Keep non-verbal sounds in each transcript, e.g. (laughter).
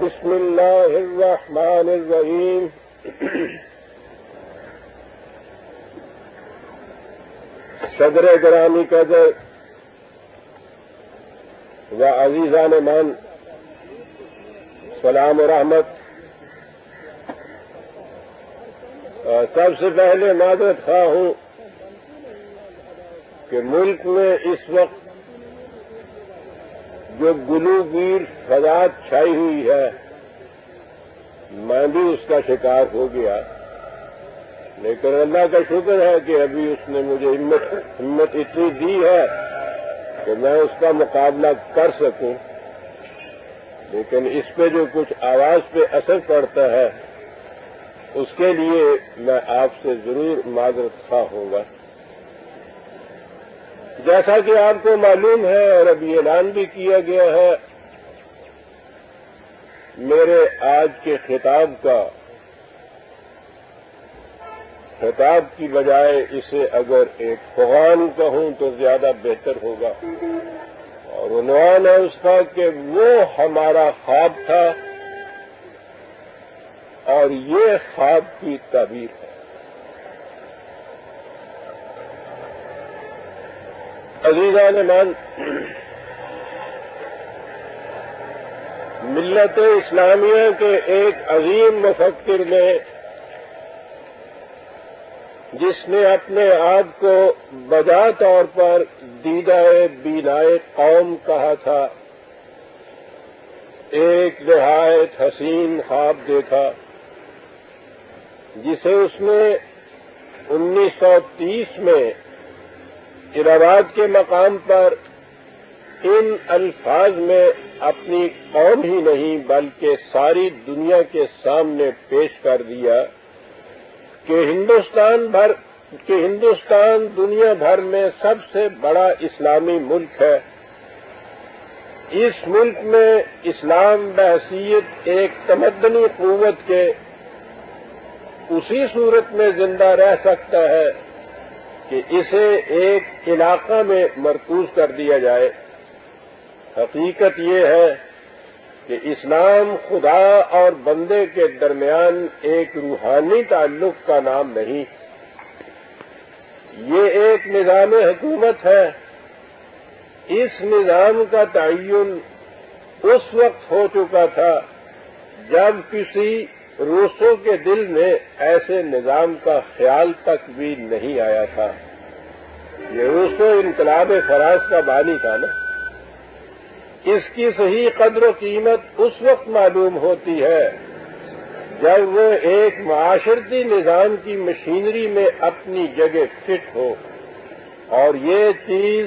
بسم الله الرحمن الرحيم صدر گرامی قدر و عزیزان من سلام و رحمت سب سے پہلے معذرت خواہ ہوں کہ ملک میں اس وقت جو گلو گیر فضاد چھائی ہوئی ہے، میں بھی اس کا شکار ہو گیا۔ لیکن اللہ کا شکر ہے کہ ابھی اس نے مجھے ہمت ہمت اتنی دی ہے کہ میں اس کا مقابلہ کر سکوں۔ لیکن اس پہ جو کچھ آواز پہ اثر پڑتا ہے، اس کے لیے میں آپ سے ضرور معذرت خواہ ہوں گا۔ جیسا کہ آپ کو معلوم ہے اور ابھی اعلان بھی کیا گیا ہے، میرے آج کے خطاب کا، خطاب کی بجائے اسے اگر ایک فغان کہوں تو زیادہ بہتر ہوگا۔ اور عنوان ہے اس کا کہ وہ ہمارا خواب تھا اور یہ خواب کی تعبیر۔ عزیزان من ملت اسلامیہ کے ایک عظیم مفکر نے، جس نے اپنے آپ کو بجا طور پر دیدہ بینائے قوم کہا تھا، ایک نہایت حسین خواب دیکھا، جسے اس نے انیس سو تیس میں ارادات کے مقام پر ان الفاظ میں اپنی قوم ہی نہیں بلکہ ساری دنیا کے سامنے پیش کر دیا کہ ہندوستان بھر کہ ہندوستان دنیا بھر میں سب سے بڑا اسلامی ملک ہے۔ اس ملک میں اسلام بحثیت ایک تمدنی قوت کے اسی صورت میں زندہ رہ سکتا ہے۔ کہ اسے ایک علاقہ میں مرکوز کر دیا جائے۔ حقیقت یہ ہے کہ اسلام خدا اور بندے کے درمیان ایک روحانی تعلق کا نام نہیں۔ یہ ایک نظام حکومت ہے۔ اس نظام کا تعین اس وقت ہو چکا تھا جب کسی روسوں کے دل میں ایسے نظام کا خیال تک بھی نہیں آیا تھا۔ یہ روسو انقلاب فراز کا بانی تھا نا۔ اس کی صحیح قدر و قیمت اس وقت معلوم ہوتی ہے جب وہ ایک معاشرتی نظام کی مشینری میں اپنی جگہ فٹ ہو اور یہ چیز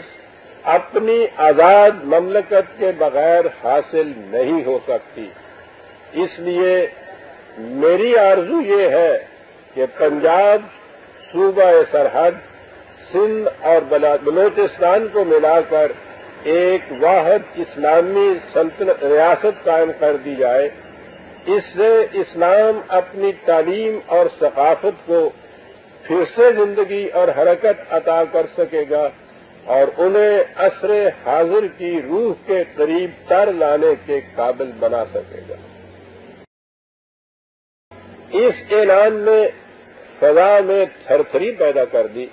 اپنی آزاد مملکت کے بغیر حاصل نہیں ہو سکتی۔ اس لیے میری آرزو یہ ہے کہ پنجاب، صوبہ سرحد، سندھ اور بلوچستان کو ملا کر ایک واحد اسلامی سلطنت، ریاست قائم کر دی جائے۔ اس سے اسلام اپنی تعلیم اور ثقافت کو پھر سے زندگی اور حرکت عطا کر سکے گا اور انہیں عصر حاضر کی روح کے قریب تر لانے کے قابل بنا سکے گا۔ اس اعلان نے فضا میں تھر تھری پیدا کر دی۔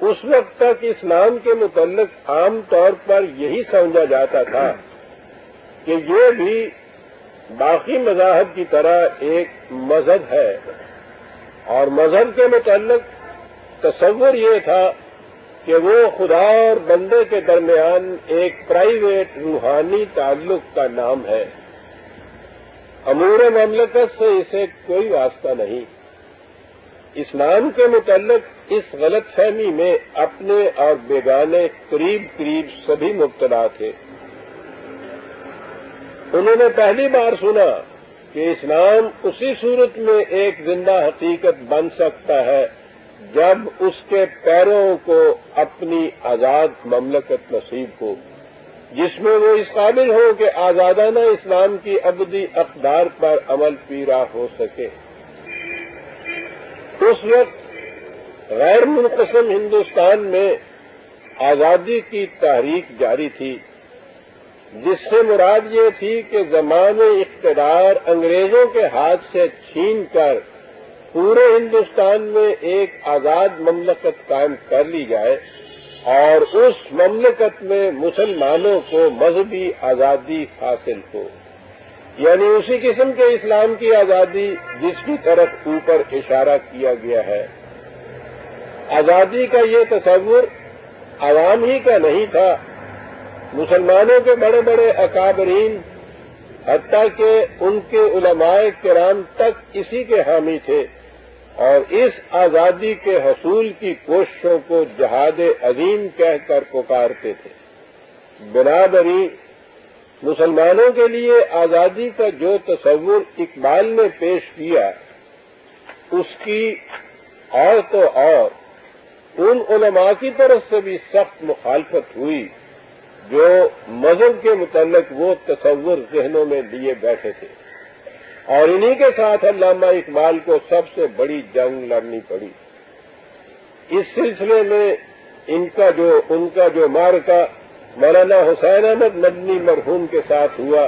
اس وقت تک اسلام کے متعلق عام طور پر یہی سمجھا جاتا تھا کہ یہ بھی باقی مذاہب کی طرح ایک مذہب ہے۔ اور مذہب کے متعلق تصور یہ تھا کہ وہ خدا اور بندے کے درمیان ایک پرائیویٹ روحانی تعلق کا نام ہے۔ امور مملکت سے اسے کوئی واسطہ نہیں۔ اسلام کے متعلق اس غلط فہمی میں اپنے اور بیگانے قریب قریب سبھی مبتلا تھے۔ انہوں نے پہلی بار سنا کہ اسلام اسی صورت میں ایک زندہ حقیقت بن سکتا ہے جب اس کے پیروں کو اپنی آزاد مملکت نصیب ہو۔ جس میں وہ اس قابل ہو کہ آزادانہ اسلام کی ابدی اقدار پر عمل پیرا ہو سکے۔ اس وقت غیر منقسم ہندوستان میں آزادی کی تحریک جاری تھی، جس سے مراد یہ تھی کہ زمان اقتدار انگریزوں کے ہاتھ سے چھین کر پورے ہندوستان میں ایک آزاد مملکت قائم کر لی جائے۔ اور اس مملکت میں مسلمانوں کو مذہبی آزادی حاصل ہو۔ یعنی اسی قسم کے اسلام کی آزادی جس کی طرف اوپر اشارہ کیا گیا ہے۔ آزادی کا یہ تصور عوام ہی کا نہیں تھا۔ مسلمانوں کے بڑے بڑے اکابرین، حتیٰ کہ ان کے علماء کرام تک اسی کے حامی تھے۔ اور اس آزادی کے حصول کی کوششوں کو جہاد عظیم کہہ کر پکارتے تھے۔ برابری مسلمانوں کے لیے آزادی کا جو تصور اقبال نے پیش کیا، اس کی اور تو اور ان علماء کی طرف سے بھی سخت مخالفت ہوئی، جو مذہب کے متعلق وہ تصور ذہنوں میں لیے بیٹھے تھے۔ اور انہی کے ساتھ علامہ اقبال کو سب سے بڑی جنگ لڑنی پڑی۔ اس سلسلے میں ان کا جو، ان کا جو مارکا مولانا حسین احمد مدنی مرحوم کے ساتھ ہوا،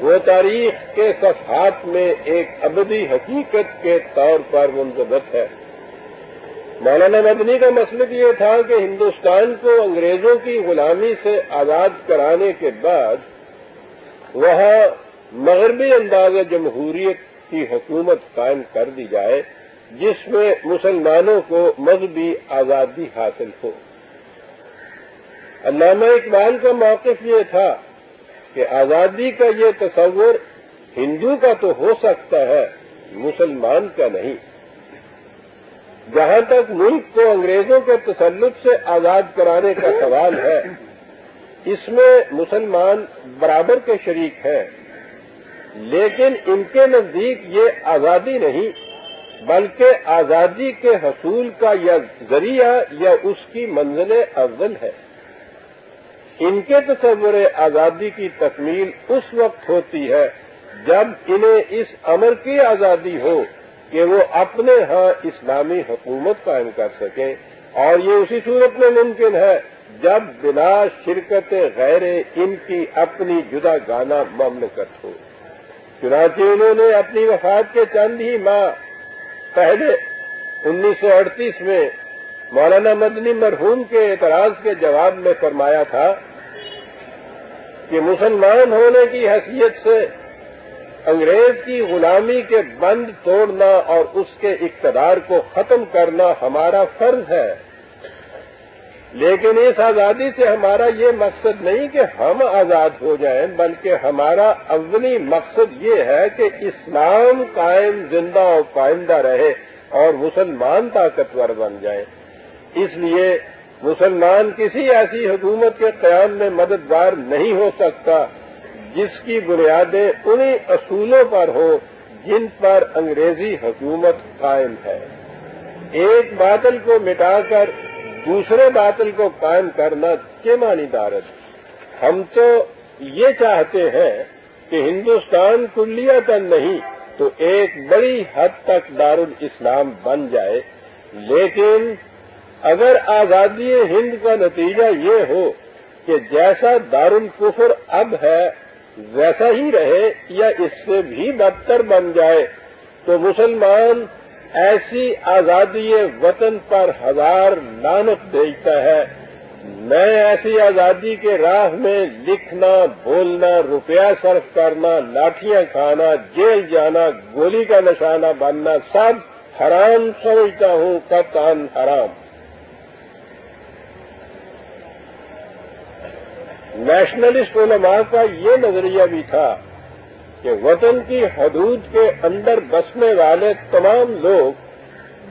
وہ تاریخ کے صفحات میں ایک ابدی حقیقت کے طور پر منظمت ہے۔ مولانا مدنی کا مسئلہ یہ تھا کہ ہندوستان کو انگریزوں کی غلامی سے آزاد کرانے کے بعد وہاں مغربی انداز جمہوریت کی حکومت قائم کر دی جائے، جس میں مسلمانوں کو مذہبی آزادی حاصل ہو۔ علامہ اقبال کا موقف یہ تھا کہ آزادی کا یہ تصور ہندو کا تو ہو سکتا ہے، مسلمان کا نہیں۔ جہاں تک ملک کو انگریزوں کے تسلط سے آزاد کرانے کا سوال ہے، اس میں مسلمان برابر کے شریک ہیں۔ لیکن ان کے نزدیک یہ آزادی نہیں، بلکہ آزادی کے حصول کا یا ذریعہ یا اس کی منزل افضل ہے۔ ان کے تصور آزادی کی تکمیل اس وقت ہوتی ہے جب انہیں اس امر کی آزادی ہو کہ وہ اپنے ہاں اسلامی حکومت قائم کر سکیں۔ اور یہ اسی صورت میں ممکن ہے جب بنا شرکت غیر ان کی اپنی جدا گانا مملکت ہو۔ چنانچہ انہوں نے اپنی وفات کے چند ہی ماہ پہلے انیس سو اڑتیس میں مولانا مدنی مرحوم کے اعتراض کے جواب میں فرمایا تھا کہ مسلمان ہونے کی حیثیت سے انگریز کی غلامی کے بند توڑنا اور اس کے اقتدار کو ختم کرنا ہمارا فرض ہے۔ لیکن اس آزادی سے ہمارا یہ مقصد نہیں کہ ہم آزاد ہو جائیں، بلکہ ہمارا اولی مقصد یہ ہے کہ اسلام قائم زندہ اور پائندہ رہے اور مسلمان طاقتور بن جائیں۔ اس لیے مسلمان کسی ایسی حکومت کے قیام میں مددگار نہیں ہو سکتا جس کی بنیادیں انہی اصولوں پر ہو جن پر انگریزی حکومت قائم ہے۔ ایک باطل کو مٹا کر دوسرے باطل کو قائم کرنا کے معنی دارت ہم تو یہ چاہتے ہیں کہ ہندوستان کلیتاً نہیں تو ایک بڑی حد تک دارالاسلام بن جائے، لیکن اگر آزادی ہند کا نتیجہ یہ ہو کہ جیسا دارالکفر اب ہے، ویسا ہی رہے یا اس سے بھی بدتر بن جائے، تو مسلمان ایسی آزادی وطن پر ہزار لانت بھیجتا ہے۔ میں ایسی آزادی کے راہ میں لکھنا، بولنا، روپیہ صرف کرنا لاٹیاں کھانا، جیل جانا، گولی کا نشانہ بننا، سب حرام سمجھتا ہوں، قطعا حرام۔ نیشنلسٹ علماء کا یہ نظریہ بھی تھا کہ وطن کی حدود کے اندر بسنے والے تمام لوگ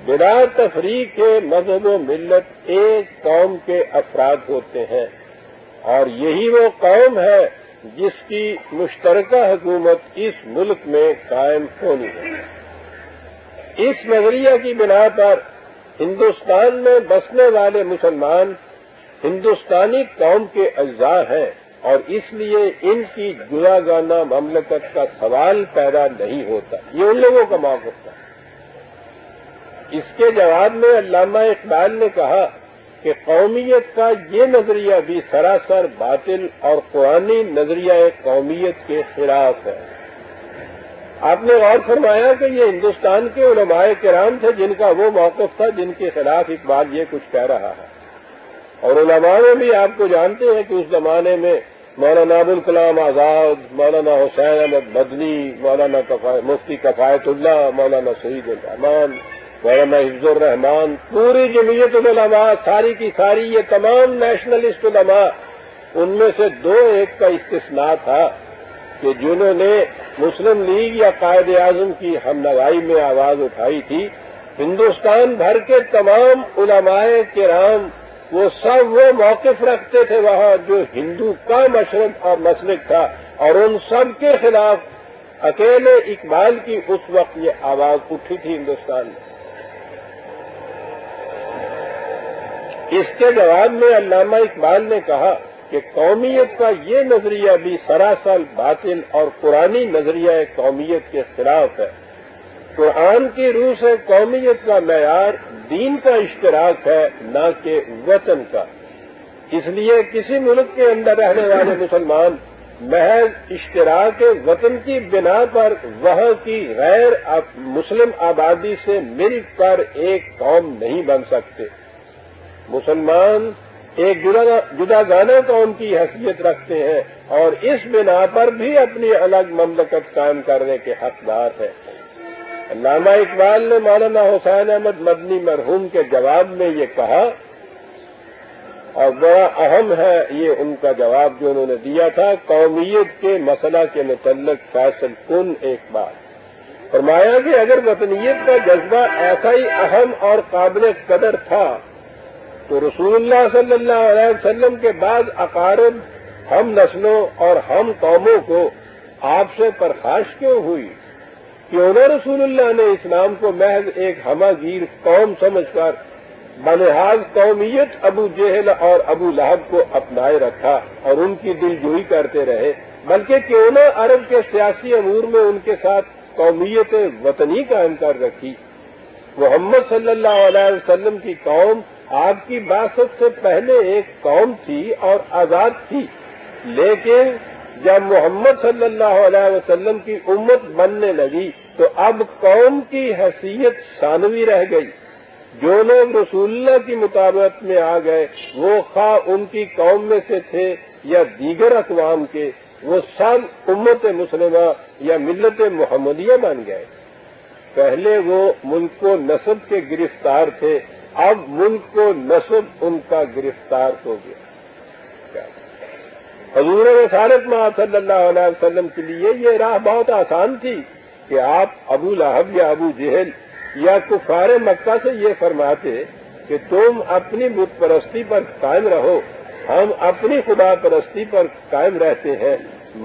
بلا تفریح کے مذہب و ملت ایک قوم کے افراد ہوتے ہیں۔ اور یہی وہ قوم ہے جس کی مشترکہ حکومت اس ملک میں قائم ہونی ہے۔ اس نظریہ کی بنا پر ہندوستان میں بسنے والے مسلمان ہندوستانی قوم کے اجزاء ہیں۔ اور اس لیے ان کی جدا گانا مملکت کا سوال پیدا نہیں ہوتا۔ یہ ان لوگوں کا موقف تھا اس کے جواب میں علامہ اقبال نے کہا کہ قومیت کا یہ نظریہ بھی سراسر باطل اور قرآنی نظریہ قومیت کے خلاف ہے۔ آپ نے غور فرمایا کہ یہ ہندوستان کے علماء کرام تھے جن کا وہ موقف تھا جن کے خلاف اقبال یہ کچھ کہہ رہا ہے۔ اور علماء میں بھی آپ کو جانتے ہیں کہ اس زمانے میں مولانا ابوالکلام آزاد، مولانا حسین احمد بدنی، مولانا مفتی کفایت اللہ، مولانا سعید الرحمان، مولانا حفظ الرحمان، پوری جمعیت العلماء ساری کی ساری یہ تمام نیشنلسٹ علماء، ان میں سے دو ایک کا استثناء تھا کہ جنہوں نے مسلم لیگ یا قائد اعظم کی ہم نوائی میں آواز اٹھائی تھی۔ ہندوستان بھر کے تمام علماء کرام وہ سب وہ موقف رکھتے تھے وہاں جو ہندو کا مشرق اور مسلک تھا، اور ان سب کے خلاف اکیلے اقبال کی اس وقت یہ آواز اٹھی تھی ہندوستان میں۔ اس کے جواب میں علامہ اقبال نے کہا کہ قومیت کا یہ نظریہ بھی سراسر باطل اور پرانی نظریہ قومیت کے خلاف ہے۔ قرآن کی روح سے قومیت کا معیار دین کا اشتراک ہے، نہ کہ وطن کا۔ اس لیے کسی ملک کے اندر رہنے والے مسلمان محض اشتراک وطن کی بنا پر وہاں کی غیر مسلم آبادی سے مل کر ایک قوم نہیں بن سکتے۔ مسلمان ایک جدا گانا قوم کی حیثیت رکھتے ہیں اور اس بنا پر بھی اپنی الگ مملکت قائم کرنے کے حقدار ہیں۔ علامہ اقبال نے مولانا حسین احمد مدنی مرحوم کے جواب میں یہ کہا، اور بڑا اہم ہے یہ ان کا جواب جو انہوں نے دیا تھا، قومیت کے مسئلہ کے متعلق فیصل کن ایک بات فرمایا کہ اگر وطنیت کا جذبہ ایسا ہی اہم اور قابل قدر تھا، تو رسول اللہ صلی اللہ علیہ وسلم کے بعد اقارب، ہم نسلوں اور ہم قوموں کو آپ سے پرخاش کیوں ہوئی؟ کیوں نہ رسول اللہ نے اسلام کو محض ایک ہمہ گیر قوم سمجھ کر بنحاظ قومیت ابو جہل اور ابو لہب کو اپنائے رکھا اور ان کی دل جوئی کرتے رہے۔ بلکہ کیوں نہ عرب کے سیاسی امور میں ان کے ساتھ قومیت وطنی قائم کر رکھی۔ محمد صلی اللہ علیہ وسلم کی قوم آپ کی باسط سے پہلے ایک قوم تھی اور آزاد تھی، لیکن جب محمد صلی اللہ علیہ وسلم کی امت بننے لگی تو اب قوم کی حیثیت ثانوی رہ گئی۔ جو لوگ رسول اللہ کی مطابقت میں آ گئے، وہ خواہ ان کی قوم میں سے تھے یا دیگر اقوام کے، وہ سب امت مسلمہ یا ملت محمدیہ بن گئے۔ پہلے وہ ملک و نصب کے گرفتار تھے، اب ملک کو نصب ان کا گرفتار ہو گیا۔ حضور رسالت ماں صلی اللہ علیہ وسلم کے لیے یہ راہ بہت آسان تھی کہ آپ ابو لہب یا ابو جہل یا کفار مکہ سے یہ فرماتے کہ تم اپنی بت پرستی پر قائم رہو، ہم اپنی خدا پرستی پر قائم رہتے ہیں،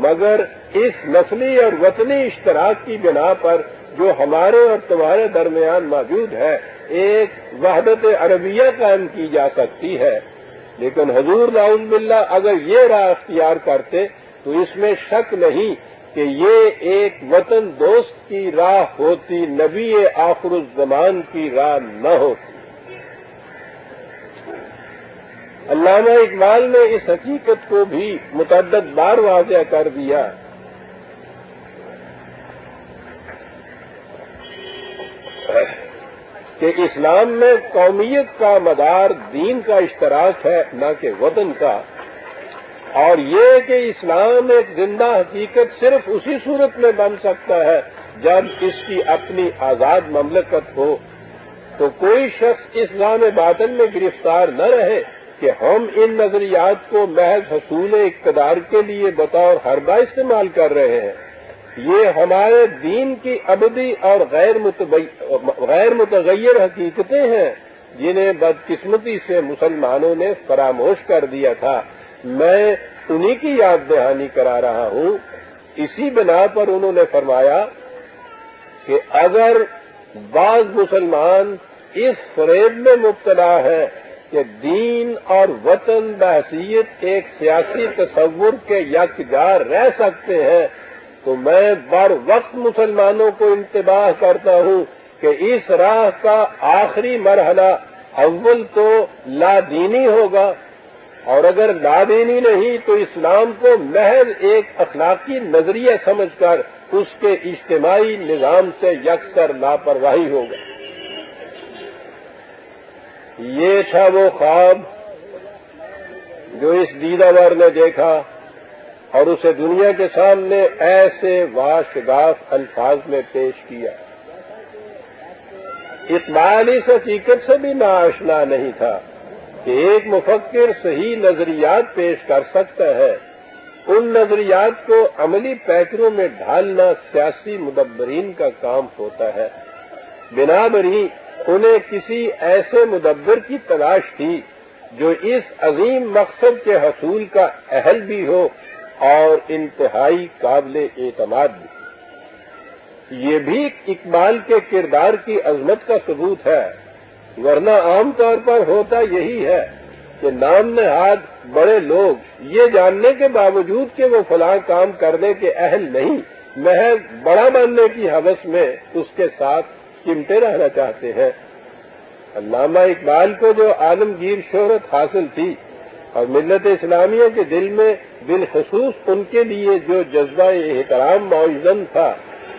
مگر اس نسلی اور وطنی اشتراک کی بنا پر جو ہمارے اور تمہارے درمیان موجود ہے، ایک وحدت عربیہ قائم کی جا سکتی ہے۔ لیکن حضور ناؤز باللہ اگر یہ راہ اختیار کرتے تو اس میں شک نہیں کہ یہ ایک وطن دوست کی راہ ہوتی، نبی آخر الزمان کی راہ نہ ہوتی۔ علامہ اقبال نے اس حقیقت کو بھی متعدد بار واضح کر دیا۔ کہ اسلام میں قومیت کا مدار دین کا اشتراک ہے، نہ کہ وطن کا۔ اور یہ کہ اسلام ایک زندہ حقیقت صرف اسی صورت میں بن سکتا ہے جب اس کی اپنی آزاد مملکت ہو۔ تو کوئی شخص اسلام باطن میں گرفتار نہ رہے کہ ہم ان نظریات کو محض حصول اقتدار کے لیے بطور ہربا استعمال کر رہے ہیں۔ یہ ہمارے دین کی ابدی اور غیر غیر متغیر حقیقتیں ہیں جنہیں بدقسمتی سے مسلمانوں نے فراموش کر دیا تھا۔ میں انہی کی یاد دہانی کرا رہا ہوں۔ اسی بنا پر انہوں نے فرمایا کہ اگر بعض مسلمان اس فریب میں مبتلا ہے کہ دین اور وطن بحثیت ایک سیاسی تصور کے یکجار رہ سکتے ہیں تو میں بر وقت مسلمانوں کو انتباہ کرتا ہوں کہ اس راہ کا آخری مرحلہ اول تو لا دینی ہوگا اور اگر لا دینی نہیں تو اسلام کو محض ایک اخلاقی نظریہ سمجھ کر اس کے اجتماعی نظام سے یکسر لاپرواہی ہوگا۔ یہ تھا وہ خواب جو اس دیداور نے دیکھا۔ اور اسے دنیا کے سامنے ایسے واشگاف الفاظ میں پیش کیا۔ اقبال اس حقیقت سے بھی ناشنا نہیں تھا کہ ایک مفکر صحیح نظریات پیش کر سکتا ہے۔ ان نظریات کو عملی پیکروں میں ڈھالنا سیاسی مدبرین کا کام ہوتا ہے۔ بنا انہیں کسی ایسے مدبر کی تلاش تھی جو اس عظیم مقصد کے حصول کا اہل بھی ہو اور انتہائی قابل اعتماد۔ بھی یہ بھی اقبال کے کردار کی عظمت کا ثبوت ہے، ورنہ عام طور پر ہوتا یہی ہے کہ نام نہاد بڑے لوگ یہ جاننے کے باوجود کہ وہ فلاں کام کرنے کے اہل نہیں، محض بڑا بننے کی حوث میں اس کے ساتھ چمٹے رہنا چاہتے ہیں۔ علامہ اقبال کو جو عالمگیر شہرت حاصل تھی اور ملت اسلامیہ کے دل میں بالخصوص ان کے لیے جو جذبہ احترام معزن تھا،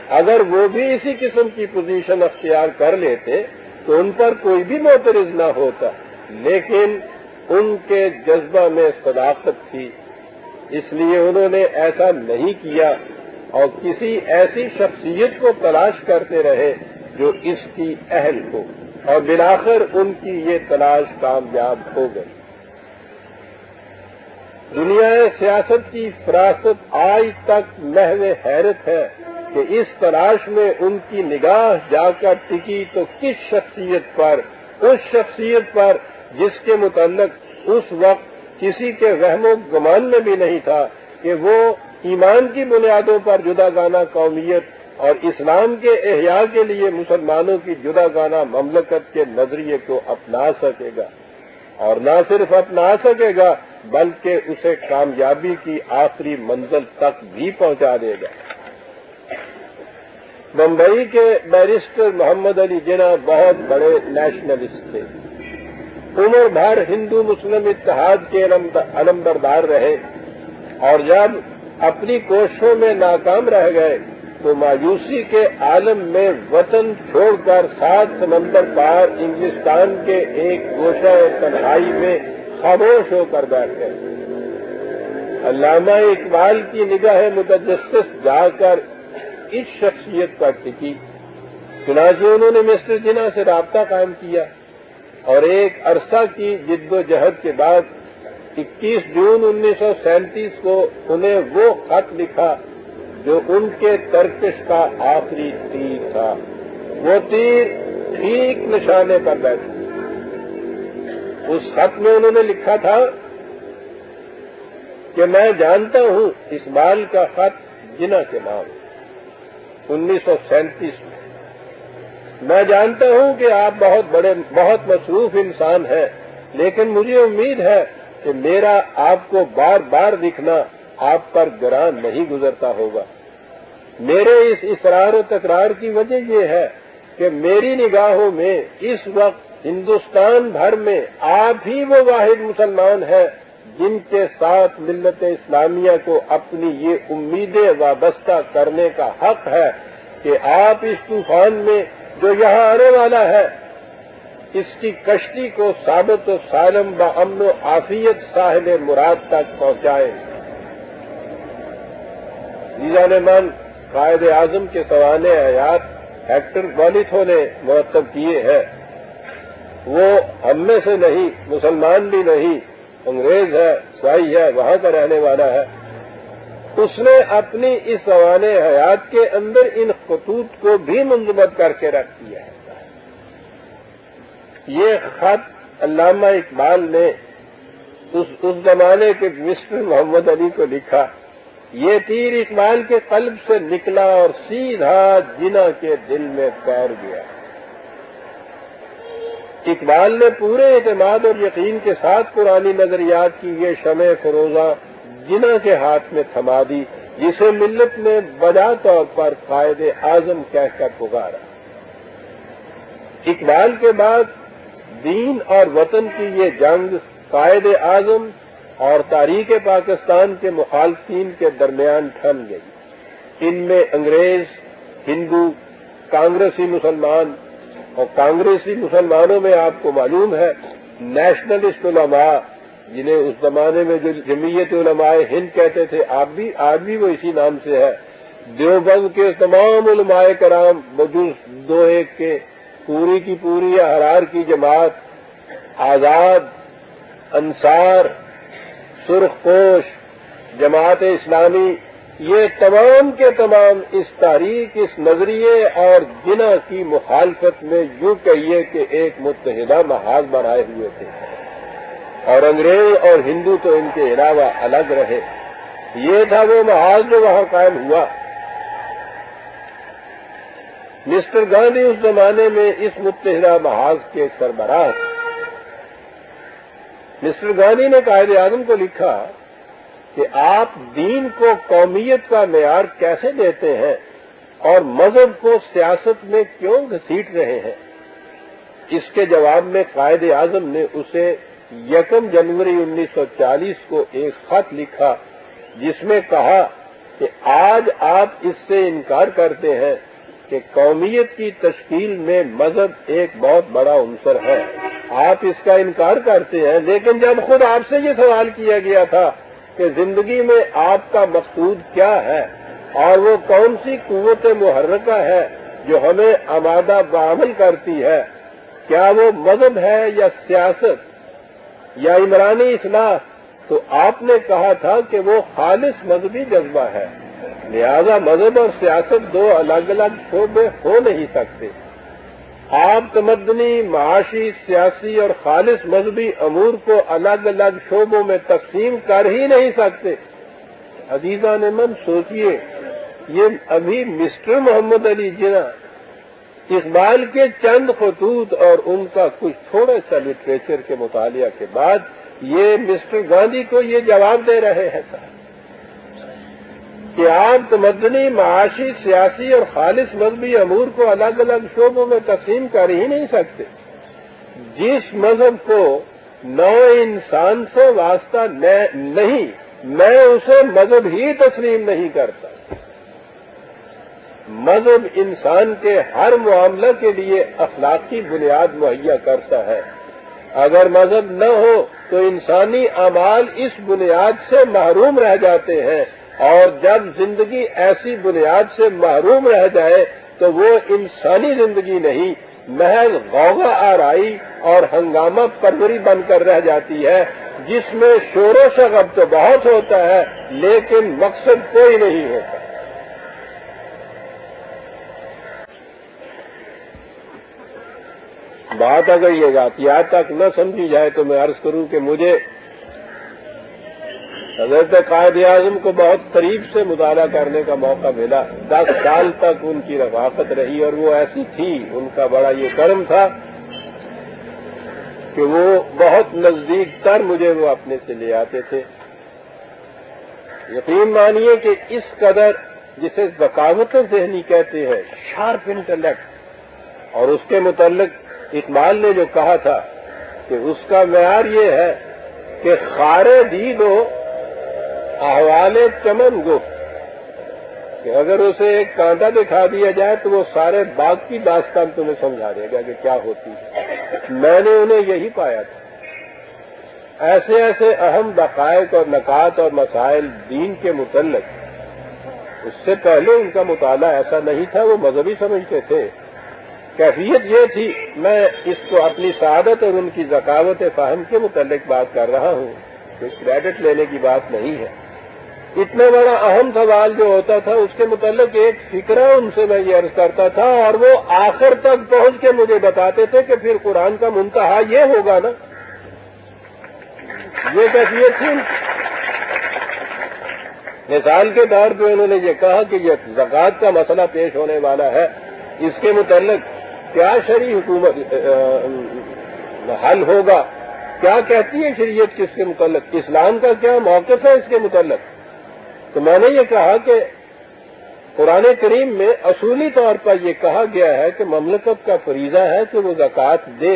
اگر وہ بھی اسی قسم کی پوزیشن اختیار کر لیتے تو ان پر کوئی بھی معترض نہ ہوتا، لیکن ان کے جذبہ میں صداقت تھی۔ اس لیے انہوں نے ایسا نہیں کیا اور کسی ایسی شخصیت کو تلاش کرتے رہے جو اس کی اہل ہو۔ اور بلاخر ان کی یہ تلاش کامیاب ہو گئی۔ دنیا سیاست کی فراست آج تک محو حیرت ہے کہ اس تلاش میں ان کی نگاہ جا کر ٹکی تو کس شخصیت پر؟ اس شخصیت پر جس کے متعلق اس وقت کسی کے وہم و گمان میں بھی نہیں تھا کہ وہ ایمان کی بنیادوں پر جدا گانا قومیت اور اسلام کے احیاء کے لیے مسلمانوں کی جدا گانا مملکت کے نظریے کو اپنا سکے گا۔ اور نہ صرف اپنا سکے گا بلکہ اسے کامیابی کی آخری منزل تک بھی پہنچا دے گا۔ بمبئی کے بیرسٹر محمد علی جنا بہت بڑے نیشنلسٹ تھے۔ عمر بھر ہندو مسلم اتحاد کے علمبردار رہے اور جب اپنی کوششوں میں ناکام رہ گئے تو مایوسی کے عالم میں وطن چھوڑ کر سات سمندر پار انگلستان کے ایک گوشہ تنہائی میں خاموش ہو کر بیٹھ گئے علامہ اقبال کی نگاہ متجسس جا کر اس شخصیت پر ٹکی۔ چنانچہ انہوں نے مسٹر جنا سے رابطہ قائم کیا اور ایک عرصہ کی جد و جہد کے بعد اکیس جون انیس سو سینتیس کو انہیں وہ خط لکھا جو ان کے ترکش کا آخری تیر تھا۔ وہ تیر ٹھیک نشانے پر بیٹھ اس خط میں انہوں نے لکھا تھا کہ میں جانتا ہوں اس بال کا خط جنا کے نام انیس سو سینتیس میں۔ میں جانتا ہوں کہ آپ بہت بڑے، بہت مصروف انسان ہیں، لیکن مجھے امید ہے کہ میرا آپ کو بار بار دکھنا آپ پر گران نہیں گزرتا ہوگا۔ میرے اس اصرار و تکرار کی وجہ یہ ہے کہ میری نگاہوں میں اس وقت ہندوستان بھر میں آپ ہی وہ واحد مسلمان ہیں جن کے ساتھ ملت اسلامیہ کو اپنی یہ امیدیں وابستہ کرنے کا حق ہے کہ آپ اس طوفان میں جو یہاں آنے والا ہے، اس کی کشتی کو ثابت و سالم با امن و عافیت ساحل مراد تک پہنچائے۔ جی نے من قائد اعظم کے سوانح حیات ہیکٹر والیتوں نے مرتب کیے ہیں۔ وہ ہم میں سے نہیں، مسلمان بھی نہیں، انگریز ہے سائی ہے، وہاں کا رہنے والا ہے۔ اس نے اپنی اس سوان حیات کے اندر ان خطوط کو بھی منظمت کر کے رکھ دیا ہے۔ یہ خط علامہ اقبال نے اس اس زمانے کے مسٹر محمد علی کو لکھا۔ یہ تیر اقبال کے قلب سے نکلا اور سیدھا جنا کے دل میں پیر گیا۔ اقبال نے پورے اعتماد اور یقین کے ساتھ پرانی نظریات کی یہ شمع فروزہ جنا کے ہاتھ میں تھما دی، جسے ملت نے بجا طور پر قائد اعظم کہہ کر پکارا۔ اقبال کے بعد دین اور وطن کی یہ جنگ قائد اعظم اور تاریخ پاکستان کے مخالفین کے درمیان ٹھن گئی۔ ان میں انگریز، ہندو، کانگریسی مسلمان اور کانگریسی مسلمانوں میں آپ کو معلوم ہے نیشنلسٹ علماء، جنہیں اس زمانے میں جو جمعیت علماء ہند کہتے تھے، آپ بھی، آج بھی وہ اسی نام سے ہے دیوبند کے تمام علماء کرام بجوز دو ایک کے پوری کی پوری حرار کی جماعت، آزاد، انصار، سرخ پوش، جماعت اسلامی یہ تمام کے تمام اس تاریخ، اس نظریے اور جنا کی مخالفت میں یوں کہیے کہ ایک متحدہ محاذ بنائے ہوئے تھے۔ اور انگریز اور ہندو تو ان کے علاوہ الگ رہے۔ یہ تھا وہ محاذ جو وہاں قائم ہوا۔ مسٹر گاندھی اس زمانے میں اس متحدہ محاذ کے سربراہ تھے۔ مسٹر گاندھی نے قائد اعظم کو لکھا کہ آپ دین کو قومیت کا معیار کیسے دیتے ہیں اور مذہب کو سیاست میں کیوں گھسیٹ رہے ہیں؟ اس کے جواب میں قائد اعظم نے اسے یکم جنوری انیس سو چالیس کو ایک خط لکھا، جس میں کہا کہ آج آپ اس سے انکار کرتے ہیں کہ قومیت کی تشکیل میں مذہب ایک بہت بڑا عنصر ہے۔ آپ اس کا انکار کرتے ہیں، لیکن جب خود آپ سے یہ سوال کیا گیا تھا کہ زندگی میں آپ کا مقصود کیا ہے اور وہ کون سی قوت محرکہ ہے جو ہمیں آمادہ بعمل کرتی ہے؟ کیا وہ مذہب ہے یا سیاست؟ یا عمرانی اصلاح؟ تو آپ نے کہا تھا کہ وہ خالص مذہبی جذبہ ہے۔ لہذا مذہب اور سیاست دو الگ الگ شعبے ہو نہیں سکتے۔ آپ تمدنی، معاشی، سیاسی اور خالص مذہبی امور کو الگ الگ شعبوں میں تقسیم کر ہی نہیں سکتے۔ عزیزہ نے من سوچئے، یہ ابھی مسٹر محمد علی جنا اقبال کے چند خطوط اور ان کا کچھ تھوڑا سا لٹریچر کے مطالعہ کے بعد یہ مسٹر گاندھی کو یہ جواب دے رہے ہیں۔ کہ آپ تمدنی معاشی، سیاسی اور خالص مذہبی امور کو الگ الگ شعبوں میں تقسیم کر ہی نہیں سکتے۔ جس مذہب کو نو انسان سے واسطہ نہیں، میں اسے مذہب ہی تسلیم نہیں کرتا۔ مذہب انسان کے ہر معاملہ کے لیے اخلاقی بنیاد مہیا کرتا ہے۔ اگر مذہب نہ ہو تو انسانی اعمال اس بنیاد سے محروم رہ جاتے ہیں۔ اور جب زندگی ایسی بنیاد سے محروم رہ جائے تو وہ انسانی زندگی نہیں، محض غوغا آرائی اور ہنگامہ پروری بن کر رہ جاتی ہے، جس میں شور و شغب تو بہت ہوتا ہے، لیکن مقصد کوئی نہیں ہوتا۔ بات اگر یہ ذاتیات تک نہ سمجھی جائے تو میں عرض کروں کہ مجھے حضرت قائد اعظم کو بہت قریب سے مطالعہ کرنے کا موقع ملا۔ دس سال تک ان کی رفاقت رہی اور وہ ایسی تھی، ان کا بڑا یہ کرم تھا کہ وہ بہت نزدیک تر مجھے وہ اپنے سے لے آتے تھے۔ یقین مانیے کہ اس قدر جسے ذکاوت ذہنی کہتے ہیں، شارپ انٹلیکٹ۔ اور اس کے متعلق اقبال نے جو کہا تھا کہ اس کا معیار یہ ہے کہ خارے دید ہو احوال چمن گفت کہ اگر اسے ایک کانٹا دکھا دیا جائے تو وہ سارے باغ کی داستان تمہیں سمجھا دے گا کہ کیا ہوتی ہے۔ میں نے انہیں یہی پایا تھا۔ ایسے ایسے اہم دقائق اور نکات اور مسائل دین کے متعلق۔ اس سے پہلے ان کا مطالعہ ایسا نہیں تھا، وہ مذہبی سمجھتے تھے۔ کیفیت یہ تھی، میں اس کو اپنی سعادت اور ان کی ذکاوت فہم کے متعلق بات کر رہا ہوں۔ کوئی کریڈٹ لینے کی بات نہیں ہے۔ اتنا بڑا اہم سوال جو ہوتا تھا، اس کے متعلق ایک فکرہ ان سے میں یہ عرض کرتا تھا، اور وہ آخر تک پہنچ کے مجھے بتاتے تھے کہ پھر قرآن کا منتہا یہ ہوگا نا۔ یہ کیفیت تھی۔ مثال کے طور پہ انہوں نے یہ کہا کہ یہ زکات کا مسئلہ پیش ہونے والا ہے۔ اس کے متعلق کیا شرعی حکومت حل ہوگا؟ کیا کہتی ہے شریعت کس کے متعلق؟ اسلام کا کیا موقف ہے اس کے متعلق؟ تو میں نے یہ کہا کہ قرآن کریم میں اصولی طور پر یہ کہا گیا ہے کہ مملکت کا فریضہ ہے کہ وہ زکوٰۃ دے،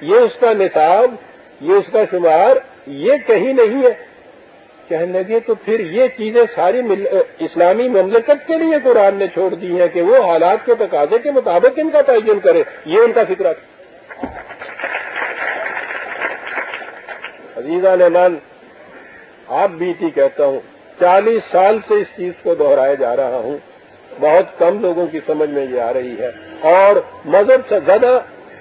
یہ اس کا نصاب، یہ اس کا شمار، یہ کہیں نہیں ہے۔ کہنے لگے تو پھر یہ چیزیں ساری اسلامی مملکت کے لیے قرآن نے چھوڑ دی ہیں کہ وہ حالات کے تقاضے کے مطابق ان کا تعین کرے، یہ ان کا فکر عزیزہ نعمان آپ بھی تھی کہتا ہوں۔ چالیس سال سے اس چیز کو دہرایا جا رہا ہوں۔ بہت کم لوگوں کی سمجھ میں یہ آ رہی ہے۔ اور مذہب سے زیادہ،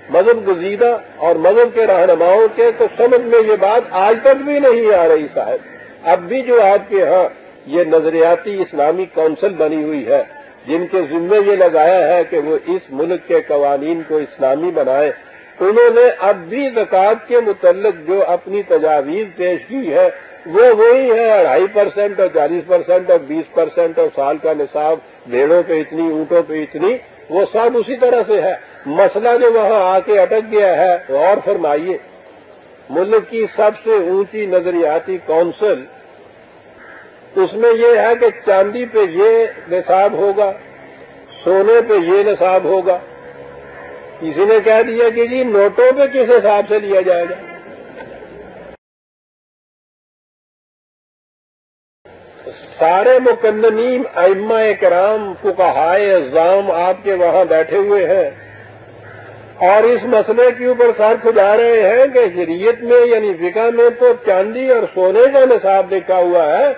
مذہب گزیدہ اور مذہب کے رہنماؤں کے تو سمجھ میں یہ بات آج تک بھی نہیں آ رہی صاحب۔ اب بھی جو آپ کے ہاں یہ نظریاتی اسلامی کونسل بنی ہوئی ہے، جن کے ذمے یہ لگایا ہے کہ وہ اس ملک کے قوانین کو اسلامی بنائے انہوں نے اب بھی زکوٰۃ کے متعلق جو اپنی تجاویز پیش کی ہے وہ وہی ہے، اڑھائی پرسینٹ اور چالیس پرسینٹ اور بیس پرسینٹ اور سال کا نصاب بھیڑوں پہ اتنی، اونٹوں پہ اتنی، وہ سب اسی طرح سے ہے۔ مسئلہ جو وہاں آ کے اٹک گیا ہے، غور فرمائیے۔ ملک کی سب سے اونچی نظریاتی کونسل، اس میں یہ ہے کہ چاندی پہ یہ نصاب ہوگا، سونے پہ یہ نصاب ہوگا۔ کسی نے کہہ دیا کہ جی نوٹوں پہ کس حساب سے لیا جائے گا؟ سارے مقننین ائمہ کرام، فقہائے اعظام آپ کے وہاں بیٹھے ہوئے ہیں۔ اور اس مسئلے کے اوپر سر کھجا رہے ہیں کہ شریعت میں یعنی فقہ میں تو چاندی اور سونے کا نصاب لکھا ہوا ہے۔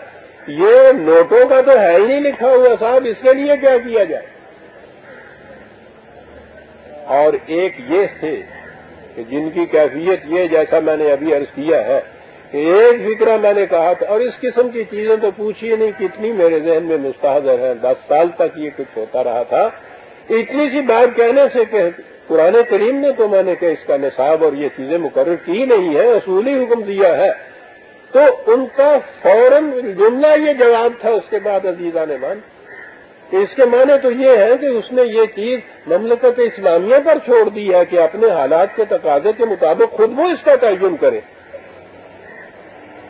یہ نوٹوں کا تو ہے ہی نہیں لکھا ہوا صاحب، اس کے لیے کیا کیا جائے؟ اور ایک یہ تھے کہ جن کی کیفیت یہ جیسا میں نے ابھی عرض کیا ہے ایک فکرہ میں نے کہا تھا، اور اس قسم کی چیزیں تو پوچھیے نہیں کتنی میرے ذہن میں مستحضر ہیں۔ دس سال تک یہ کچھ ہوتا رہا تھا۔ اتنی سی بات کہنے سے کہ قرآن کریم نے تو میں نے کہ اس کا نصاب اور یہ چیزیں مقرر کی نہیں ہے اصولی حکم دیا ہے۔ تو ان کا فوراً جملہ یہ جواب تھا، اس کے بعد عزیزہ نے مان اس کے معنی تو یہ ہے کہ اس نے یہ چیز مملکت اسلامیہ پر چھوڑ دی ہے کہ اپنے حالات کے تقاضے کے مطابق خود وہ اس کا تعین کرے۔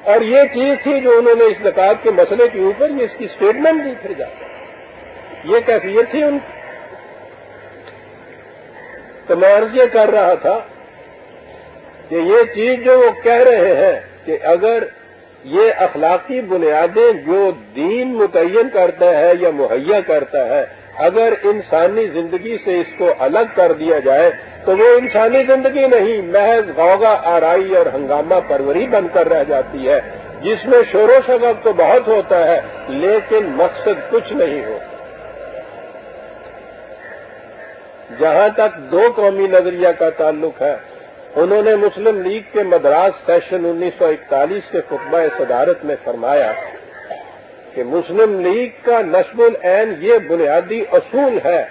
اور یہ چیز تھی جو انہوں نے اس زکات کے مسئلے کے اوپر یہ اس کی اسٹیٹمنٹ دی پھر جاتا یہ کیفیت تھی ان تو میں عرض یہ کر رہا تھا کہ یہ چیز جو وہ کہہ رہے ہیں کہ اگر یہ اخلاقی بنیادیں جو دین متعین کرتا ہے یا مہیا کرتا ہے، اگر انسانی زندگی سے اس کو الگ کر دیا جائے تو وہ انسانی زندگی نہیں، محض غوغا، آرائی اور ہنگامہ پروری بن کر رہ جاتی ہے، جس میں شور و شغب تو بہت ہوتا ہے، لیکن مقصد کچھ نہیں ہوتا جہاں تک دو قومی نظریہ کا تعلق ہے، انہوں نے مسلم لیگ کے مدراس سیشن انیس سو اکتالیس کے خطبہ صدارت میں فرمایا کہ مسلم لیگ کا نصب العین یہ بنیادی اصول ہے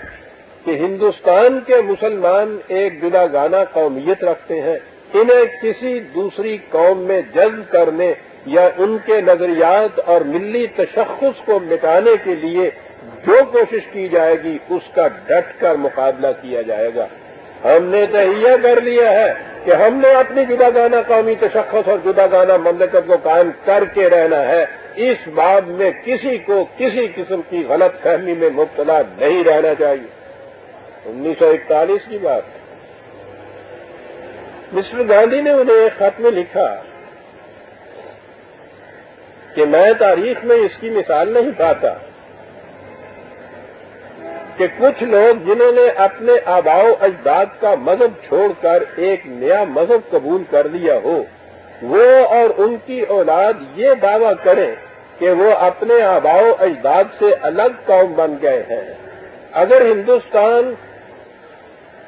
کہ ہندوستان کے مسلمان ایک جدا گانا قومیت رکھتے ہیں، انہیں کسی دوسری قوم میں جذب کرنے یا ان کے نظریات اور ملی تشخص کو مٹانے کے لیے جو کوشش کی جائے گی، اس کا ڈٹ کر مقابلہ کیا جائے گا۔ ہم نے تہیا کر لیا ہے کہ ہم نے اپنی جدا گانا قومی تشخص اور جدا گانا مملکت کو قائم کر کے رہنا ہے۔ اس بات میں کسی کو کسی قسم کی غلط فہمی میں مبتلا نہیں رہنا چاہیے۔ انیس سو اکتالیس کی بات مسٹر گاندھی نے انہیں ایک خط میں لکھا کہ میں تاریخ میں اس کی مثال نہیں پاتا کہ کچھ لوگ جنہوں نے اپنے آباؤ اجداد کا مذہب چھوڑ کر ایک نیا مذہب قبول کر لیا ہو، وہ اور ان کی اولاد یہ دعویٰ کریں کہ وہ اپنے آباؤ اجداد سے الگ قوم بن گئے ہیں۔ اگر ہندوستان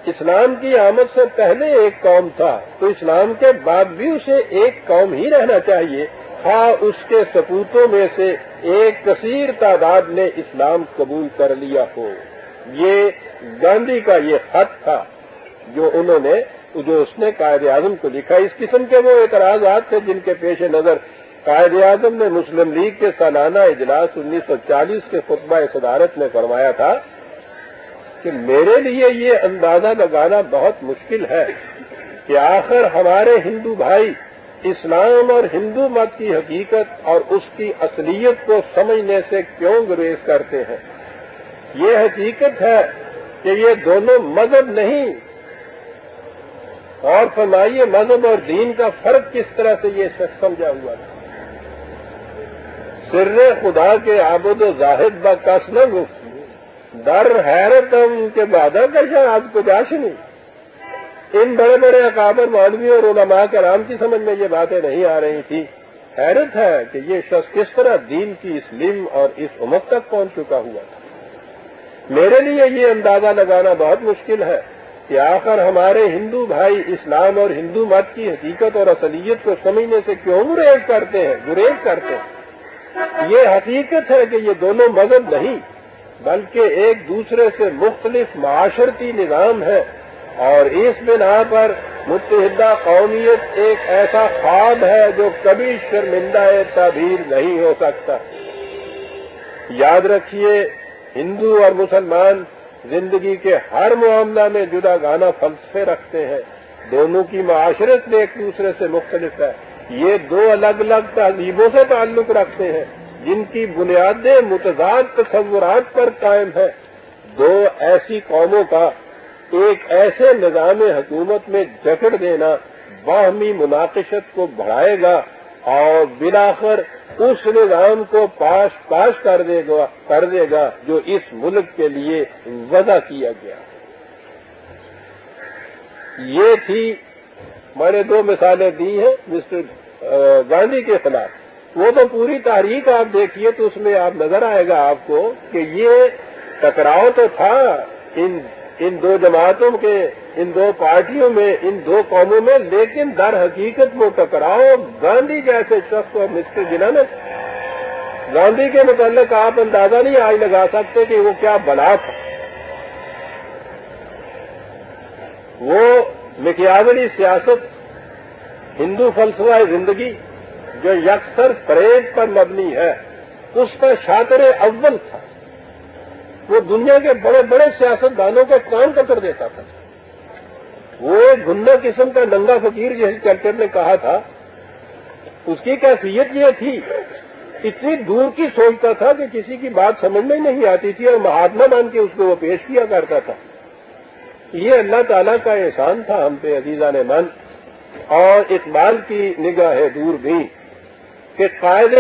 اسلام کی آمد سے پہلے ایک قوم تھا، تو اسلام کے بعد بھی اسے ایک قوم ہی رہنا چاہیے۔ ہاں اس کے سپوتوں میں سے ایک کثیر تعداد نے اسلام قبول کر لیا ہو۔ یہ گاندھی کا یہ خط تھا جو انہوں نے، جو اس نے قائد اعظم کو لکھا۔ اس قسم کے وہ اعتراضات تھے جن کے پیش نظر قائد اعظم نے مسلم لیگ کے سالانہ اجلاس انیس سو چالیس کے خطبہ صدارت میں فرمایا تھا۔ کہ میرے لیے یہ اندازہ لگانا بہت مشکل ہے کہ آخر ہمارے ہندو بھائی اسلام اور ہندو مت کی حقیقت اور اس کی اصلیت کو سمجھنے سے کیوں گریز کرتے ہیں؟ یہ حقیقت ہے کہ یہ دونوں مذہب نہیں۔ اور فرمائیے مذہب اور دین کا فرق کس طرح سے یہ شخص سمجھا ہوا تھا سر خدا کے آبد و زاہد با کس نہ گفت۔ در حیرت کے بادہ کا آج کو نہیں۔ ان بڑے بڑے اکابر مولوی اور علماء کرام کی سمجھ میں یہ باتیں نہیں آ رہی تھی حیرت ہے کہ یہ شخص کس طرح دین کی اس لم اور اس امت تک پہنچ چکا ہوا تھا۔ میرے لیے یہ اندازہ لگانا بہت مشکل ہے کہ آخر ہمارے ہندو بھائی اسلام اور ہندو مت کی حقیقت اور اصلیت کو سمجھنے سے کیوں گریز کرتے ہیں، گریز کرتے ہیں؟ یہ حقیقت ہے کہ یہ دونوں مذہب نہیں۔ بلکہ ایک دوسرے سے مختلف معاشرتی نظام ہے اور اس بنا پر متحدہ قومیت ایک ایسا خواب ہے جو کبھی شرمندہ تعبیر نہیں ہو سکتا۔ یاد رکھیے، ہندو اور مسلمان زندگی کے ہر معاملہ میں جدا گانا فلسفے رکھتے ہیں۔ دونوں کی معاشرت میں ایک دوسرے سے مختلف ہے۔ یہ دو الگ الگ تہذیبوں سے تعلق رکھتے ہیں۔ جن کی بنیادیں متضاد تصورات پر قائم ہے دو ایسی قوموں کا ایک ایسے نظام حکومت میں جکڑ دینا باہمی مناقشت کو بڑھائے گا اور بلاخر اس نظام کو پاس پاس کر دے گا، کر دے گا جو اس ملک کے لیے وضع کیا گیا۔ یہ تھی، میں نے دو مثالیں دی ہیں، مسٹر گاندھی کے خلاف۔ وہ تو پوری تاریخ آپ دیکھیے تو اس میں آپ نظر آئے گا آپ کو کہ یہ ٹکراؤ تو تھا ان ان دو جماعتوں کے ان دو پارٹیوں میں، ان دو قوموں میں، لیکن در حقیقت وہ ٹکراؤ گاندھی جیسے شخص اور مسٹر جنہوں گاندھی کے متعلق آپ اندازہ نہیں آج لگا سکتے کہ وہ کیا بنا تھا۔ وہ مکیازری سیاست، ہندو فلسفہ زندگی جو یکسر پریڈ پر مبنی ہے، اس کا شاطر اول تھا۔ وہ دنیا کے بڑے بڑے سیاست دانوں کا کام کر دیتا تھا۔ وہ گندا قسم کا ننگا فقیر جس کلچر نے کہا تھا، اس کی کیفیت یہ تھی، اتنی دور کی سوچتا تھا کہ کسی کی بات سمجھ میں نہیں آتی تھی اور مہاتما مان کے اس کو وہ پیش کیا کرتا تھا۔ یہ اللہ تعالیٰ کا احسان تھا ہم پہ عزیزہ نے من اور اقبال کی نگاہ دور بھی کہ قائد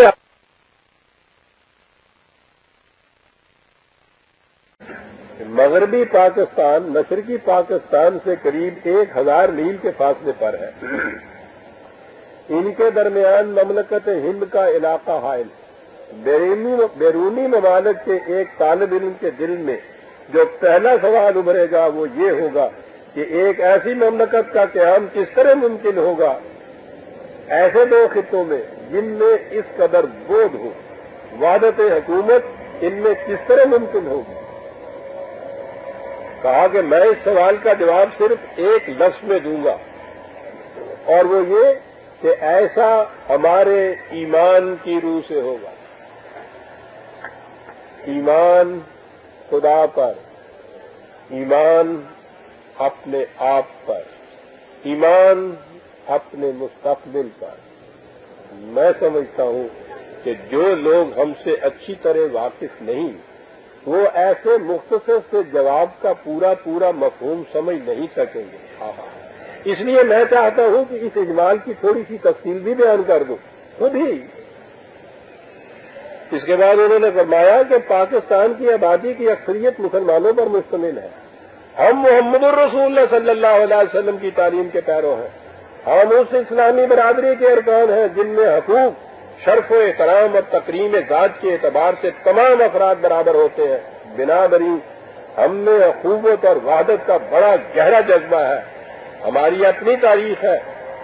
مغربی پاکستان، مشرقی پاکستان سے قریب ایک ہزار میل کے فاصلے پر ہے۔ ان کے درمیان مملکت ہند کا علاقہ حائل۔ بیرونی ممالک کے ایک طالب علم کے دل میں جو پہلا سوال ابھرے گا وہ یہ ہوگا کہ ایک ایسی مملکت کا قیام کس طرح ممکن ہوگا؟ ایسے دو خطوں میں جن میں اس قدر بودھ ہو۔ وادت حکومت ان میں کس طرح ممکن ہوگی؟ کہا کہ میں اس سوال کا جواب صرف ایک لفظ میں دوں گا۔ اور وہ یہ کہ ایسا ہمارے ایمان کی روح سے ہوگا۔ ایمان خدا پر، ایمان اپنے آپ پر، ایمان اپنے مستقبل پر۔ میں سمجھتا ہوں کہ جو لوگ ہم سے اچھی طرح واقف نہیں، وہ ایسے مختصر سے جواب کا پورا پورا مفہوم سمجھ نہیں سکیں گے۔ ہاں، ہاں۔ اس لیے میں چاہتا ہوں کہ اس اجمال کی تھوڑی سی تفصیل بھی بیان کر دوں۔ خود ہی۔ اس کے بعد انہوں نے فرمایا کہ پاکستان کی آبادی کی اکثریت مسلمانوں پر مشتمل ہے۔ ہم محمد الرسول صلی اللہ علیہ وسلم کی تعلیم کے پیرو ہیں۔ ہم اس اسلامی برادری کے ارکان ہیں جن میں حقوق، شرف و احترام اور تقریم ذات کے اعتبار سے تمام افراد برابر ہوتے ہیں۔ بنا بری، ہم میں حقوبت اور وحدت کا بڑا گہرا جذبہ ہے۔ ہماری اپنی تاریخ ہے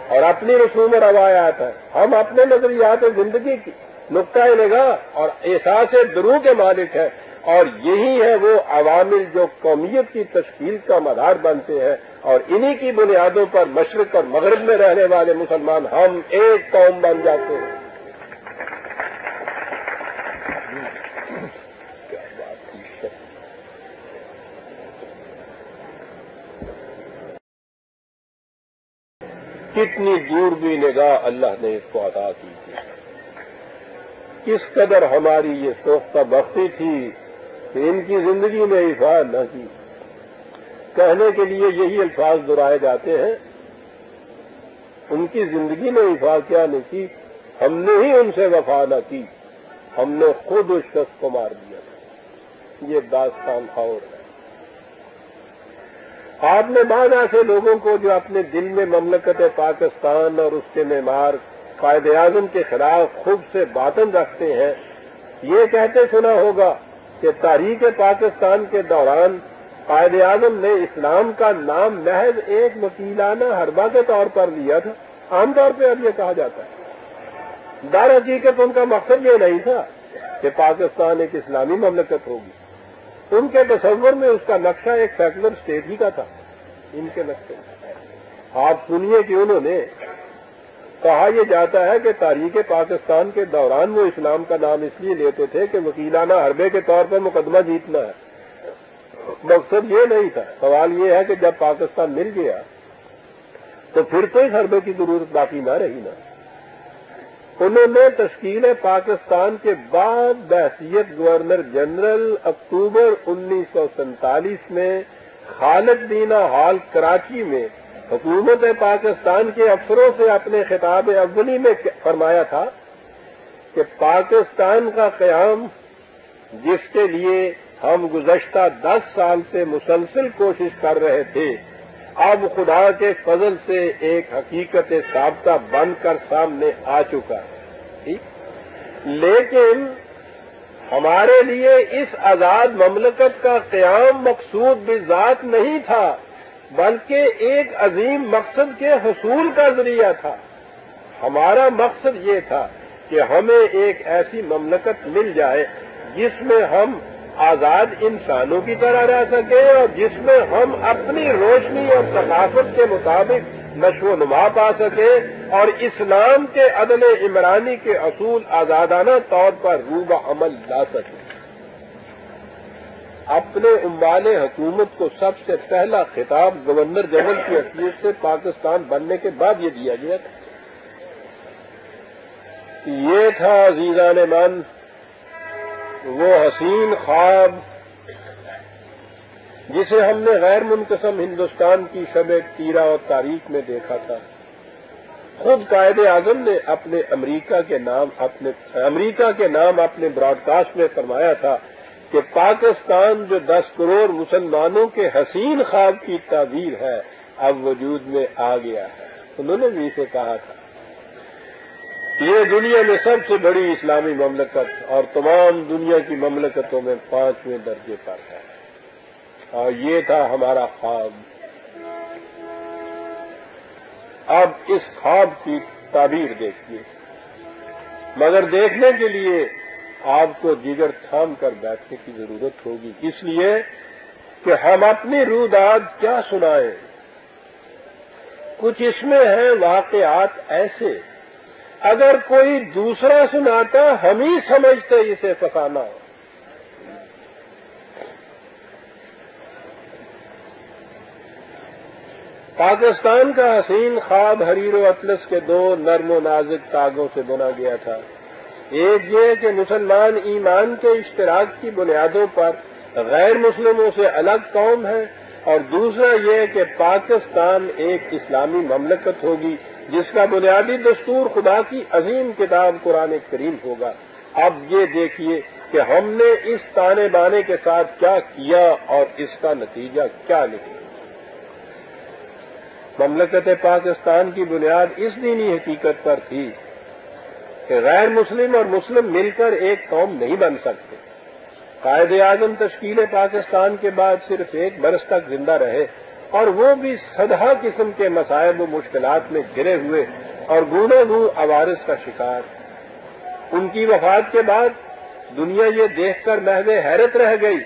اور اپنی رسوم و روایات ہے ہم اپنے نظریات زندگی کی نقطۂ نگاہ اور احساس درو کے مالک ہیں۔ اور یہی ہے وہ عوامل جو قومیت کی تشکیل کا مدار بنتے ہیں۔ اور انہی کی بنیادوں پر مشرق اور مغرب میں رہنے والے مسلمان ہم ایک قوم بن جاتے ہیں۔ کتنی دور بھی نگاہ اللہ نے اس کو عطا کی تھی۔ کس قدر ہماری یہ سوختہ بختی تھی کہ ان کی زندگی میں افاد نہ کی۔ کہنے کے لیے یہی الفاظ دہرائے جاتے ہیں، ان کی زندگی میں وفا کیا نہیں کی ہم نے ہی ان سے وفا نہ کی، ہم نے خود اس شخص کو مار دیا تھا۔ یہ داستان اور ہے۔ آپ نے بعض ایسے لوگوں کو جو اپنے دل میں مملکت پاکستان اور اس کے معمار قائد اعظم کے خلاف خوب سے باطن رکھتے ہیں، یہ کہتے سنا ہوگا کہ تاریخ پاکستان کے دوران قائد اعظم نے اسلام کا نام محض ایک وکیلانہ حربہ کے طور پر لیا تھا۔ عام طور پہ اب یہ کہا جاتا ہے۔ دار حقیقت ان کا مقصد یہ نہیں تھا کہ پاکستان ایک اسلامی مملکت ہوگی۔ ان کے تصور میں اس کا نقشہ ایک سیکولر اسٹیٹ ہی کا تھا۔ ان کے نقشے۔ آپ سنیے کہ انہوں نے کہا یہ جاتا ہے کہ تاریخ پاکستان کے دوران وہ اسلام کا نام اس لیے لیتے تھے کہ وکیلانہ حربے کے طور پر مقدمہ جیتنا ہے۔ مقصد یہ نہیں تھا۔ سوال یہ ہے کہ جب پاکستان مل گیا تو پھر تو اس حربے کی ضرورت باقی نہ رہی نا۔ انہوں نے تشکیل پاکستان کے بعد بحثیت گورنر جنرل اکتوبر انیس سو سینتالیس میں خالد دینا ہال کراچی میں حکومت پاکستان کے افسروں سے اپنے خطاب اولی میں فرمایا تھا کہ پاکستان کا قیام جس کے لیے ہم گزشتہ دس سال سے مسلسل کوشش کر رہے تھے۔ اب خدا کے فضل سے ایک حقیقت ثابتہ بن کر سامنے آ چکا لیکن ہمارے لیے اس آزاد مملکت کا قیام مقصود بھی ذات نہیں تھا، بلکہ ایک عظیم مقصد کے حصول کا ذریعہ تھا۔ ہمارا مقصد یہ تھا کہ ہمیں ایک ایسی مملکت مل جائے جس میں ہم آزاد انسانوں کی طرح رہ سکیں اور جس میں ہم اپنی روشنی اور ثقافت کے مطابق نشو و نما پا سکیں اور اسلام کے عدل عمرانی کے اصول آزادانہ طور پر روبہ عمل لا سکیں اپنے امبال حکومت کو سب سے پہلا خطاب گورنر جنرل کی حیثیت سے پاکستان بننے کے بعد یہ دیا گیا تھا۔ یہ تھا عزیزان من وہ حسین خواب جسے ہم نے غیر منقسم ہندوستان کی شب تیرا اور تاریخ میں دیکھا تھا۔ خود قائد اعظم نے اپنے امریکہ کے نام اپنے امریکہ کے نام اپنے براڈ کاسٹ میں فرمایا تھا کہ پاکستان جو دس کروڑ مسلمانوں کے حسین خواب کی تعبیر ہے، اب وجود میں آ گیا ہے۔ انہوں نے بھی اسے کہا تھا۔ یہ دنیا میں سب سے بڑی اسلامی مملکت اور تمام دنیا کی مملکتوں میں پانچویں درجے پر ہے۔ اور یہ تھا ہمارا خواب۔ اب اس خواب کی تعبیر دیکھیے۔ مگر دیکھنے کے لیے آپ کو جگر تھام کر بیٹھنے کی ضرورت ہوگی۔ اس لیے کہ ہم اپنی روح داد کیا سنائیں۔ کچھ اس میں ہیں واقعات ایسے اگر کوئی دوسرا سناتا، ہم ہی سمجھتے اسے پکانا پاکستان کا حسین خواب حریر و اطلس کے دو نرم و نازک تاگوں سے بنا گیا تھا۔ ایک یہ کہ مسلمان ایمان کے اشتراک کی بنیادوں پر غیر مسلموں سے الگ قوم ہے اور دوسرا یہ کہ پاکستان ایک اسلامی مملکت ہوگی۔ جس کا بنیادی دستور خدا کی عظیم کتاب قرآن کریم ہوگا۔ اب یہ دیکھیے کہ ہم نے اس تانے بانے کے ساتھ کیا کیا اور اس کا نتیجہ کیا نکلا۔ مملکت پاکستان کی بنیاد اس دینی حقیقت پر تھی کہ غیر مسلم اور مسلم مل کر ایک قوم نہیں بن سکتے۔ قائد اعظم تشکیل پاکستان کے بعد صرف ایک برس تک زندہ رہے۔ اور وہ بھی سدھا قسم کے مسائل و مشکلات میں گرے ہوئے اور گوڑے گو عوارض کا شکار۔ ان کی وفات کے بعد دنیا یہ دیکھ کر محض حیرت رہ گئی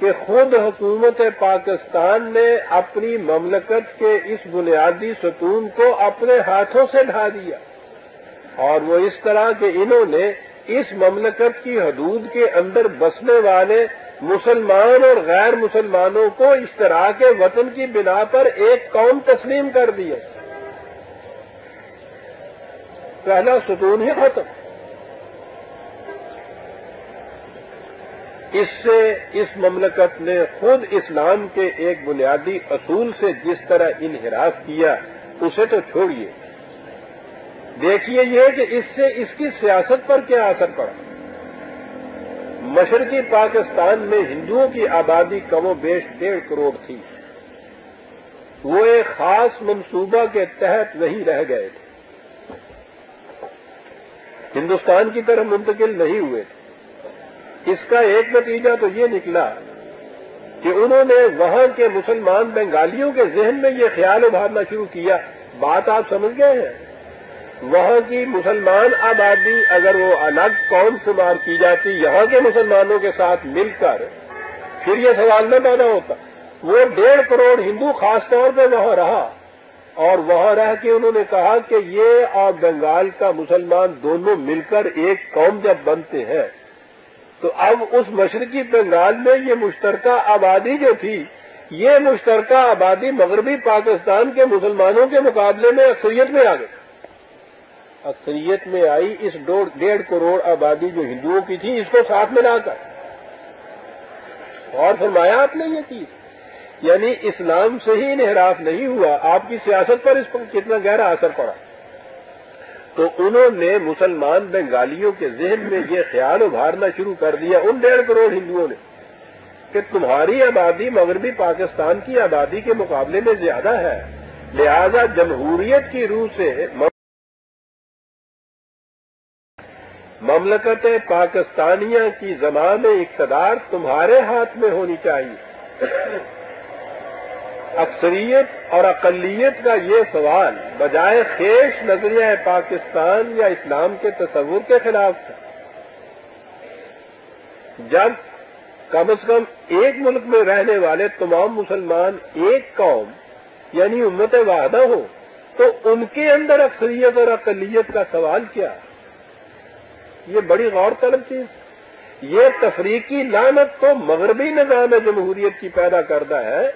کہ خود حکومت پاکستان نے اپنی مملکت کے اس بنیادی ستون کو اپنے ہاتھوں سے ڈھا دیا اور وہ اس طرح کہ انہوں نے اس مملکت کی حدود کے اندر بسنے والے مسلمان اور غیر مسلمانوں کو اس طرح کے وطن کی بنا پر ایک قوم تسلیم کر دیا پہلا ستون ہی ختم۔ اس سے اس مملکت نے خود اسلام کے ایک بنیادی اصول سے جس طرح انحراف کیا، اسے تو چھوڑیے۔ دیکھیے یہ کہ اس سے اس کی سیاست پر کیا اثر پڑا۔ مشرقی پاکستان میں ہندوؤں کی آبادی کم و بیش ڈیڑھ کروڑ تھی۔ وہ ایک خاص منصوبہ کے تحت نہیں رہ گئے۔ تھے ہندوستان کی طرف منتقل نہیں ہوئے۔ تھے اس کا ایک نتیجہ تو یہ نکلا کہ انہوں نے وہاں کے مسلمان بنگالیوں کے ذہن میں یہ خیال ابھارنا شروع کیا۔ بات آپ سمجھ گئے ہیں؟ وہاں کی مسلمان آبادی اگر وہ الگ قوم شمار کی جاتی یہاں کے مسلمانوں کے ساتھ مل کر، پھر یہ سوال نہ پیدا ہوتا۔ وہ ڈیڑھ کروڑ ہندو خاص طور پہ وہاں رہا اور وہاں رہ کے انہوں نے کہا کہ یہ اور بنگال کا مسلمان دونوں مل کر ایک قوم جب بنتے ہیں۔ تو اب اس مشرقی بنگال میں یہ مشترکہ آبادی جو تھی، یہ مشترکہ آبادی مغربی پاکستان کے مسلمانوں کے مقابلے میں اکثریت میں آ گئی۔ اکثریت میں آئی، اس ڈیڑھ کروڑ آبادی جو ہندوؤں کی تھی، اس کو ساتھ ملا کر۔ اور فرمایا آپ نے یہ چیز۔ یعنی اسلام سے ہی انحراف نہیں ہوا، آپ کی سیاست پر اس پر کتنا گہرا اثر پڑا۔ تو انہوں نے مسلمان بنگالیوں کے ذہن میں یہ خیال ابھارنا شروع کر دیا، ان ڈیڑھ کروڑ ہندوؤں نے، کہ تمہاری آبادی مغربی پاکستان کی آبادی کے مقابلے میں زیادہ ہے۔ لہذا جمہوریت کی روح سے مملکت پاکستانیہ کی زمان اقتدار تمہارے ہاتھ میں ہونی چاہیے۔ اکثریت اور اقلیت کا یہ سوال بجائے خیش نظریہ پاکستان یا اسلام کے تصور کے خلاف تھا۔ جب کم از کم ایک ملک میں رہنے والے تمام مسلمان ایک قوم یعنی امت وعدہ ہو، تو ان کے اندر اکثریت اور اقلیت کا سوال کیا؟ یہ بڑی غور طلب چیز۔ یہ تفریقی لانت تو مغربی نظام جمہوریت کی پیدا کردہ ہے،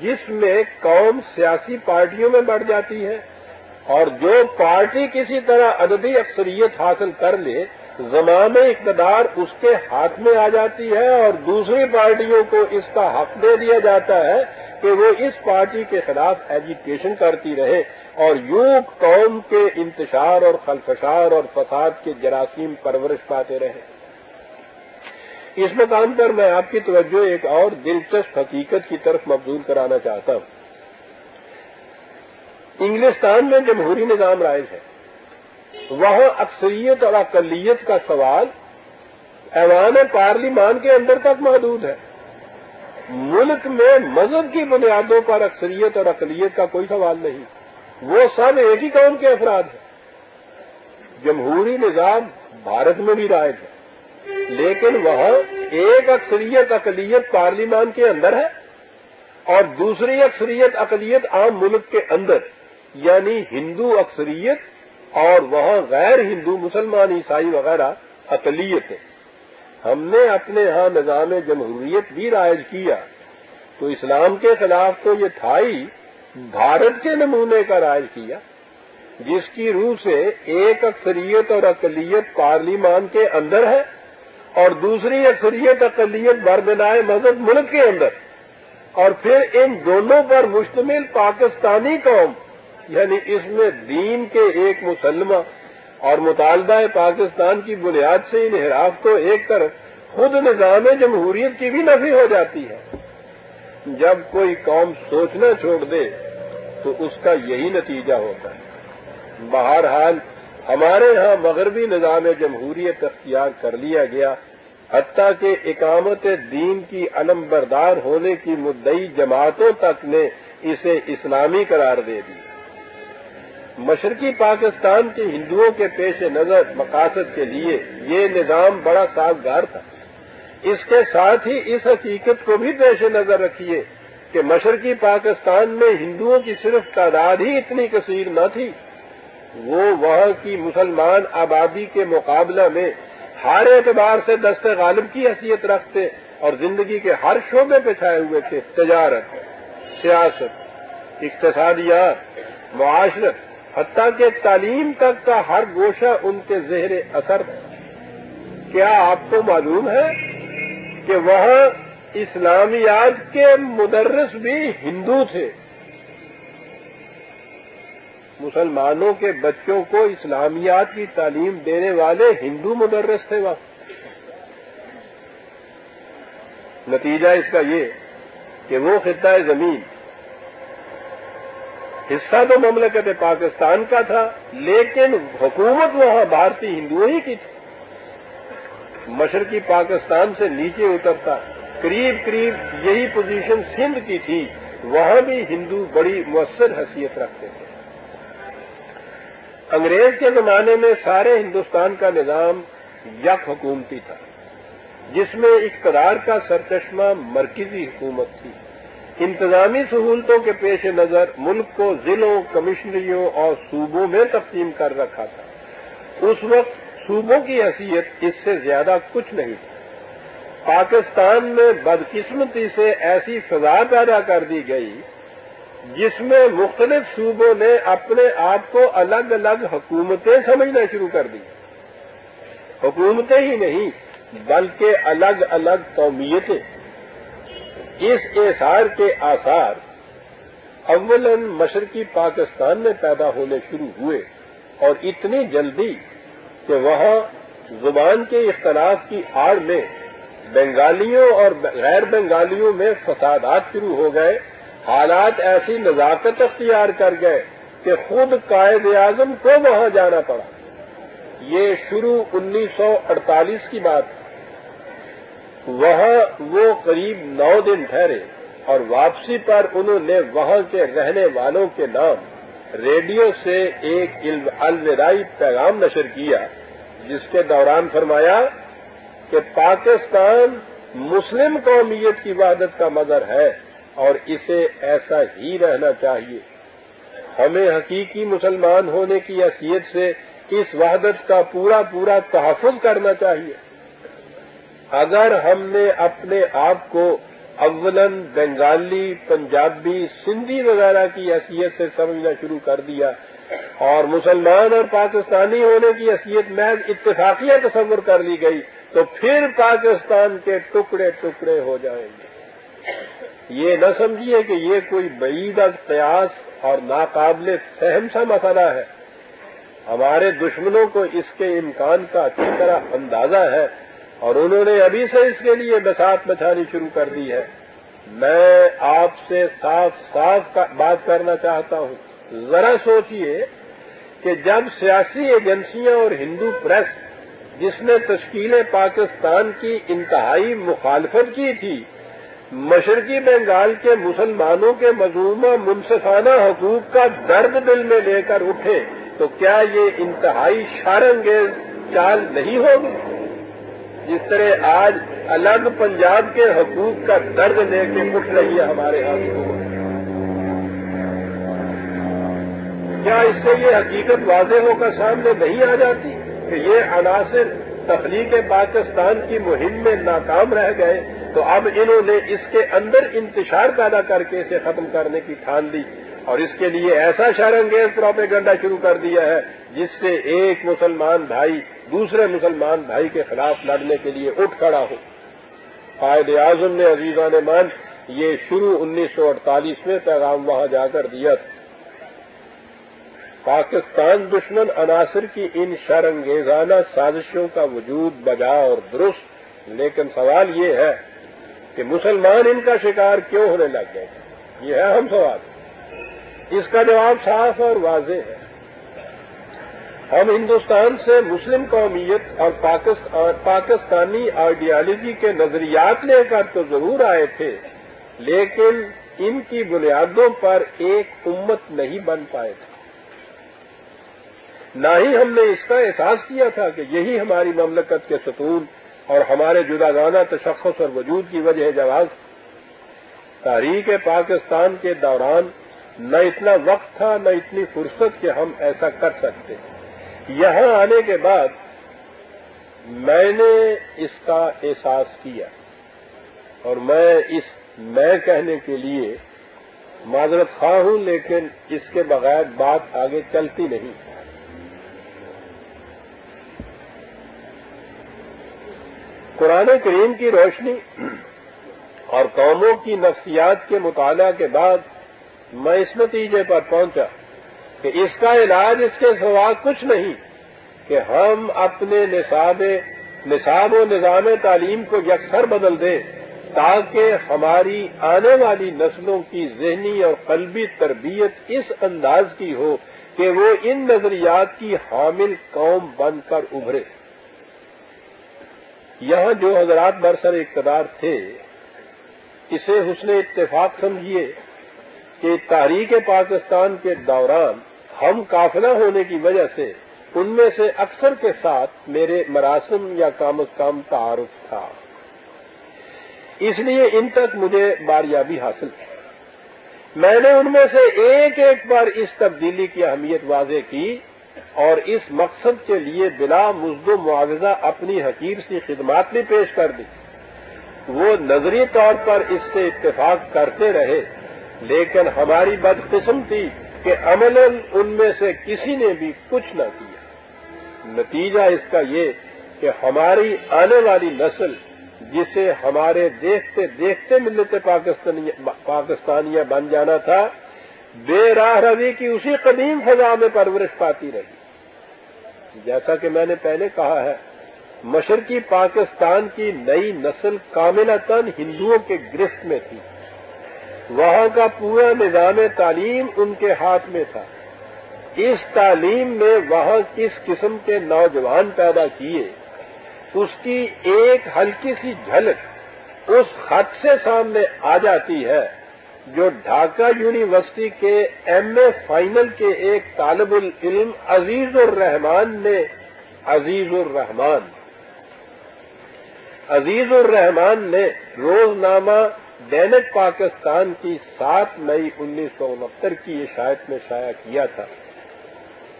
جس میں قوم سیاسی پارٹیوں میں بڑھ جاتی ہے۔ اور جو پارٹی کسی طرح عددی اکثریت حاصل کر لے، زمان اقتدار اس کے ہاتھ میں آ جاتی ہے اور دوسری پارٹیوں کو اس کا حق دے دیا جاتا ہے کہ وہ اس پارٹی کے خلاف ایجیٹیشن کرتی رہے۔ اور یوں قوم کے انتشار اور خلفشار اور فساد کے جراثیم پرورش پاتے رہے۔ اس مقام پر میں آپ کی توجہ ایک اور دلچسپ حقیقت کی طرف مبزول کرانا چاہتا ہوں۔ انگلستان میں جمہوری نظام رائج ہے۔ وہاں اکثریت اور اقلیت کا سوال ایوان پارلیمان کے اندر تک محدود ہے۔ ملک میں مذہب کی بنیادوں پر اکثریت اور اقلیت کا کوئی سوال نہیں۔ وہ سب ایک ہی قوم کے افراد ہیں۔ جمہوری نظام بھارت میں بھی رائج ہے۔ لیکن وہاں ایک اکثریت اقلیت پارلیمان کے اندر ہے اور دوسری اکثریت اقلیت عام ملک کے اندر یعنی ہندو اکثریت اور وہاں غیر ہندو مسلمان، عیسائی وغیرہ اقلیت ہے۔ ہم نے اپنے ہاں نظام جمہوریت بھی رائج کیا۔ تو اسلام کے خلاف تو یہ تھا ہی بھارت کے نمونے کا رائج کیا، جس کی روح سے ایک اکثریت اور اقلیت پارلیمان کے اندر ہے اور دوسری اکثریت اقلیت بربنائے مذہب ملک کے اندر۔ اور پھر ان دونوں پر مشتمل پاکستانی قوم یعنی اس میں دین کے ایک مسلمہ اور مطالبہ پاکستان کی بنیاد سے انحراف تو ایک طرف، خود نظام جمہوریت کی بھی نفی ہو جاتی ہے۔ جب کوئی قوم سوچنا چھوڑ دے تو اس کا یہی نتیجہ ہوتا ہے۔ بہرحال، ہمارے ہاں مغربی نظام جمہوریت اختیار کر لیا گیا، حتیٰ کہ اقامت دین کی علم بردار ہونے کی مدعی جماعتوں تک نے اسے اسلامی قرار دے دی۔ مشرقی پاکستان کے ہندوؤں کے پیش نظر مقاصد کے لیے یہ نظام بڑا سازگار تھا۔ اس کے ساتھ ہی اس حقیقت کو بھی پیش نظر رکھیے کہ مشرقی پاکستان میں ہندوؤں کی صرف تعداد ہی اتنی کثیر نہ تھی، وہ وہاں کی مسلمان آبادی کے مقابلہ میں ہر اعتبار سے دست غالب کی حیثیت رکھتے اور زندگی کے ہر شعبے پہ چھائے ہوئے تھے، تجارت، سیاست اقتصادیات معاشرت حتیٰ کہ تعلیم تک کا ہر گوشہ ان کے زہر اثر کیا آپ کو معلوم ہے کہ وہاں اسلامیات کے مدرس بھی ہندو تھے۔ مسلمانوں کے بچوں کو اسلامیات کی تعلیم دینے والے ہندو مدرس تھے وہاں۔ نتیجہ اس کا یہ کہ وہ خطہ زمین، حصہ تو مملکت پاکستان کا تھا، لیکن حکومت وہاں بھارتی ہندوؤں ہی کی تھی۔ مشرقی پاکستان سے نیچے اترتا۔ ہے قریب قریب یہی پوزیشن سندھ کی تھی، وہاں بھی ہندو بڑی مؤثر حیثیت رکھتے تھے۔ انگریز کے زمانے میں سارے ہندوستان کا نظام یک حکومتی تھا، جس میں اقتدار کا سرچشمہ مرکزی حکومت تھی۔ انتظامی سہولتوں کے پیش نظر ملک کو ضلعوں، کمشنریوں اور صوبوں میں تقسیم کر رکھا تھا۔ اس وقت صوبوں کی حیثیت اس سے زیادہ کچھ نہیں تھی۔ پاکستان میں بدقسمتی سے ایسی فضا پیدا کر دی گئی، جس میں مختلف صوبوں نے اپنے آپ کو الگ الگ حکومتیں سمجھنا شروع کر دی۔ حکومتیں ہی نہیں، بلکہ الگ الگ قومیتیں۔ اس احسار کے آثار اول مشرقی پاکستان میں پیدا ہونے شروع ہوئے، اور اتنی جلدی کہ وہاں زبان کے اختلاف کی آڑ میں بنگالیوں اور غیر بنگالیوں میں فسادات شروع ہو گئے۔ حالات ایسی نزاکت اختیار کر گئے کہ خود قائد اعظم کو وہاں جانا پڑا۔ یہ شروع انیس سو اڑتالیس کی بات وہاں وہ قریب نو دن ٹھہرے اور واپسی پر انہوں نے وہاں کے رہنے والوں کے نام ریڈیو سے ایک الوداعی پیغام نشر کیا، جس کے دوران فرمایا کہ پاکستان مسلم قومیت کی وحدت کا مظہر ہے اور اسے ایسا ہی رہنا چاہیے۔ ہمیں حقیقی مسلمان ہونے کی حیثیت سے اس وحدت کا پورا پورا تحفظ کرنا چاہیے۔ اگر ہم نے اپنے آپ کو اولن بنگالی، پنجابی، سندھی وغیرہ کی حیثیت سے سمجھنا شروع کر دیا اور مسلمان اور پاکستانی ہونے کی حیثیت محض اتفاقیہ تصور کر لی گئی تو پھر پاکستان کے ٹکڑے ٹکڑے ہو جائیں گے۔ یہ نہ سمجھیے کہ یہ کوئی بعید قیاس اور ناقابل فہم سا مسئلہ ہے۔ ہمارے دشمنوں کو اس کے امکان کا اچھی طرح اندازہ ہے اور انہوں نے ابھی سے اس کے لیے بسات بچھانی شروع کر دی ہے۔ میں آپ سے صاف صاف بات کرنا چاہتا ہوں۔ ذرا سوچئے کہ جب سیاسی ایجنسیاں اور ہندو پریس جس نے تشکیل پاکستان کی انتہائی مخالفت کی تھی۔ مشرقی بنگال کے مسلمانوں کے مظلومہ منصفانہ حقوق کا درد دل میں لے کر اٹھے، تو کیا یہ انتہائی شارنگیز چال نہیں ہوگی؟ جس طرح آج الگ پنجاب کے حقوق کا درد لے کے اٹھ رہی ہے ہمارے ہاتھ کیا اس سے یہ حقیقت واضح ہو کر سامنے نہیں آ جاتی؟ کہ یہ عناصر تخلیق پاکستان کی مہم میں ناکام رہ گئے، تو اب انہوں نے اس کے اندر انتشار پیدا کر کے اسے ختم کرنے کی ٹھان لی۔ اور اس کے لیے ایسا شرنگیز پروپیگنڈا شروع کر دیا ہے، جس سے ایک مسلمان بھائی دوسرے مسلمان بھائی کے خلاف لڑنے کے لیے اٹھ کھڑا ہو۔ قائد اعظم نے عزیزان مان یہ شروع انیس سو اڑتالیس میں پیغام وہاں جا کر دیا تھا۔ پاکستان دشمن عناصر کی ان شرنگیزانہ سازشوں کا وجود بجا اور درست، لیکن سوال یہ ہے کہ مسلمان ان کا شکار کیوں ہونے لگ گئے؟ یہ ہے ہم سوال۔ اس کا جواب صاف اور واضح ہے۔ ہم ہندوستان سے مسلم قومیت اور پاکستانی آئیڈیالوجی کے نظریات لے کر تو ضرور آئے تھے، لیکن ان کی بنیادوں پر ایک امت نہیں بن پائے تھے۔ نہ ہی ہم نے اس کا احساس کیا تھا کہ یہی ہماری مملکت کے ستون اور ہمارے جدا گانا تشخص اور وجود کی وجہ جواز تاریخ پاکستان کے دوران نہ اتنا وقت تھا، نہ اتنی فرصت کہ ہم ایسا کر سکتے۔ یہاں آنے کے بعد میں نے اس کا احساس کیا اور میں اس میں کہنے کے لیے معذرت خواہ ہوں، لیکن اس کے بغیر بات آگے چلتی نہیں۔ قرآن کریم کی روشنی اور قوموں کی نفسیات کے مطالعہ کے بعد میں اس نتیجے پر پہنچا کہ اس کا علاج اس کے سوا کچھ نہیں کہ ہم اپنے نصاب نصاب و نظام تعلیم کو یکسر بدل دیں تاکہ ہماری آنے والی نسلوں کی ذہنی اور قلبی تربیت اس انداز کی ہو کہ وہ ان نظریات کی حامل قوم بن کر ابھرے۔ یہاں جو حضرات برسر اقتدار تھے، اسے حسن اتفاق سمجھیے کہ تاریخ پاکستان کے دوران ہم قافلہ ہونے کی وجہ سے ان میں سے اکثر کے ساتھ میرے مراسم یا کام از کام تعارف تھا۔ اس لیے ان تک مجھے باریابی حاصل ہے۔ میں نے ان میں سے ایک ایک بار اس تبدیلی کی اہمیت واضح کی۔ اور اس مقصد کے لیے بلا مزد و معاوضہ اپنی حقیر سی خدمات بھی پیش کر دی۔ وہ نظری طور پر اس سے اتفاق کرتے رہے، لیکن ہماری بد قسم تھی کہ عمل ان میں سے کسی نے بھی کچھ نہ کیا۔ نتیجہ اس کا یہ کہ ہماری آنے والی نسل، جسے ہمارے دیکھتے دیکھتے ملت پاکستانیہ بن جانا تھا بے راہ روی کی اسی قدیم فضا میں پرورش پاتی رہی۔ جیسا کہ میں نے پہلے کہا ہے، مشرقی پاکستان کی نئی نسل کاملتاً ہندوؤں کے گرفت میں تھی۔ وہاں کا پورا نظام تعلیم ان کے ہاتھ میں تھا۔ اس تعلیم میں وہاں کس قسم کے نوجوان پیدا کیے، اس کی ایک ہلکی سی جھلک اس خط سے سامنے آ جاتی ہے۔ جو ڈھاکہ یونیورسٹی کے ایم اے فائنل کے ایک طالب العلم عزیز الرحمان نے، عزیز الرحمان عزیز الرحمان نے روز نامہ دینک پاکستان کی سات مئی انیس سو انہتر کی عشایت میں شائع کیا تھا۔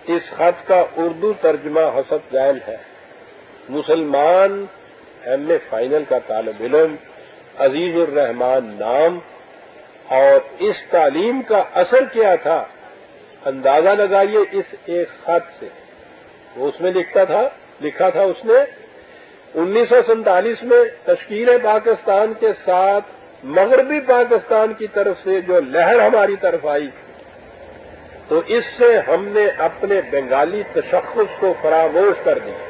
اس خط کا اردو ترجمہ حسب جائل ہے۔ مسلمان ایم اے فائنل کا طالب علم، عزیز الرحمان نام اور اس تعلیم کا اثر کیا تھا؟ اندازہ لگائیے اس ایک خط سے۔ وہ اس میں لکھتا تھا، لکھا تھا اس نے، انیس سو سینتالیس میں تشکیل پاکستان کے ساتھ مغربی پاکستان کی طرف سے جو لہر ہماری طرف آئی، تو اس سے ہم نے اپنے بنگالی تشخص کو فراموش کر دیا۔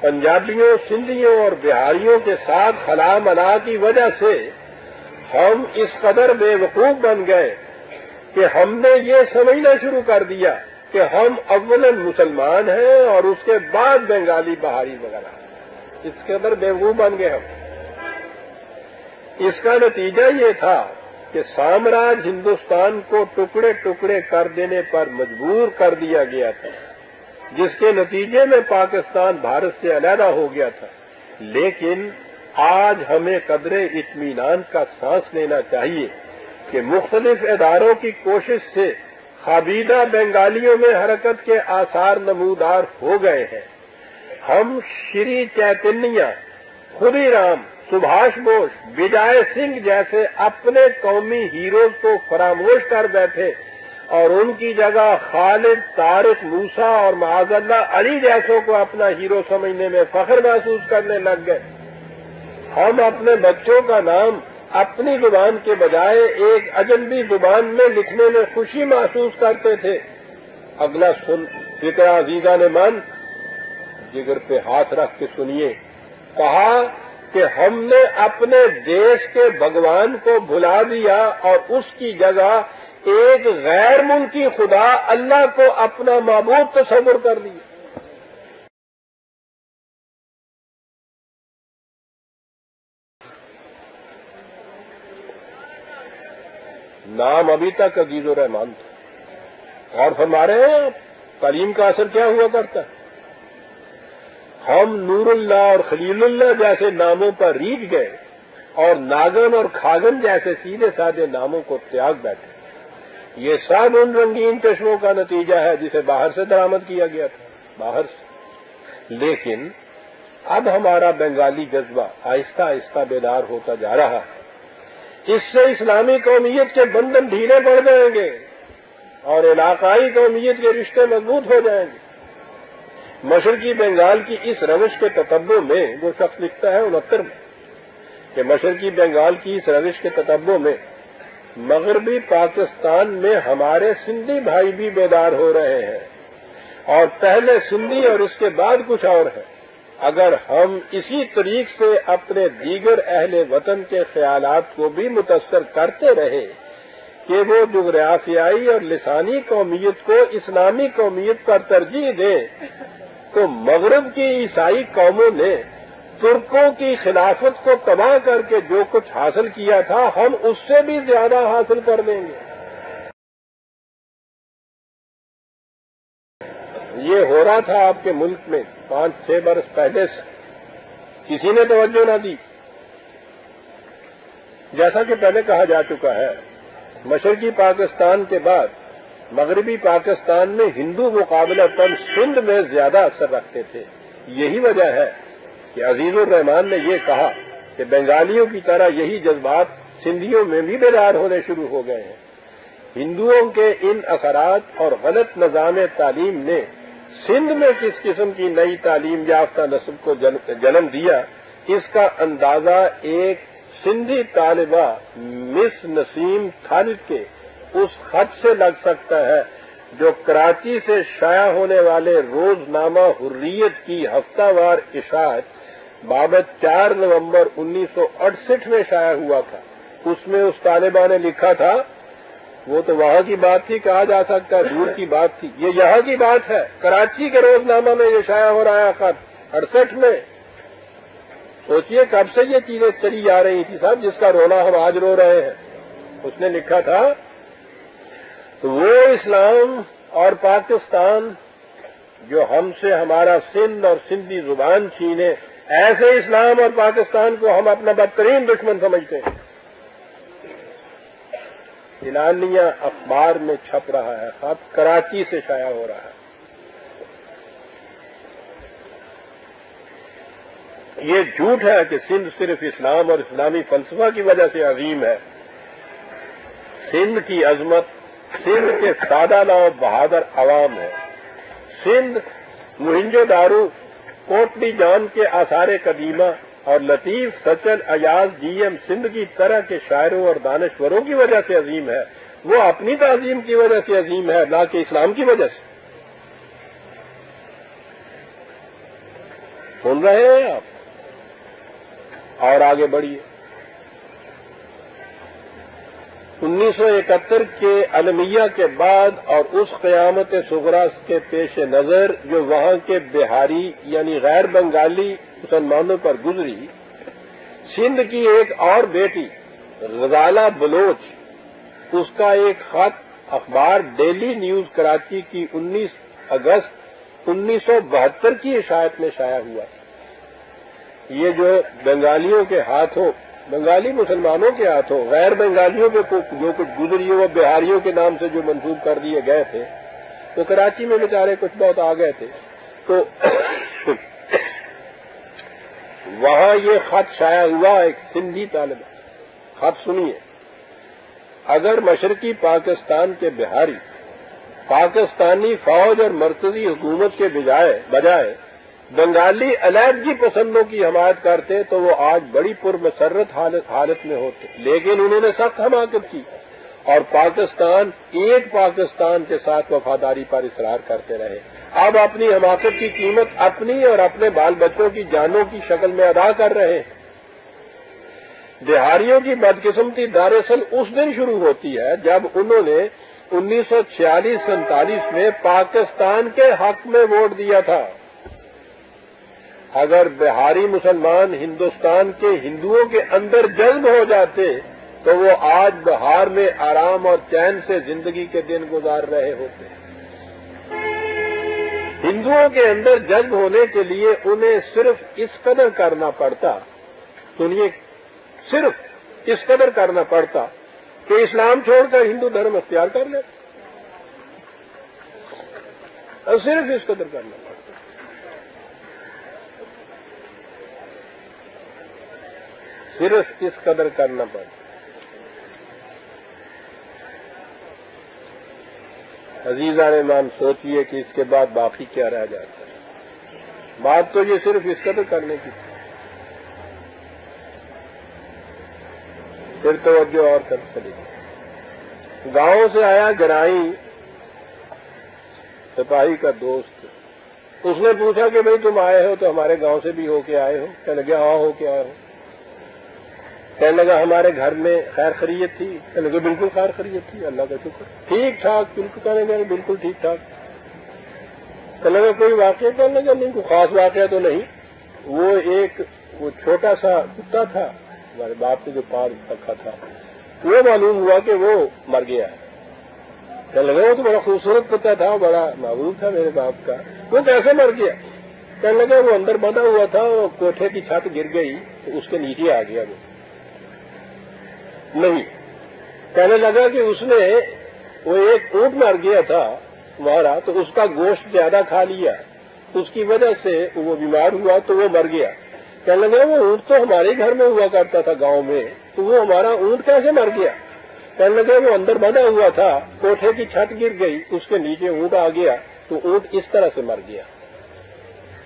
پنجابیوں، سندھیوں اور بہاریوں کے ساتھ خلا منا کی وجہ سے ہم اس قدر بے وقوف بن گئے کہ ہم نے یہ سمجھنا شروع کر دیا کہ ہم اول مسلمان ہیں اور اس کے بعد بنگالی بہاری وغیرہ۔ اس قدر بے وقوف بن گئے ہم۔ اس کا نتیجہ یہ تھا کہ سامراج ہندوستان کو ٹکڑے ٹکڑے کر دینے پر مجبور کر دیا گیا تھا، جس کے نتیجے میں پاکستان بھارت سے علیحدہ ہو گیا تھا۔ لیکن آج ہمیں قدر اطمینان کا سانس لینا چاہیے کہ مختلف اداروں کی کوشش سے خابیدہ بنگالیوں میں حرکت کے آثار نمودار ہو گئے ہیں۔ ہم شری چیتنیا خودی رام، سبھاش بوس، وجائے سنگھ جیسے اپنے قومی ہیروز کو فراموش کر بیٹھے اور ان کی جگہ خالد، طارق موسا اور معاذ اللہ علی جیسوں کو اپنا ہیرو سمجھنے میں فخر محسوس کرنے لگ گئے۔ ہم اپنے بچوں کا نام اپنی زبان کے بجائے ایک اجنبی زبان میں لکھنے میں خوشی محسوس کرتے تھے۔ اگلا سن فکر عزیزہ نے من جگر پہ ہاتھ رکھ کے سنیے۔ کہا کہ ہم نے اپنے دیش کے بھگوان کو بھلا دیا اور اس کی جگہ ایک غیر ملکی خدا اللہ کو اپنا معبود تصور کر لیا۔ نام ابھی تک عزیز و رحمان تھا اور ہمارے تعلیم کا اثر کیا ہوا کرتا ہے؟ ہم نور اللہ اور خلیل اللہ جیسے ناموں پر ریچ گئے اور ناگن اور کھاگن جیسے سیدھے سادے ناموں کو تیاگ بیٹھے۔ یہ سب ان رنگین چشموں کا نتیجہ ہے جسے باہر سے درامد کیا گیا تھا۔ باہر سے۔ لیکن اب ہمارا بنگالی جذبہ آہستہ آہستہ بیدار ہوتا جا رہا ہے۔ اس سے اسلامی قومیت کے بندن ڈھیلے پڑ جائیں گے اور علاقائی قومیت کے رشتے مضبوط ہو جائیں گے۔ مشرقی بنگال کی اس روش کے تتبوں میں وہ شخص لکھتا ہے انہتر میں کہ مشرقی بنگال کی اس روش کے تتبوں میں مغربی پاکستان میں ہمارے سندھی بھائی بھی بیدار ہو رہے ہیں اور پہلے سندھی اور اس کے بعد کچھ اور ہے اگر ہم اسی طریق سے اپنے دیگر اہل وطن کے خیالات کو بھی متاثر کرتے رہے کہ وہ جغرافیائی اور لسانی قومیت کو اسلامی قومیت پر ترجیح دے تو مغرب کی عیسائی قوموں نے ترکوں کی خلافت کو تباہ کر کے جو کچھ حاصل کیا تھا، ہم اس سے بھی زیادہ حاصل کر دیں گے۔ یہ ہو رہا تھا آپ کے ملک میں پانچ چھ برس پہلے سے۔ کسی نے توجہ نہ دی۔ جیسا کہ پہلے کہا جا چکا ہے، مشرقی پاکستان کے بعد مغربی پاکستان میں ہندو مقابلہ تن سندھ میں زیادہ اثر رکھتے تھے۔ یہی وجہ ہے کہ عزیز الرحمان نے یہ کہا کہ بنگالیوں کی طرح یہی جذبات سندھیوں میں بھی بیدار ہونے شروع ہو گئے ہیں۔ ہندوؤں کے ان اثرات اور غلط نظام تعلیم نے سندھ میں کس قسم کی نئی تعلیم یافتہ نسل کو جنم دیا، اس کا اندازہ ایک سندھی طالبہ مس نسیم خالد کے اس خط سے لگ سکتا ہے، جو کراچی سے شائع ہونے والے روز نامہ حریت کی ہفتہ وار اشاعت بابت چار نومبر انیس سو اڑسٹھ میں شائع ہوا تھا۔ اس میں اس طالبہ نے لکھا تھا وہ تو وہاں کی بات تھی، کہا جا سکتا ہے دور کی بات تھی۔ یہ یہاں کی بات ہے۔ کراچی کے روز نامہ میں یہ شائع ہو رہا ہے، خط اڑسٹھ میں۔ سوچئے کب سے یہ چیزیں چلی جا رہی تھی صاحب جس کا رونا ہم آج رو رہے ہیں۔ اس نے لکھا تھا، تو وہ اسلام اور پاکستان جو ہم سے ہمارا سندھ اور سندھی زبان چھینے، ایسے اسلام اور پاکستان کو ہم اپنا بدترین دشمن سمجھتے ہیں۔ اعلانیہ اخبار میں چھپ رہا ہے خط کراچی سے شائع ہو رہا ہے۔ یہ جھوٹ ہے کہ سندھ صرف اسلام اور اسلامی فلسفہ کی وجہ سے عظیم ہے۔ سندھ کی عظمت، سندھ کے سادہ لا بہادر عوام ہے۔ سندھ مہنجو دارو، کوٹلی جان کے آثار قدیمہ اور لطیف سچل ایاز جی ایم سندھ کی طرح کے شاعروں اور دانشوروں کی وجہ سے عظیم ہے۔ وہ اپنی تعظیم کی وجہ سے عظیم ہے، نہ کہ اسلام کی وجہ سے۔ سن رہے ہیں آپ؟ اور آگے بڑھیے۔ انیس سو اکہتر کے المیہ کے بعد اور اس قیامت سغرا کے پیش نظر جو وہاں کے بہاری یعنی غیر بنگالی مسلمانوں پر گزری، سندھ کی ایک اور بیٹی غزالہ بلوچ، اس کا ایک خط اخبار ڈیلی نیوز کراچی کی انیس اگست انیس سو بہتر کی عشایت میں شائع ہوا۔ یہ جو بنگالیوں کے ہاتھوں، بنگالی مسلمانوں کے ہاتھوں، غیر بنگالیوں کے جو کچھ گزری وہ بہاریوں کے نام سے جو منسوخ کر دیے گئے تھے تو کراچی میں بیچارے کچھ بہت آ گئے تھے۔ تو وہاں یہ خط شائع ہوا ایک سندھی طالب خط سنیے۔ اگر مشرقی پاکستان کے بہاری، پاکستانی فوج اور مرکزی حکومت کے بجائے بجائے بنگالی علیحدگی پسندوں کی حمایت کرتے تو وہ آج بڑی پر مسرت حالت میں ہوتے۔ لیکن انہوں نے سخت حماقت کی اور پاکستان، ایک پاکستان کے ساتھ وفاداری پر اصرار کرتے رہے۔ اب اپنی حماقت کی قیمت اپنی اور اپنے بال بچوں کی جانوں کی شکل میں ادا کر رہے ہیں۔ بہاریوں کی بدقسمتی دراصل اس دن شروع ہوتی ہے جب انہوں نے انیس سو چھیالیس سینتالیس میں پاکستان کے حق میں ووٹ دیا تھا۔ اگر بہاری مسلمان ہندوستان کے ہندوؤں کے اندر جلد ہو جاتے تو وہ آج بہار میں آرام اور چین سے زندگی کے دن گزار رہے ہوتے۔ ہندوؤں کے اندر جذب ہونے کے لیے انہیں صرف اس قدر کرنا پڑتا، سنیے، صرف اس قدر کرنا پڑتا کہ اسلام چھوڑ کر ہندو دھرم اختیار کر لے۔ اور صرف اس قدر کرنا پڑتا۔ صرف اس قدر کرنا پڑتا۔ عزیزہ مان سوچئے کہ اس کے بعد باقی کیا رہ جاتا ہے؟ بات تو یہ صرف اس قدر کرنے کی پھر توجہ اور کر چلے گی گاؤں سے آیا گرائی سپاہی کا دوست۔ اس نے پوچھا کہ بھائی تم آئے ہو تو ہمارے گاؤں سے بھی ہو کے آئے ہو؟ کہنے لگے ہاں ہو کے آئے ہو کہنے لگا، ہمارے گھر میں خیر خرید تھی. کہنے لگے بالکل خیر خرید تھی. اللہ کا شکر. ٹھیک ٹھاک. بالکل کہنے لگے بالکل ٹھیک ٹھاک. کہنے لگا، کوئی واقعہ کہنے لگا، نہیں، کوئی خاص واقعہ تو نہیں. وہ ایک، وہ چھوٹا سا کتا تھا. ہمارے باپ نے جو پار رکھا تھا. وہ معلوم ہوا کہ وہ مر گیا. کہنے لگا، وہ تو بڑا خوبصورت کتا تھا بڑا معروف تھا میرے باپ کا. وہ کیسے مر گیا. کہنے لگا، وہ اندر بندھا ہوا تھا وہ کوٹھے کی چھت گر گئی، تو اس کے نیچے آ گیا وہ. نہیں۔ کہنے لگا کہ اس نے وہ ایک اونٹ مر گیا تھا مارا تو اس کا گوشت زیادہ کھا لیا۔ اس کی وجہ سے وہ بیمار ہوا تو وہ مر گیا۔ کہنے لگا وہ اونٹ تو ہمارے گھر میں ہوا کرتا تھا گاؤں میں، تو وہ ہمارا اونٹ کیسے مر گیا؟ کہنے لگا وہ اندر بندھا ہوا تھا، کوٹھے کی چھت گر گئی، اس کے نیچے اونٹ آ گیا تو اونٹ اس طرح سے مر گیا۔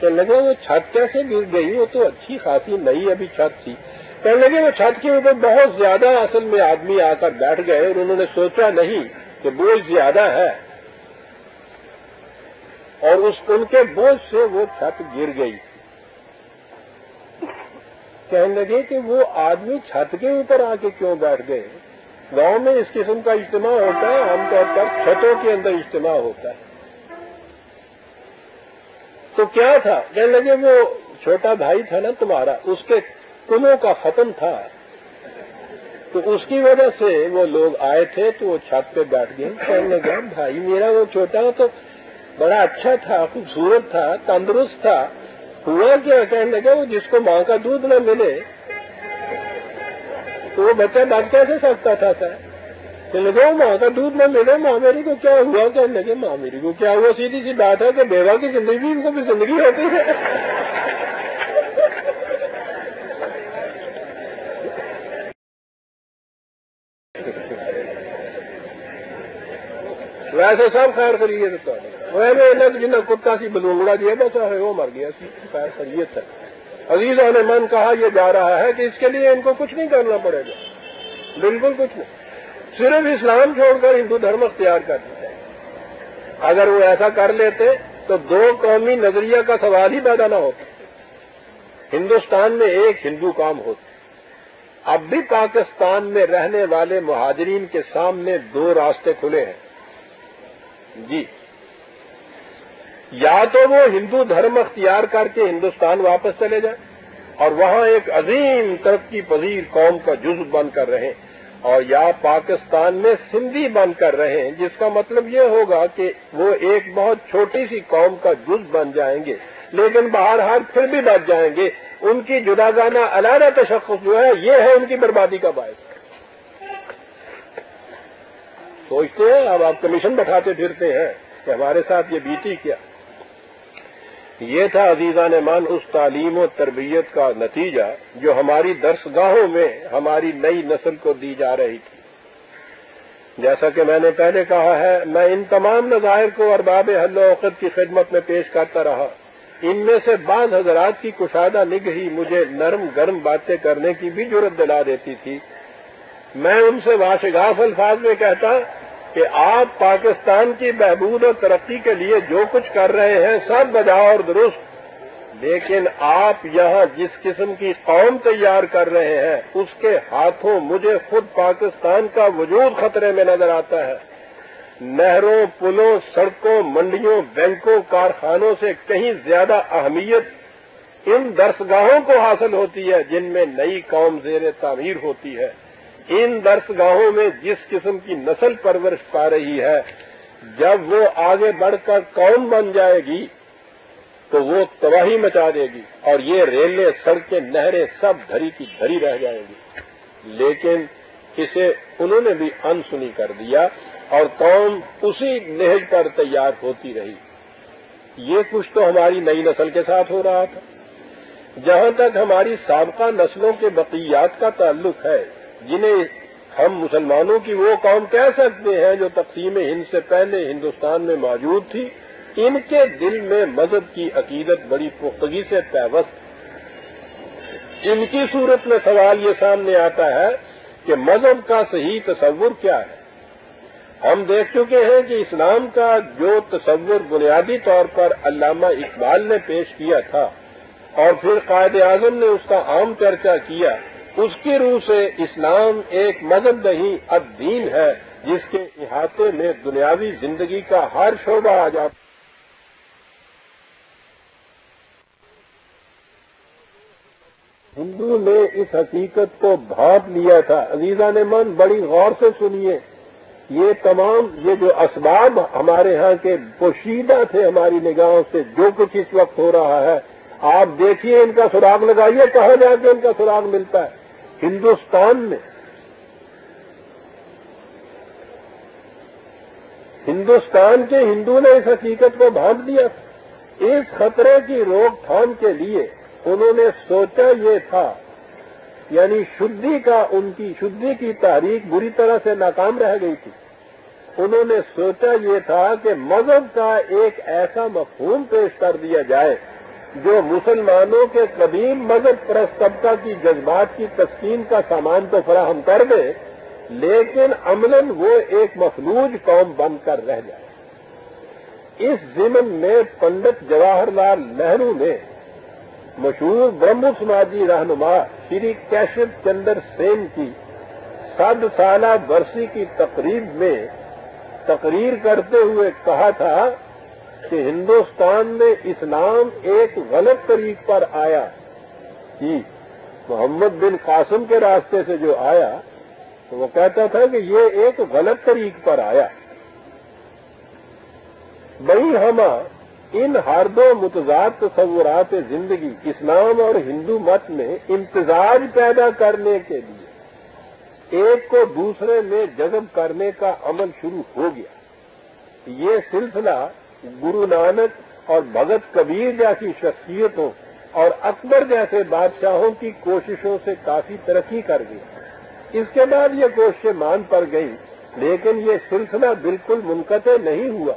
کہنے لگا وہ چھت کیسے گر گئی؟ وہ تو اچھی خاصی نئی ابھی چھت تھی۔ کہنے لگے وہ چھت کے اوپر بہت زیادہ اصل میں آدمی آ کر بیٹھ گئے اور انہوں نے سوچا نہیں کہ بوجھ زیادہ ہے۔ اور اس ان کے بوجھ سے وہ چھت گر گئی۔ کہنے لگے کہ وہ آدمی چھت کے اوپر آ کے کیوں بیٹھ گئے؟ گاؤں میں اس قسم کا اجتماع ہوتا ہے عام طور پر چھتوں کے اندر اجتماع ہوتا ہے۔ تو کیا تھا؟ کہنے لگے وہ چھوٹا بھائی تھا نا تمہارا، اس کے کنوں کا ختم تھا۔ تو اس کی وجہ سے وہ لوگ آئے تھے تو وہ چھت پہ بیٹھ گئے۔ کہنے لگا بھائی میرا وہ چھوٹا تو بڑا اچھا تھا، خوبصورت تھا، تندرست تھا۔ ہوا کیا؟ کہنے لگا وہ جس کو ماں کا دودھ نہ ملے، تو وہ بچہ بات کیسے سکتا تھا؟ کہنے لگا ماں کا دودھ نہ ملے، ماں میری کو کیا ہوا؟ کہنے لگے، ماں میری کو کیا ہوا؟ سیدھی سی بات ہے کہ بیوہ کی زندگی ان کو بھی زندگی ہوتی ہے۔ ویسے سب خیر خرید ویسے جنہیں کتا سی بلونگڑا دیا بس ہے وہ مر گیا سی، خیر خرید ہے عزیزوں نے من کہا، یہ جا رہا ہے کہ اس کے لیے ان کو کچھ نہیں کرنا پڑے گا۔ بالکل کچھ نہیں۔ صرف اسلام چھوڑ کر ہندو دھرم اختیار کر دیتے اگر وہ ایسا کر لیتے تو دو قومی نظریہ کا سوال ہی پیدا نہ ہوتا۔ ہندوستان میں ایک ہندو کام ہوتا اب بھی پاکستان میں رہنے والے مہاجرین کے سامنے دو راستے کھلے ہیں۔ جی۔ یا تو وہ ہندو دھرم اختیار کر کے ہندوستان واپس چلے جائیں اور وہاں ایک عظیم ترقی پذیر قوم کا جز بن کر رہے اور یا پاکستان میں سندھی بن کر رہے ہیں جس کا مطلب یہ ہوگا کہ وہ ایک بہت چھوٹی سی قوم کا جز بن جائیں گے، لیکن بہرحال پھر بھی بچ جائیں گے۔ ان کی جدا گانا علیحدہ تشخص جو ہے، یہ ہے ان کی بربادی کا باعث۔ سوچتے ہیں، اب آپ کمیشن بٹھاتے پھرتے ہیں کہ ہمارے ساتھ یہ بیتی کیا۔ یہ تھا عزیزان مان اس تعلیم و تربیت کا نتیجہ جو ہماری درسگاہوں میں ہماری نئی نسل کو دی جا رہی تھی۔ جیسا کہ میں نے پہلے کہا ہے، میں ان تمام نظائر کو ارباب حل و وقت کی خدمت میں پیش کرتا رہا۔ ان میں سے بعض حضرات کی کشادہ نگہی مجھے نرم گرم باتیں کرنے کی بھی ضرورت دلا دیتی تھی۔ میں ان سے واشگاف الفاظ میں کہتا کہ آپ پاکستان کی بہبود اور ترقی کے لیے جو کچھ کر رہے ہیں سب بجا اور درست۔ لیکن آپ یہاں جس قسم کی قوم تیار کر رہے ہیں، اس کے ہاتھوں مجھے خود پاکستان کا وجود خطرے میں نظر آتا ہے۔ نہروں، پلوں، سڑکوں، منڈیوں، بینکوں، کارخانوں سے کہیں زیادہ اہمیت ان درسگاہوں کو حاصل ہوتی ہے جن میں نئی قوم زیر تعمیر ہوتی ہے۔ ان درسگاہوں میں جس قسم کی نسل پرورش پا رہی ہے، جب وہ آگے بڑھ کر قوم بن جائے گی، تو وہ تباہی مچا دے گی اور یہ ریلیں سڑکیں، نہریں سب دھری کی دھری رہ جائیں گی۔ لیکن اسے انہوں نے بھی انسنی کر دیا اور قوم اسی نہج پر تیار ہوتی رہی۔ یہ کچھ تو ہماری نئی نسل کے ساتھ ہو رہا تھا۔ جہاں تک ہماری سابقہ نسلوں کے بقیات کا تعلق ہے جنہیں ہم مسلمانوں کی وہ قوم کہہ سکتے ہیں جو تقسیم ہند سے پہلے ہندوستان میں موجود تھی، ان کے دل میں مذہب کی عقیدت بڑی پختگی سے پیوست ان کی صورت میں سوال یہ سامنے آتا ہے کہ مذہب کا صحیح تصور کیا ہے۔ ہم دیکھ چکے ہیں کہ اسلام کا جو تصور بنیادی طور پر علامہ اقبال نے پیش کیا تھا اور پھر قائد اعظم نے اس کا عام چرچا کیا اس کی روح سے اسلام ایک مذہب نہیں، اب دین ہے، جس کے احاطے میں دنیاوی زندگی کا ہر شعبہ آ جاتا ہندو نے اس حقیقت کو بھانپ لیا تھا۔ عزیزہ نے من بڑی غور سے سنیے۔ یہ تمام، یہ جو اسباب ہمارے ہاں کے پوشیدہ تھے ہماری نگاہوں سے، جو کچھ اس وقت ہو رہا ہے، آپ دیکھیے ان کا سراغ لگائیے، کہاں جا کے ان کا سراغ ملتا ہے؟ ہندوستان میں ہندوستان کے ہندو نے اس حقیقت کو بھانپ دیا اس خطرے کی روک تھام کے لیے انہوں نے سوچا یہ تھا یعنی شدھی کا ان کی شدھی کی تاریخ بری طرح سے ناکام رہ گئی تھی۔ انہوں نے سوچا یہ تھا کہ مذہب کا ایک ایسا مفہوم پیش کر دیا جائے جو مسلمانوں کے قدیم مذہب پرست طبقہ کی جذبات کی تسکین کا سامان تو فراہم کر دے، لیکن عملاً وہ ایک مفلوج قوم بن کر رہ جائے۔ اس ضمن میں پنڈت جواہر لال نہرو نے مشہور برہم سماجی رہنما شری کیشو چندر سین کی سد سالہ برسی کی تقریب میں تقریر کرتے ہوئے کہا تھا کہ ہندوستان میں اسلام ایک غلط طریق پر آیا۔ جی محمد بن قاسم کے راستے سے جو آیا، تو وہ کہتا تھا کہ یہ ایک غلط طریق پر آیا۔ بڑی ہما، ان ہر دو متضاد تصورات زندگی، اسلام اور ہندو مت میں امتزاج پیدا کرنے کے لیے، ایک کو دوسرے میں جذب کرنے کا عمل شروع ہو گیا۔ یہ سلسلہ گرو نانک اور بھگت کبیر جیسی شخصیتوں اور اکبر جیسے بادشاہوں کی کوششوں سے کافی ترقی کر گیا اس کے بعد یہ کوششیں مان پڑ گئی، لیکن یہ سلسلہ بالکل منقطع نہیں ہوا۔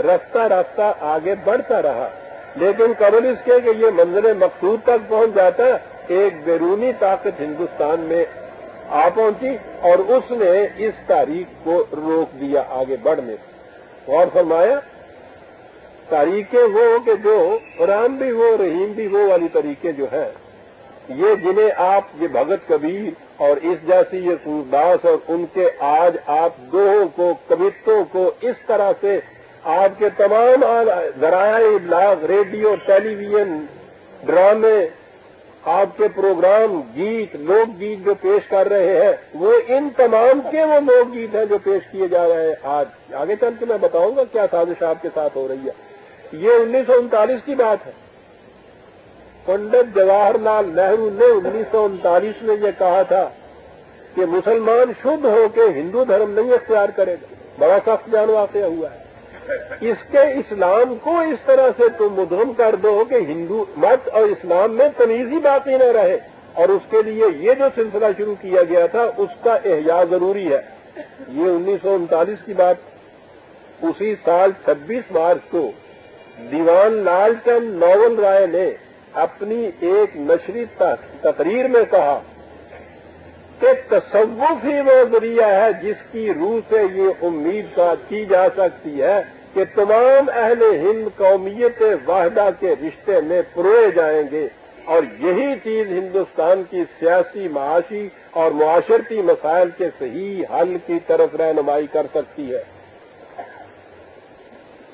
رفتہ رفتہ آگے بڑھتا رہا۔ لیکن قبل اس کے کہ یہ منظر مقصود تک پہنچ جاتا، ایک بیرونی طاقت ہندوستان میں آ پہنچی اور اس نے اس تاریخ کو روک دیا آگے بڑھنے۔ سے اور فرمایا تاریخیں وہ کہ جو قرآن بھی وہ رحیم بھی وہ والی طریقے جو ہیں، یہ جنہیں آپ، یہ بھگت کبیر اور اس جیسی یہ سورداس اور ان کے آج آپ دوہوں کو کبتوں کو اس طرح سے آپ کے تمام ذرائع ابلاغ ریڈیو، ٹیلی ویژن، ڈرامے، آپ کے پروگرام، گیت، لوک گیت جو پیش کر رہے ہیں، وہ ان تمام کے وہ لوک گیت ہیں جو پیش کیے جا رہے ہیں آج۔ آگے چل کے میں بتاؤں گا کیا سازش آپ کے ساتھ ہو رہی ہے۔ یہ انیس سو انتالیس کی بات ہے۔ پنڈت جواہر لال نہرو نے انیس سو انتالیس میں یہ کہا تھا کہ مسلمان شدھ ہو کے ہندو دھرم نہیں اختیار کرے گا۔ بڑا سخت جان واقع ہوا ہے۔ اس کے اسلام کو اس طرح سے تم مدھم کر دو کہ ہندو مت اور اسلام میں تمیزی باقی نہ رہے۔ اور اس کے لیے یہ جو سلسلہ شروع کیا گیا تھا، اس کا احیاء ضروری ہے۔ یہ انیس سو انتالیس کی بات۔ اسی سال چھبیس مارچ کو دیوان لال چند نوول رائے نے اپنی ایک نشری تقریر میں کہا، کہ تصوف ہی وہ ذریعہ ہے جس کی روح سے یہ امید کی جا سکتی ہے کہ تمام اہل ہند قومیت واحدہ کے رشتے میں پروئے جائیں گے اور یہی چیز ہندوستان کی سیاسی معاشی اور معاشرتی مسائل کے صحیح حل کی طرف رہنمائی کر سکتی ہے۔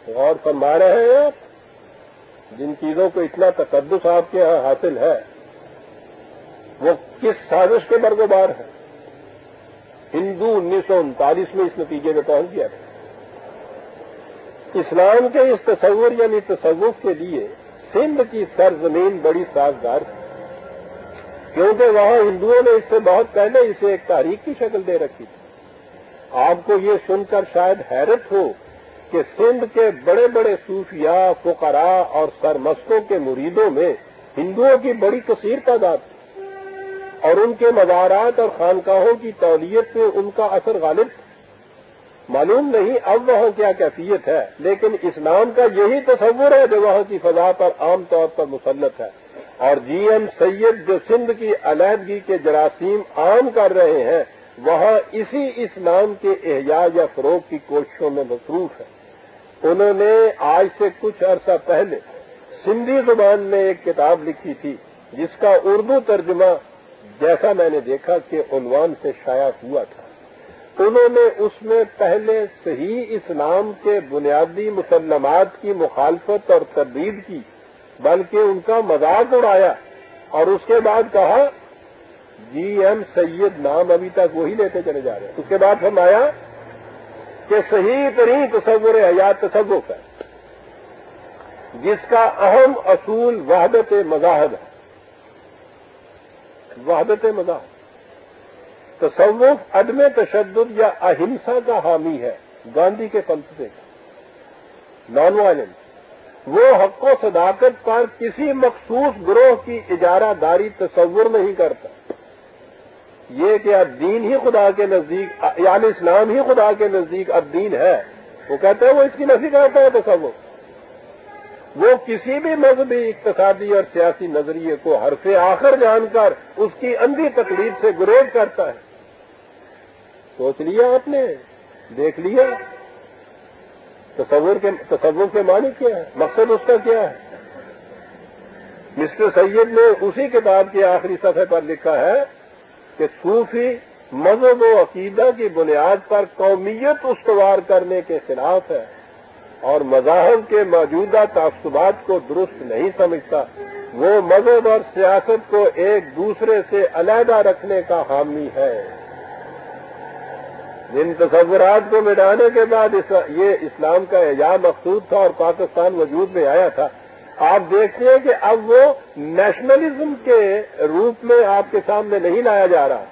اور فرما رہے ہیں آپ جن چیزوں کو اتنا تقدس آپ کے یہاں حاصل ہے، وہ کس سازش کے برگوبار ہے ہندو انیس سو انتالیس میں اس نتیجے میں پہنچ گیا تھا۔ اسلام کے اس تصور یعنی تصوف کے لیے سندھ کی سرزمین بڑی سازگار تھی۔ کیونکہ وہاں ہندوؤں نے اس سے بہت پہلے اسے ایک تاریخ کی شکل دے رکھی تھی۔ آپ کو یہ سن کر شاید حیرت ہو کہ سندھ کے بڑے بڑے صوفیاء، فقراء اور سرمستوں کے مریدوں میں ہندوؤں کی بڑی کثیر تعداد تھی اور ان کے مزارات اور خانقاہوں کی تولیت میں ان کا اثر غالب تھا معلوم نہیں اب وہاں کیا کیفیت ہے، لیکن اسلام کا یہی تصور ہے جو وہاں کی فضا پر عام طور پر مسلط ہے۔ اور جی ایم سید جو سندھ کی علیحدگی کے جراثیم عام کر رہے ہیں، وہاں اسی اسلام کے احیاء یا فروغ کی کوششوں میں مصروف ہے انہوں نے آج سے کچھ عرصہ پہلے سندھی زبان میں ایک کتاب لکھی تھی، جس کا اردو ترجمہ جیسا میں نے دیکھا کہ عنوان سے شائع ہوا تھا۔ انہوں نے اس میں پہلے صحیح اسلام کے بنیادی مسلمات کی مخالفت اور تردید کی، بلکہ ان کا مذاق اڑایا اور اس کے بعد کہا جی ایم سید نام ابھی تک وہی لیتے چلے جا رہے ہیں۔ اس کے بعد ہم آیا کہ صحیح ترین تصور حیات تصوف ہے۔ جس کا اہم اصول وحدت مذاہب ہے۔ وحدت مذاہب۔ تصوف عدم تشدد یا اہنسا کا حامی ہے۔ گاندھی کے فلسفے کا نان وائلنس وہ حق و صداقت پر کسی مخصوص گروہ کی اجارہ داری تصور نہیں کرتا۔ یہ کہ اب دین ہی خدا کے نزدیک یعنی اسلام ہی خدا کے نزدیک اب دین ہے۔ وہ کہتے ہیں وہ اس کی نفی کرتا ہے تصور۔ وہ کسی بھی مذہبی، اقتصادی اور سیاسی نظریے کو حرف آخر جان کر اس کی اندھی تکلیف سے گریز کرتا ہے۔ سوچ لیا آپ نے، دیکھ لیا۔ تصور کے تصور کے معنی کیا ہے؟ مقصد اس کا کیا ہے؟ مسٹر سید نے اسی کتاب کے آخری صفحے پر لکھا ہے کہ صوفی مذہب و عقیدہ کی بنیاد پر قومیت استوار کرنے کے خلاف ہے اور مذاہب کے موجودہ تعصبات کو درست نہیں سمجھتا، وہ مذہب اور سیاست کو ایک دوسرے سے علیحدہ رکھنے کا حامی ہے۔ جن تصورات کو مٹانے کے بعد یہ اسلام کا اعجاز مقصود تھا اور پاکستان وجود میں آیا تھا۔ آپ دیکھتے ہیں کہ اب وہ نیشنلزم کے روپ میں آپ کے سامنے نہیں لایا جا رہا۔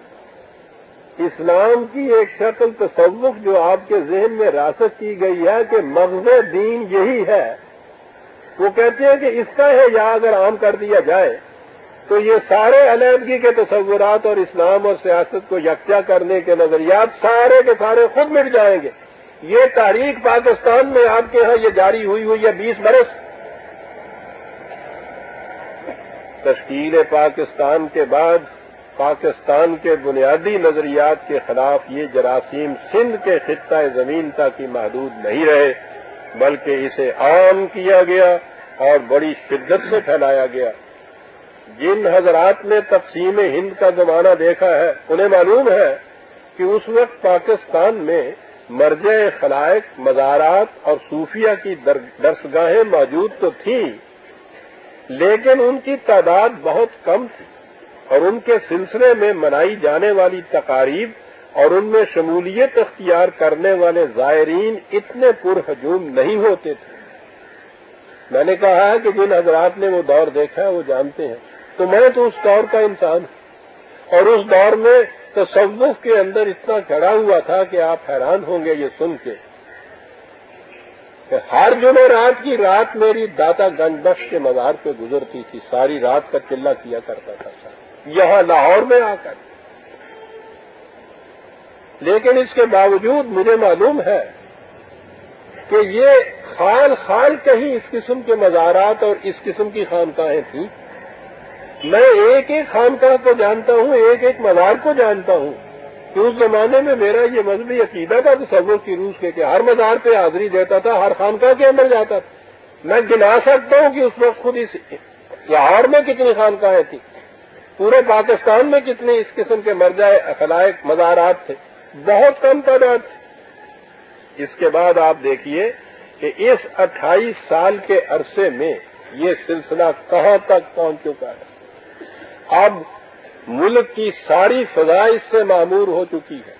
اسلام کی ایک شکل تصوف جو آپ کے ذہن میں راست کی گئی ہے کہ مغز دین یہی ہے، وہ کہتے ہیں کہ اس کا ہے یا اگر عام کر دیا جائے، تو یہ سارے علیحدگی کے تصورات اور اسلام اور سیاست کو یکجا کرنے کے نظریات سارے کے سارے خود مٹ جائیں گے۔ یہ تاریخ پاکستان میں آپ کے ہاں یہ جاری ہوئی ہوئی ہے بیس برس۔ تشکیل پاکستان کے بعد پاکستان کے بنیادی نظریات کے خلاف یہ جراثیم سندھ کے خطہ زمین تک ہی محدود نہیں رہے، بلکہ اسے عام کیا گیا اور بڑی شدت سے پھیلایا گیا۔ جن حضرات نے تقسیم ہند کا زمانہ دیکھا ہے، انہیں معلوم ہے کہ اس وقت پاکستان میں مرجع خلائق، مزارات اور صوفیہ کی درسگاہیں موجود تو تھیں۔ لیکن ان کی تعداد بہت کم تھی اور ان کے سلسلے میں منائی جانے والی تقاریب اور ان میں شمولیت اختیار کرنے والے زائرین اتنے پرہجوم نہیں ہوتے تھے۔ میں نے کہا ہے کہ جن حضرات نے وہ دور دیکھا ہے، وہ جانتے ہیں۔ تو میں تو اس دور کا انسان ہوں۔ اور اس دور میں تصوف کے اندر اتنا چڑھا ہوا تھا کہ آپ حیران ہوں گے یہ سن کے۔ کہ ہر رات کی رات میری داتا گنج بخش کے مزار پہ گزرتی تھی، ساری رات کا چلا کیا کرتا تھا یہاں لاہور میں آ کر۔ لیکن اس کے باوجود مجھے معلوم ہے کہ یہ خال خال کہیں اس قسم کے مزارات اور اس قسم کی خانقاہیں تھیں۔ میں ایک ایک خانقاہ کو جانتا ہوں، ایک ایک مزار کو جانتا ہوں۔ کہ اس زمانے میں میرا یہ مذہبی عقیدہ تھا تصور کی روس کے کہ ہر مزار پہ حاضری دیتا تھا، ہر خانقاہ کے اندر جاتا تھا۔ میں گنا سکتا ہوں کہ اس وقت خود اس لاہور میں کتنی خانقاہیں تھیں، پورے پاکستان میں کتنے اس قسم کے مرجائے اخلائق مزارات تھے۔ بہت کم تعداد اس کے بعد آپ دیکھیے کہ اس اٹھائیس سال کے عرصے میں یہ سلسلہ کہاں تک پہنچ چکا ہے۔ اب ملک کی ساری فضا اس سے معمور ہو چکی ہے۔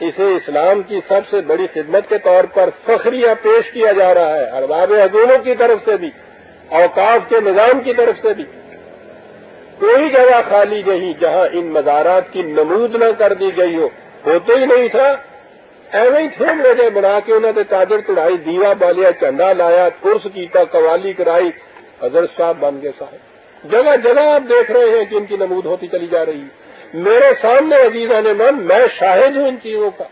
اسے اسلام کی سب سے بڑی خدمت کے طور پر فخریہ پیش کیا جا رہا ہے، ارباب حضوروں کی طرف سے بھی، اوقاف کے نظام کی طرف سے بھی۔ کوئی جگہ خالی نہیں جہاں ان مزارات کی نمود نہ کر دی گئی ہو۔ ہوتے ہی نہیں تھا۔ ایویں ہی تھے میرے بنا کے انہوں نے تاجر چڑھائی دیوا بالیا چندا لایا کرس کیتا، قوالی کرائی۔ حضرت صاحب بن گئے صاحب۔ جگہ جگہ آپ دیکھ رہے ہیں کہ ان کی نمود ہوتی چلی جا رہی ہے۔ میرے سامنے عزیزہ نے من، میں شاہد ہوں ان چیزوں کا۔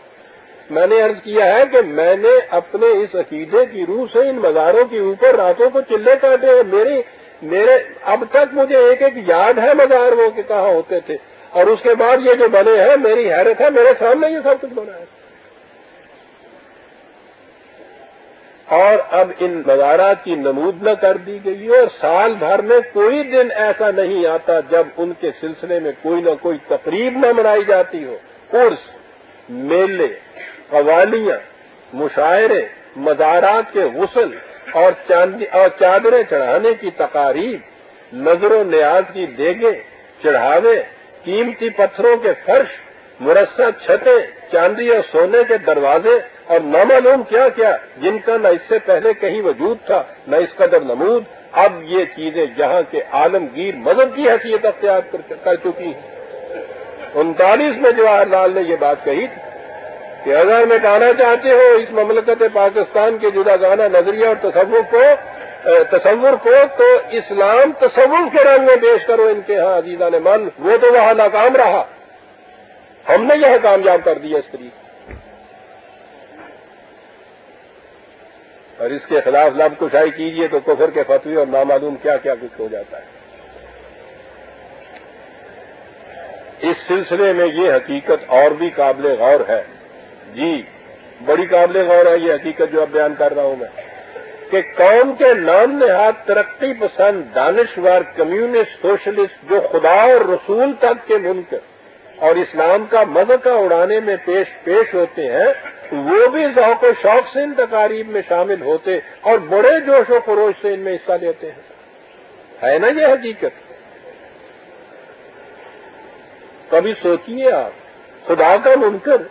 میں نے عرض کیا ہے کہ میں نے اپنے اس عقیدے کی روح سے ان مزاروں کے اوپر راتوں کو چلے کاٹے ہیں میری، میرے، اب تک مجھے ایک ایک یاد ہے مزار وہ کہ کہاں ہوتے تھے۔ اور اس کے بعد یہ جو بنے ہیں، میری حیرت ہے، میرے سامنے یہ سب کچھ بنا ہے۔ اور اب ان مزارات کی نمود نہ کر دی گئی اور سال بھر میں کوئی دن ایسا نہیں آتا جب ان کے سلسلے میں کوئی نہ کوئی تقریب نہ منائی جاتی ہو۔ عرس میلے، قوالیاں، مشاعرے، مزارات کے غسل اور اور چادریں چڑھانے کی تقاریب، نظر و نیاز کی دیگیں، چڑھاوے، قیمتی پتھروں کے فرش مرثہ چھتیں چاندی اور سونے کے دروازے اور نامعلوم کیا کیا جن کا نہ اس سے پہلے کہیں وجود تھا، نہ اس قدر نمود۔ اب یہ چیزیں جہاں کے عالمگیر مذہب کی حیثیت اختیار کر چکی ہیں۔ انتالیس میں جواہر لال نے یہ بات کہی تھی کہ اگر مٹانا چاہتے ہو اس مملکت پاکستان کے جدا گانا نظریہ اور تصور کو تصور کو، تو اسلام تصور کے رنگ میں پیش کرو ان کے ہاں عزیزہ نے من۔ وہ تو وہاں ناکام رہا۔ ہم نے یہ کامیاب کر دیا اس طریقے اور اس کے خلاف لب کشائی کیجیے تو کفر کے فتوی اور نامعلوم کیا کیا کچھ ہو جاتا ہے۔ اس سلسلے میں یہ حقیقت اور بھی قابل غور ہے۔ جی بڑی قابل غور ہے یہ حقیقت جو اب بیان کر رہا ہوں میں۔ کہ قوم کے نام نہاد ترقی پسند دانشور کمیونسٹ سوشلسٹ جو خدا اور رسول تک کے منکر اور اسلام کا مذہب اڑانے میں پیش پیش ہوتے ہیں وہ بھی ذوق و شوق سے ان تقاریب میں شامل ہوتے اور بڑے جوش و خروش سے ان میں حصہ لیتے ہیں۔ ہے نا یہ حقیقت؟ کبھی سوچیے آپ، خدا کا منکر۔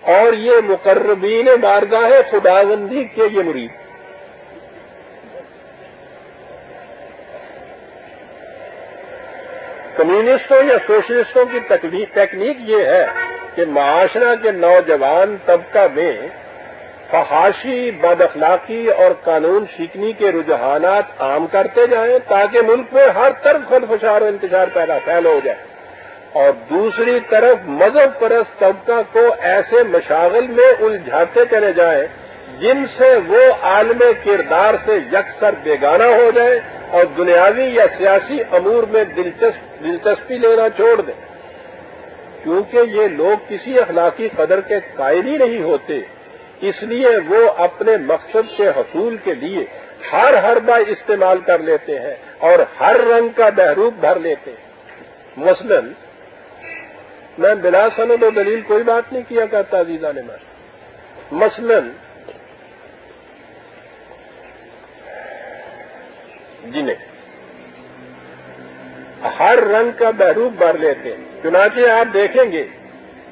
اور یہ مقربین بارگاہ خدا بندی کے یہ مرید۔ کمیونسٹوں یا سوشلسٹوں کی ٹیکنیک یہ ہے کہ معاشرہ کے نوجوان طبقہ میں فحاشی بد اخلاقی اور قانون شکنی کے رجحانات عام کرتے جائیں تاکہ ملک میں ہر طرف خود و انتشار پیدا پھیل ہو جائے۔ اور دوسری طرف مذہب پرست طبقہ کو ایسے مشاغل میں الجھاتے چلے جائیں جن سے وہ عالم کردار سے یکسر بیگانہ ہو جائے اور دنیاوی یا سیاسی امور میں دلچسپی لینا چھوڑ دیں۔ کیونکہ یہ لوگ کسی اخلاقی قدر کے قائل ہی نہیں ہوتے، اس لیے وہ اپنے مقصد کے حصول کے لیے ہر ہر با استعمال کر لیتے ہیں اور ہر رنگ کا بحروب بھر لیتے ہیں۔ مثلا، میں بلا سند و دلیل کوئی بات نہیں کیا کرتا عزیزہ نے میں مثلا جی جنہیں ہر رنگ کا بحروب بھر لیتے ہیں۔ چنانچہ آپ دیکھیں گے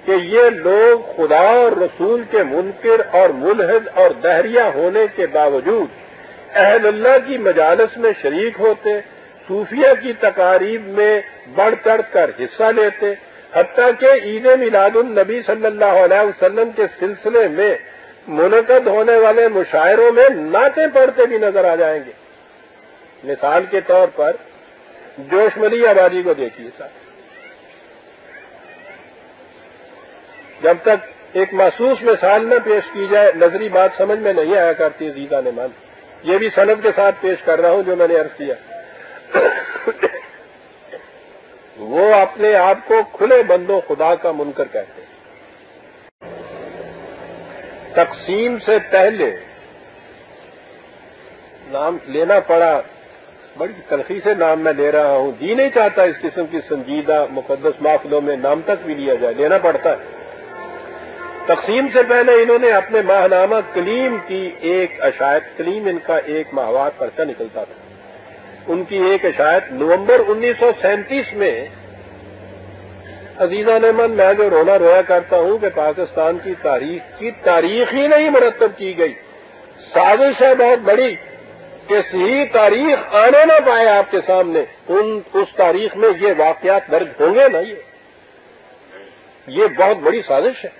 کہ یہ لوگ خدا اور رسول کے منکر اور ملحد اور دہریہ ہونے کے باوجود اہل اللہ کی مجالس میں شریک ہوتے، صوفیہ کی تقاریب میں بڑھ چڑھ کر حصہ لیتے، حتیٰ کہ عید میلاد النبی صلی اللہ علیہ وسلم کے سلسلے میں منعقد ہونے والے مشاعروں میں نعتیں پڑھتے بھی نظر آ جائیں گے۔ مثال کے طور پر جوش ملی آبادی کو دیکھیے سر۔ جب تک ایک محسوس مثال نہ پیش کی جائے، نظری بات سمجھ میں نہیں آیا کرتی زیدہ نے مان یہ بھی صنعت کے ساتھ پیش کر رہا ہوں جو میں نے عرض کیا۔ وہ اپنے آپ کو کھلے بندوں خدا کا منکر کہتے ہیں۔ تقسیم سے پہلے نام لینا پڑا بڑی تلخی سے نام میں لے رہا ہوں۔ جی نہیں چاہتا اس قسم کی سنجیدہ مقدس معافلوں میں نام تک بھی لیا جائے، لینا پڑتا ہے۔ تقسیم سے پہلے انہوں نے اپنے ماہ نامہ کلیم کی ایک اشاعت، کلیم ان کا ایک ماہوار پرچہ نکلتا تھا۔ ان کی ایک اشاعت نومبر انیس سو سینتیس میں عزیزہ نعمن میں جو رونا رویا کرتا ہوں کہ پاکستان کی تاریخ کی تاریخ ہی نہیں مرتب کی گئی۔ سازش ہے بہت بڑی۔ کہ صحیح تاریخ آنے نہ پائے آپ کے سامنے، ان، اس تاریخ میں یہ واقعات درج ہوں گے نا یہ؟ بہت بڑی سازش ہے۔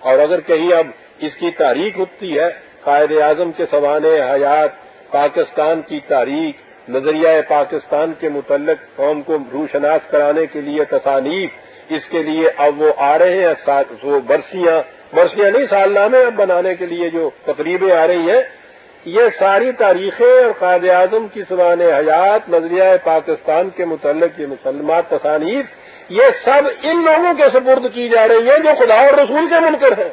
اور اگر کہیں اب اس کی تاریخ اٹھتی ہے، قائد اعظم کے سوانے حیات پاکستان کی تاریخ، نظریہ پاکستان کے متعلق قوم کو روشناس کرانے کے لیے تصانیف، اس کے لیے اب وہ آ رہے ہیں وہ برسیاں برسیاں نہیں سال نامے اب بنانے کے لیے جو تقریبیں آ رہی ہیں یہ ساری تاریخیں اور قائد اعظم کی سبان حیات نظریہ پاکستان کے متعلق یہ مسلمات تصانیف، یہ سب ان لوگوں کے سپرد کی جا رہی ہیں جو خدا اور رسول کے منکر ہیں۔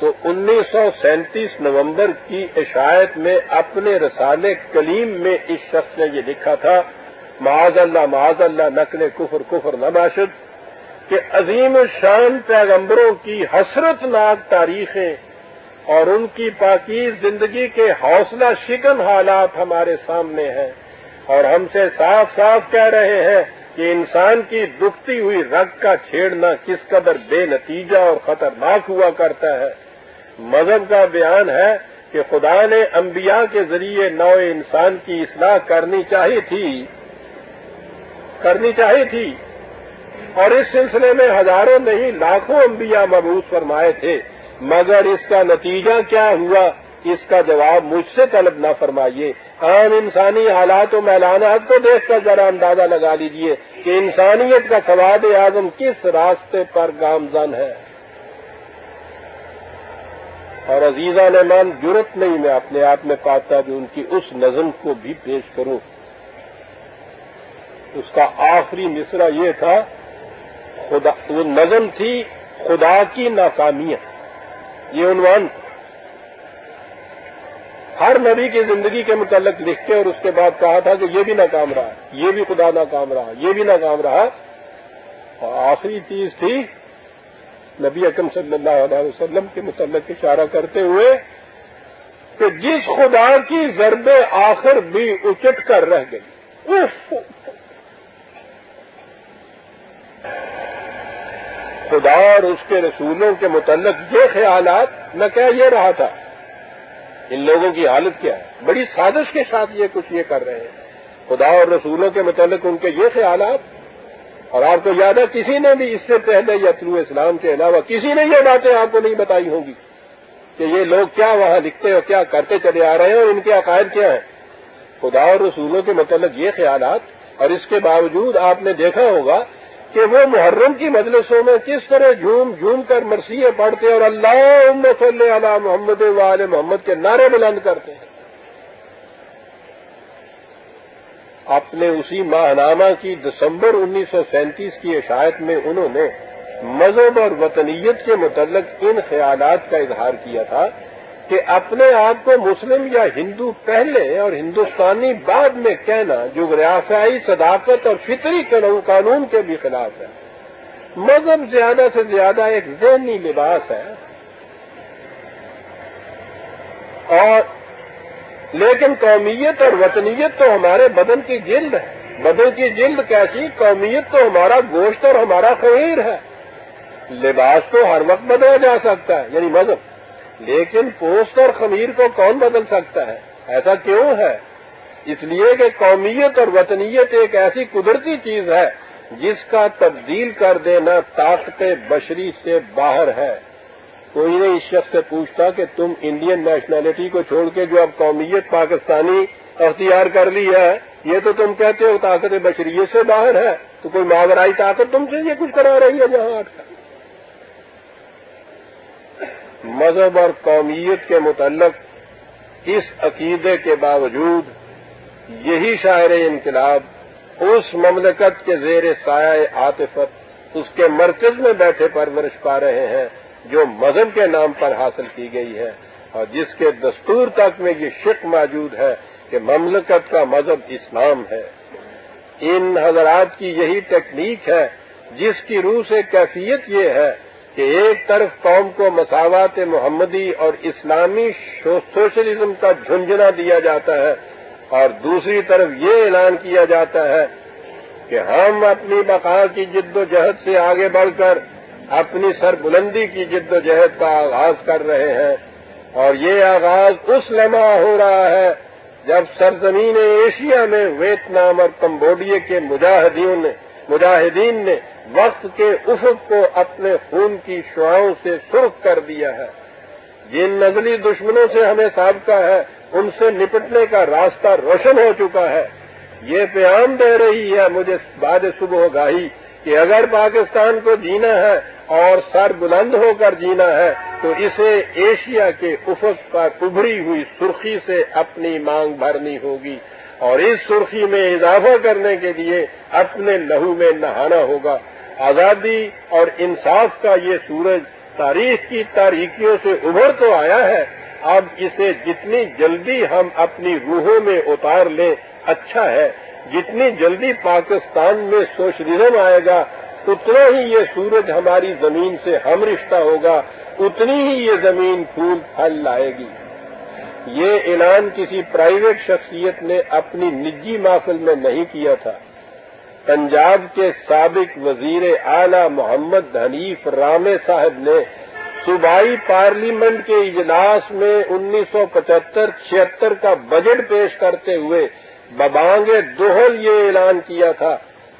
تو انیس سو سینتیس نومبر کی اشاعت میں اپنے رسالے کلیم میں اس شخص نے یہ لکھا تھا، معاذ اللہ معاذ اللہ، نقل کفر کفر نماشد کہ عظیم الشان پیغمبروں کی حسرت ناک تاریخیں اور ان کی پاکیز زندگی کے حوصلہ شکن حالات ہمارے سامنے ہیں اور ہم سے صاف صاف کہہ رہے ہیں کہ انسان کی دکھتی ہوئی رگ کا چھیڑنا کس قدر بے نتیجہ اور خطرناک ہوا کرتا ہے۔ مذہب کا بیان ہے کہ خدا نے انبیاء کے ذریعے نو انسان کی اصلاح کرنی چاہی تھی، کرنی چاہی تھی۔ اور اس سلسلے میں ہزاروں نہیں، لاکھوں انبیاء مبوس فرمائے تھے۔ مگر اس کا نتیجہ کیا ہوا؟ اس کا جواب مجھ سے طلب نہ فرمائیے۔ عام انسانی حالات و میلانات کو دیکھ کر ذرا اندازہ لگا لیجیے کہ انسانیت کا سواد اعظم کس راستے پر گامزن ہے۔ اور عزیزہ نعمان جرت نہیں میں اپنے آپ میں پاتا جو ان کی اس نظم کو بھی پیش کروں۔ اس کا آخری مصرع یہ تھا خدا وہ نظم تھی خدا کی ناکامیاں۔ یہ عنوان۔ ہر نبی کی زندگی کے متعلق لکھ کے اور اس کے بعد کہا تھا کہ یہ بھی ناکام رہا، یہ بھی خدا ناکام رہا، یہ بھی ناکام رہا۔ اور آخری چیز تھی، نبی اکم صلی اللہ علیہ وسلم کے متعلق اشارہ کرتے ہوئے کہ جس خدا کی ضرب آخر بھی اچٹ کر رہ گئی۔ خدا اور اس کے رسولوں کے متعلق یہ خیالات میں کہہ یہ رہا تھا۔ ان لوگوں کی حالت کیا ہے؟ بڑی سازش کے ساتھ یہ کچھ یہ کر رہے ہیں۔ خدا اور رسولوں کے متعلق ان کے یہ خیالات۔ اور آپ کو یاد ہے، کسی نے بھی اس سے پہلے یا طلوع اسلام کے علاوہ کسی نے یہ باتیں آپ کو نہیں بتائی ہوں گی کہ یہ لوگ کیا وہاں لکھتے اور کیا کرتے چلے آ رہے ہیں اور ان کے عقائد کیا ہیں۔ خدا اور رسولوں کے متعلق یہ خیالات، اور اس کے باوجود آپ نے دیکھا ہوگا کہ وہ محرم کی مجلسوں میں کس طرح جھوم جھوم کر مرثیے پڑھتے اور اللہ صلی علی محمد وال محمد کے نعرے بلند کرتے ہیں۔ اپنے اسی ماہ نامہ کی دسمبر انیس سو سینتیس کی اشاعت میں انہوں نے مذہب اور وطنیت کے متعلق ان خیالات کا اظہار کیا تھا۔ کہ اپنے آپ کو مسلم یا ہندو پہلے اور ہندوستانی بعد میں کہنا جو ریاسائی صداقت اور فطری قانون کے بھی خلاف ہے۔ مذہب زیادہ سے زیادہ ایک ذہنی لباس ہے۔ اور لیکن قومیت اور وطنیت تو ہمارے بدن کی جلد ہے۔ بدن کی جلد کیسی؟ قومیت تو ہمارا گوشت اور ہمارا خیر ہے۔ لباس تو ہر وقت بدلا جا سکتا ہے یعنی مذہب۔ لیکن پوست اور خمیر کو کون بدل سکتا ہے؟ ایسا کیوں ہے؟ اس لیے کہ قومیت اور وطنیت ایک ایسی قدرتی چیز ہے جس کا تبدیل کر دینا طاقت بشری سے باہر ہے۔ کوئی نہیں اس شخص سے پوچھتا کہ تم انڈین نیشنلٹی کو چھوڑ کے جو اب قومیت پاکستانی اختیار کر لی ہے، یہ تو تم کہتے ہو طاقت بشریت سے باہر ہے۔ تو کوئی ماورائی طاقت تم سے یہ کچھ کرا رہی ہے جہاں مذہب اور قومیت کے متعلق اس عقیدے کے باوجود یہی شاعر انقلاب اس مملکت کے زیر سایہ عاطفت اس کے مرکز میں بیٹھے پرورش پا رہے ہیں جو مذہب کے نام پر حاصل کی گئی ہے اور جس کے دستور تک میں یہ شک موجود ہے کہ مملکت کا مذہب اسلام ہے۔ ان حضرات کی یہی ٹیکنیک ہے جس کی روح سے کیفیت یہ ہے کہ ایک طرف قوم کو مساوات محمدی اور اسلامی سوشلزم کا جھنجھنا دیا جاتا ہے اور دوسری طرف یہ اعلان کیا جاتا ہے کہ ہم اپنی بقا کی جد و جہد سے آگے بڑھ کر اپنی سر بلندی کی جد و جہد کا آغاز کر رہے ہیں اور یہ آغاز اس لمحہ ہو رہا ہے جب سرزمین ایشیا میں ویتنام اور کمبوڈیا کے مجاہدین نے مجاہدین نے وقت کے افق کو اپنے خون کی شعاؤں سے سرخ کر دیا ہے۔ جن نزلی دشمنوں سے ہمیں سابقہ ہے، ان سے نپٹنے کا راستہ روشن ہو چکا ہے۔ یہ پیام دے رہی ہے مجھے بعد صبح گاہی کہ اگر پاکستان کو جینا ہے اور سر بلند ہو کر جینا ہے، تو اسے ایشیا کے افق پر ابھری ہوئی سرخی سے اپنی مانگ بھرنی ہوگی۔ اور اس سرخی میں اضافہ کرنے کے لیے اپنے لہو میں نہانا ہوگا۔ آزادی اور انصاف کا یہ سورج تاریخ کی تاریخیوں سے ابھر تو آیا ہے، اب اسے جتنی جلدی ہم اپنی روحوں میں اتار لیں اچھا ہے۔ جتنی جلدی پاکستان میں سوشلزم آئے گا، اتنا ہی یہ سورج ہماری زمین سے ہم رشتہ ہوگا، اتنی ہی یہ زمین پھول پھل لائے گی۔ یہ اعلان کسی پرائیویٹ شخصیت نے اپنی نجی محفل میں نہیں کیا تھا۔ پنجاب کے سابق وزیر اعلی محمد حنیف رامے صاحب نے صوبائی پارلیمنٹ کے اجلاس میں انیس سو پچہتر چھتر کا بجٹ پیش کرتے ہوئے ببانگ دوہل یہ اعلان کیا تھا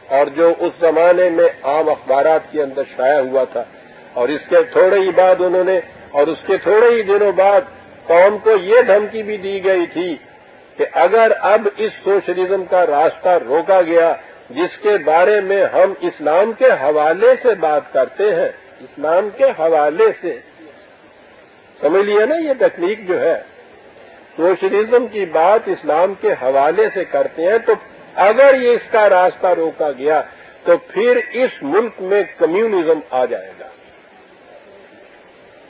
اور جو اس زمانے میں عام اخبارات کے اندر شائع ہوا تھا۔ اور اس کے تھوڑے ہی بعد انہوں نے اور اس کے تھوڑے ہی دنوں بعد قوم کو یہ دھمکی بھی دی گئی تھی کہ اگر اب اس سوشلزم کا راستہ روکا گیا جس کے بارے میں ہم اسلام کے حوالے سے بات کرتے ہیں، اسلام کے حوالے سے۔ سمجھ لیا نا یہ تکنیک جو ہے؟ سوشلزم کی بات اسلام کے حوالے سے کرتے ہیں تو اگر یہ اس کا راستہ روکا گیا تو پھر اس ملک میں کمیونزم آ جائے گا۔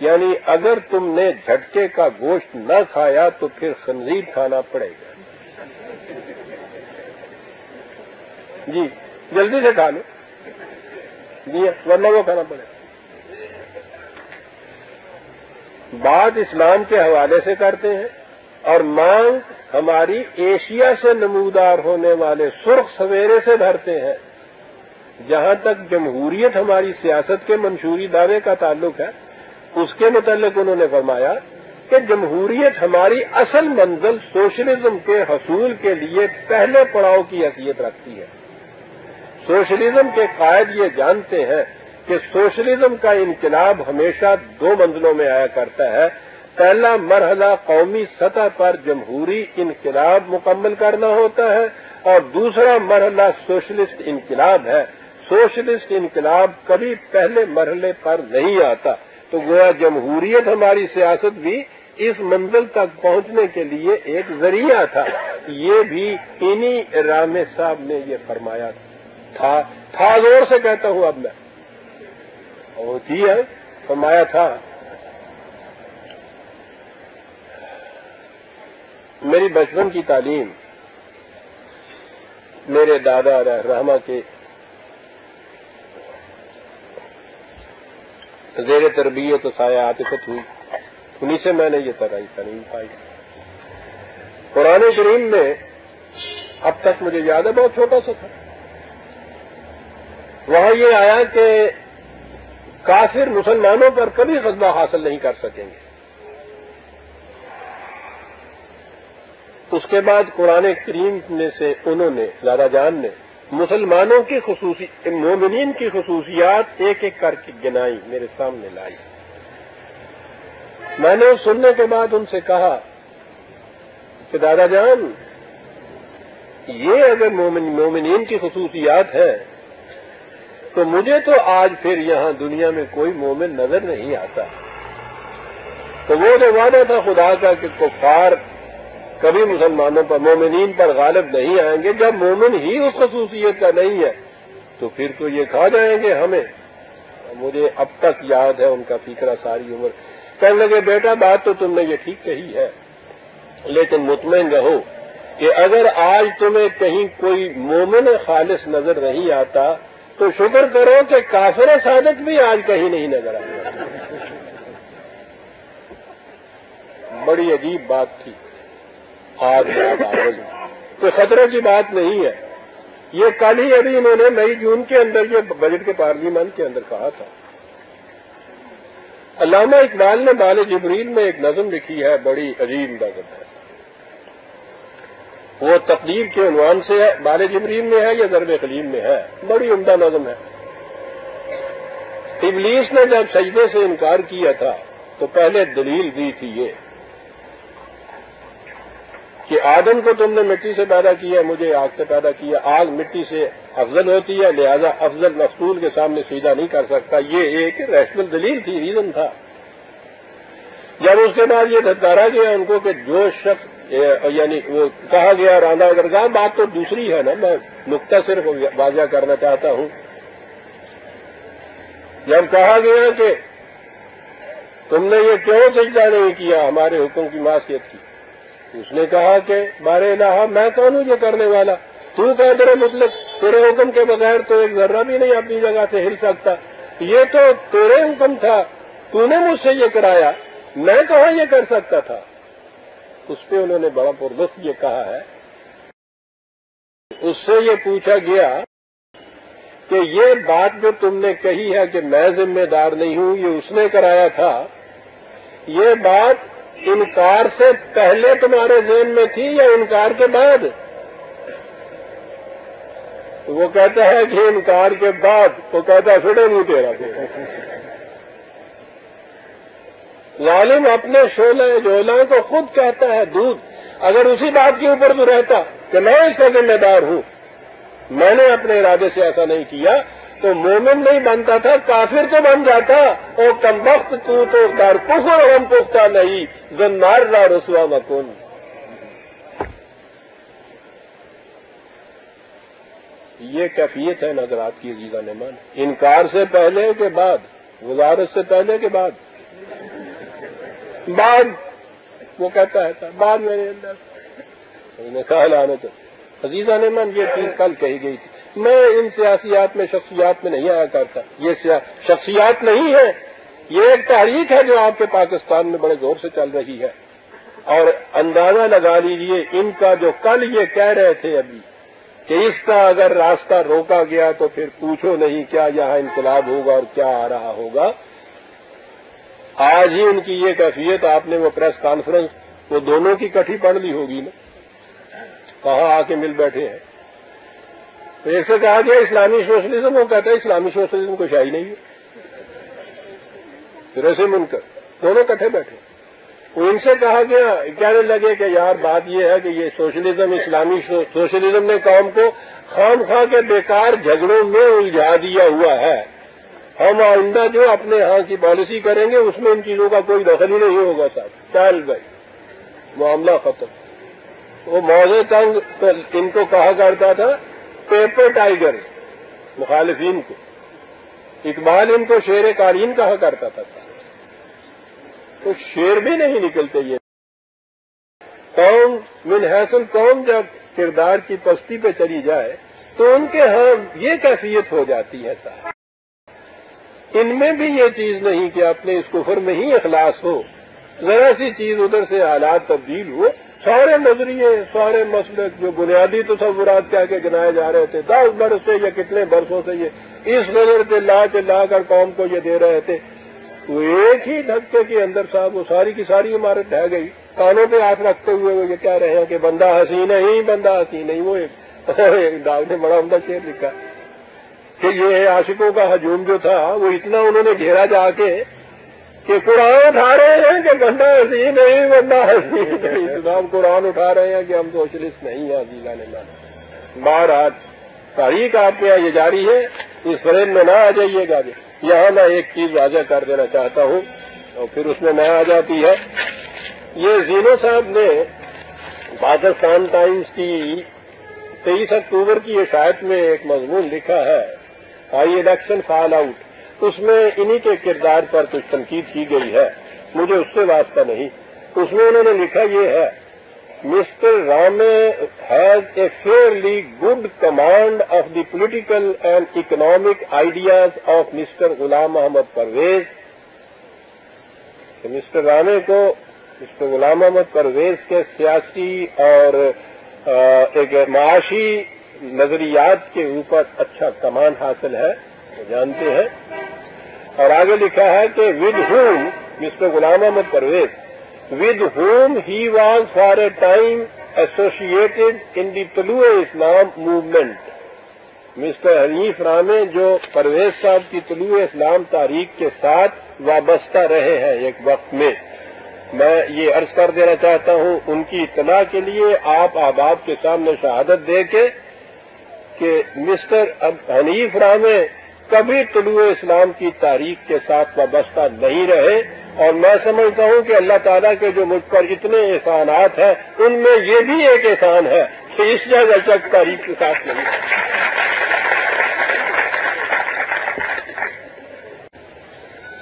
یعنی اگر تم نے جھٹکے کا گوشت نہ کھایا تو پھر خنزیر کھانا پڑے گا۔ جی جلدی سے کھا لو جی ورنہ وہ کھانا پڑے۔ بات اسلام کے حوالے سے کرتے ہیں اور مانگ ہماری ایشیا سے نمودار ہونے والے سرخ سویرے سے بھرتے ہیں۔ جہاں تک جمہوریت ہماری سیاست کے منشوری دعوے کا تعلق ہے، اس کے متعلق انہوں نے فرمایا کہ جمہوریت ہماری اصل منزل سوشلزم کے حصول کے لیے پہلے پڑاؤ کی حیثیت رکھتی ہے۔ سوشلزم کے قائد یہ جانتے ہیں کہ سوشلزم کا انقلاب ہمیشہ دو منزلوں میں آیا کرتا ہے۔ پہلا مرحلہ قومی سطح پر جمہوری انقلاب مکمل کرنا ہوتا ہے اور دوسرا مرحلہ سوشلسٹ انقلاب ہے۔ سوشلسٹ انقلاب کبھی پہلے مرحلے پر نہیں آتا۔ تو گویا جمہوریت ہماری سیاست بھی اس منزل تک پہنچنے کے لیے ایک ذریعہ تھا۔ یہ بھی انہی رام صاحب نے یہ فرمایا تھا۔ تھا زور سے کہتا ہوں اب میں۔ ہوتی جی ہے، فرمایا تھا۔ میری بچپن کی تعلیم، میرے دادا رحمہ کے زیر تربیت و سایہ عاطفت ہوئی۔ انہیں سے میں نے یہ طرح تعلیم پائی۔ قرآن کریم میں اب تک مجھے یاد ہے، بہت چھوٹا سا تھا۔ وہاں یہ آیا کہ کافر مسلمانوں پر کبھی غذبہ حاصل نہیں کر سکیں گے۔ اس کے بعد قرآن کریم میں سے انہوں نے، زیادہ جان نے، مسلمانوں کی خصوصی، مومنین کی خصوصیات ایک ایک کر کے گنائی، میرے سامنے لائی۔ میں نے سننے کے بعد ان سے کہا کہ دادا جان، یہ اگر مومنین کی خصوصیات ہیں تو مجھے تو آج پھر یہاں دنیا میں کوئی مومن نظر نہیں آتا۔ تو وہ جو وعدہ تھا خدا کا کہ کفار کبھی مسلمانوں پر مومنین پر غالب نہیں آئیں گے، جب مومن ہی اس خصوصیت کا نہیں ہے، تو پھر تو یہ کھا جائیں گے ہمیں، مجھے اب تک یاد ہے ان کا فکرہ ساری عمر۔ کہنے لگے، بیٹا، بات تو تم نے یہ ٹھیک کہی ہے، لیکن مطمئن رہو کہ اگر آج تمہیں کہیں کوئی مومن خالص نظر نہیں آتا تو شکر کرو کہ کافر صادق بھی آج کہیں نہیں نظر آ بڑی عجیب بات تھی۔ آج کوئی خطرے کی بات نہیں ہے۔ یہ کل ہی ابھی انہوں نے مئی جون کے اندر جو بجٹ کے پارلیمنٹ کے اندر کہا تھا۔ علامہ اقبال نے بال جبریل میں ایک نظم لکھی ہے، بڑی عجیب نظم ہے۔ وہ تقدیر کے عنوان سے ہے بال جبریل میں ہے یا ضرب کلیم میں ہے؟ بڑی عمدہ نظم ہے۔ ابلیس نے جب سجدے سے انکار کیا تھا، تو پہلے دلیل دی تھی یہ کہ آدم کو تم نے مٹی سے پیدا کیا، مجھے آگ سے پیدا کیا۔ آگ مٹی سے افضل ہوتی ہے، لہذا افضل مقصول کے سامنے سیدھا نہیں کر سکتا۔ یہ ایک ریشنل دلیل تھی ریزن تھا۔ جب اس کے بعد یہ دھتکارا گیا ان کو کہ جو شخص یعنی وہ کہا گیا راندہ درگاہ بات تو دوسری ہے نا، میں نقطہ صرف واضح کرنا چاہتا ہوں۔ جب کہا گیا کہ تم نے یہ کیوں سجدہ نہیں کیا ہمارے حکم کی معاشیت کی؟ اس نے کہا کہ بارے الہ میں کون ہوں جو کرنے والا؟ تو کہ مطلب تیرے حکم کے بغیر تو ایک ذرہ بھی نہیں اپنی جگہ سے ہل سکتا۔ یہ تو تیرے حکم تھا، تو نے مجھ سے یہ کرایا، میں کہاں یہ کر سکتا تھا؟ اس پہ انہوں نے بڑا پرست یہ کہا ہے۔ اس سے یہ پوچھا گیا کہ یہ بات جو تم نے کہی ہے کہ میں ذمہ دار نہیں ہوں، یہ اس نے کرایا تھا، یہ بات انکار سے پہلے تمہارے ذہن میں تھی یا انکار کے بعد؟ وہ کہتا ہے کہ انکار کے بعد، وہ کہتا ہے فٹے نہیں تیرا۔ ظالم اپنے شولہ جولہ کو خود کہتا ہے، دودھ، اگر اسی بات کے اوپر تو رہتا کہ میں اس کا ذمہ دار ہوں۔ میں نے اپنے ارادے سے ایسا نہیں کیا، تو مومن نہیں بنتا تھا، کافر تو بن جاتا۔ اور کم وقت تو تو دار کفر ہم پختہ نہیں۔ زنار را رسوا مکن۔ یہ کیفیت ہے نظرات کی عزیزہ نے انکار سے پہلے کے بعد گزارش سے پہلے کے بعد۔ بعد وہ کہتا ہے بعد میرے اندر۔ کہا، لانے تو عزیزہ نے من، یہ چیز کل کہی گئی تھی۔ میں ان سیاسیات میں، شخصیات میں نہیں آیا کرتا۔ یہ شخصیات نہیں ہے یہ ایک تحریک ہے جو آپ کے پاکستان میں بڑے زور سے چل رہی ہے۔ اور اندازہ لگا لیجیے، ان کا جو کل یہ کہہ رہے تھے ابھی، کہ اس کا اگر راستہ روکا گیا تو پھر پوچھو نہیں کیا یہاں انقلاب ہوگا اور کیا آ رہا ہوگا۔ آج ہی ان کی یہ کیفیت، آپ نے وہ پریس کانفرنس، وہ دونوں کی کٹھی پڑھ لی ہوگی نا۔ کہاں آ کے مل بیٹھے ہیں؟ تو ایک سے کہا گیا اسلامی سوشلزم، وہ کہتا ہے اسلامی سوشلزم کو شاہی نہیں ہے۔ پھر ایسے من کر دونوں کٹھے بیٹھے۔ وہ ان سے کہا گیا کہنے لگے کہ یار، بات یہ ہے کہ یہ سوشلزم، اسلامی سوشلزم نے قوم کو خام خواہ کے بیکار جھگڑوں میں الجھا دیا ہوا ہے۔ ہم آئندہ جو اپنے ہاں کی پالیسی کریں گے، اس میں ان چیزوں کا کوئی دخل ہی نہیں ہوگا صاحب چال بھائی، معاملہ ختم۔ وہ موزے تنگ ان کو کہا کرتا تھا، پیپر ٹائیگر، مخالفین کو۔ اقبال ان کو شیر قالین کہا کرتا تھا۔ تو شیر بھی نہیں نکلتے یہ۔ قوم من حیثن قوم جب کردار کی پستی پہ چلی جائے، تو ان کے ہاں یہ کیفیت ہو جاتی ہے۔ صاحب ان میں بھی یہ چیز نہیں کہ اپنے اس کفر میں ہی اخلاص ہو۔ ذرا سی چیز ادھر سے حالات تبدیل ہو سارے نظریے، سارے مسئلے جو بنیادی تصورات کیا کے گنائے جا رہے تھے، دس برس سے یا کتنے برسوں سے یہ اس نظر سے لا کے لا کر قوم کو یہ دے رہے تھے۔ وہ ایک ہی دھکے کے اندر صاحب، وہ ساری کی ساری عمارت ڈہ گئی۔ کانوں پہ ہاتھ رکھتے ہوئے وہ یہ کہہ رہے ہیں کہ بندہ ہنسی نہیں بندہ ہنسی نہیں وہ ایک (laughs) ڈاک نے بڑا عمدہ شیر لکھا۔ کہ یہ عاشقوں کا ہجوم جو تھا، وہ اتنا انہوں نے گھیرا جا کے کہ قرآن اٹھا رہے ہیں کہ بندہ ہنسی نہیں بندہ ہنسی نہیں۔ ہم قرآن اٹھا رہے ہیں کہ ہم سوشلسٹ نہیں ہیں عزیزہ نے بار آج تاریخ آپ کے یہاں یہ جاری ہے، اس فریم میں نہ آ جائیے گا۔ یہاں میں ایک چیز واضح کر دینا چاہتا ہوں، اور پھر اس میں نہ آ جاتی ہے۔ یہ زینو صاحب نے پاکستان ٹائمز کی تیئیس اکتوبر کی شاید میں ایک مضمون لکھا ہے۔ I election fall out. اس میں انہی کے کردار پر کچھ تنقید کی گئی ہے۔ مجھے اس سے واسطہ نہیں۔ اس میں انہوں نے لکھا یہ ہے، mister Ramay has a fairly good command of the political and economic ideas of mister Ghulam Muhammad Parvez. Mister Ramay کو مسٹر غلام محمد پرویز کے سیاسی اور ایک معاشی نظریات کے اوپر اچھا کمان حاصل ہے، وہ جانتے ہیں۔ اور آگے لکھا ہے کہ with whom Mr Ghulam Ahmad Parwez, with whom he was for a time associated in the Tolu Islam movement Mr Hanif Ramay جو پرویز صاحب کی طلوع اسلام تاریخ کے ساتھ وابستہ رہے ہیں ایک وقت میں۔ میں یہ عرض کر دینا چاہتا ہوں، ان کی اطلاع کے لیے آپ احباب کے سامنے شہادت دے کے کہ مسٹر حنیف رامے کبھی طلوع اسلام کی تاریخ کے ساتھ وابستہ نہیں رہے اور میں سمجھتا ہوں کہ اللہ تعالیٰ کے جو مجھ پر اتنے احسانات ہیں، ان میں یہ بھی ایک احسان ہے کہ اس جگہ تک تاریخ کے ساتھ نہیں رہے۔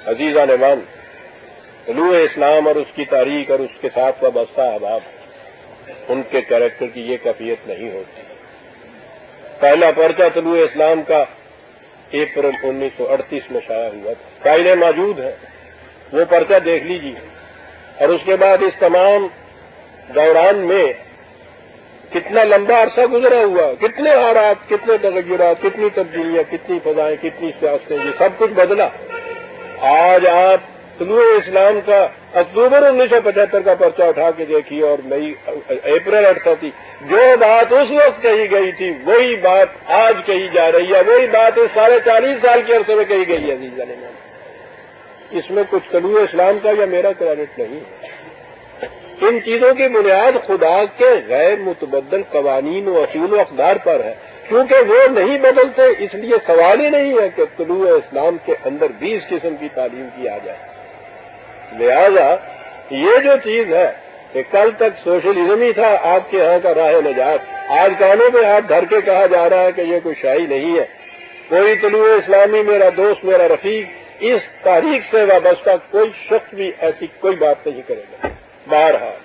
عزیزہ نمان طلوع اسلام اور اس کی تاریخ اور اس کے ساتھ وابستہ احباب ان کے کریکٹر کی یہ کفیت نہیں ہوتی۔ پہلا پرچہ طلوع اسلام کا اپریل انیس سو اڑتیس میں شائع ہوا تھا۔ فائلیں موجود ہیں۔ وہ پرچہ دیکھ لیجیے اور اس کے بعد اس تمام دوران میں کتنا لمبا عرصہ گزرا ہوا، کتنے حالات کتنے تغیرات، کتنی تبدیلیاں، کتنی فضائیں، کتنی سیاستیں، یہ سب کچھ بدلا۔ آج آپ طلوع اسلام کا اکتوبر انیس سو پچہتر کا پرچہ اٹھا کے دیکھیے اور مئی، اپریل اٹھتا تھی جو بات اس وقت کہی گئی تھی، وہی بات آج کہی جا رہی ہے، وہی بات اس ساڑھے چالیس سال کے عرصے میں کہی گئی ہے اس میں کچھ طلوع اسلام کا یا میرا کریڈٹ نہیں۔ ان چیزوں کی بنیاد خدا کے غیر متبدل قوانین و اصول و اقدار پر ہے۔ کیونکہ وہ نہیں بدلتے، اس لیے سوال ہی نہیں ہے کہ طلوع اسلام کے اندر بیس قسم کی تعلیم کی آ جائے۔ لہذا یہ جو چیز ہے کہ کل تک سوشلزم ہی تھا، آپ کے یہاں کا راہ نجات۔ آج کانوں پہ ہاتھ دھر کے کہا جا رہا ہے کہ یہ کوئی شاہی نہیں ہے۔ کوئی طلوع اسلامی، میرا دوست، میرا رفیق، اس تاریخ سے وابستہ کوئی شخص بھی ایسی کوئی بات نہیں کرے گا۔ بہرحال،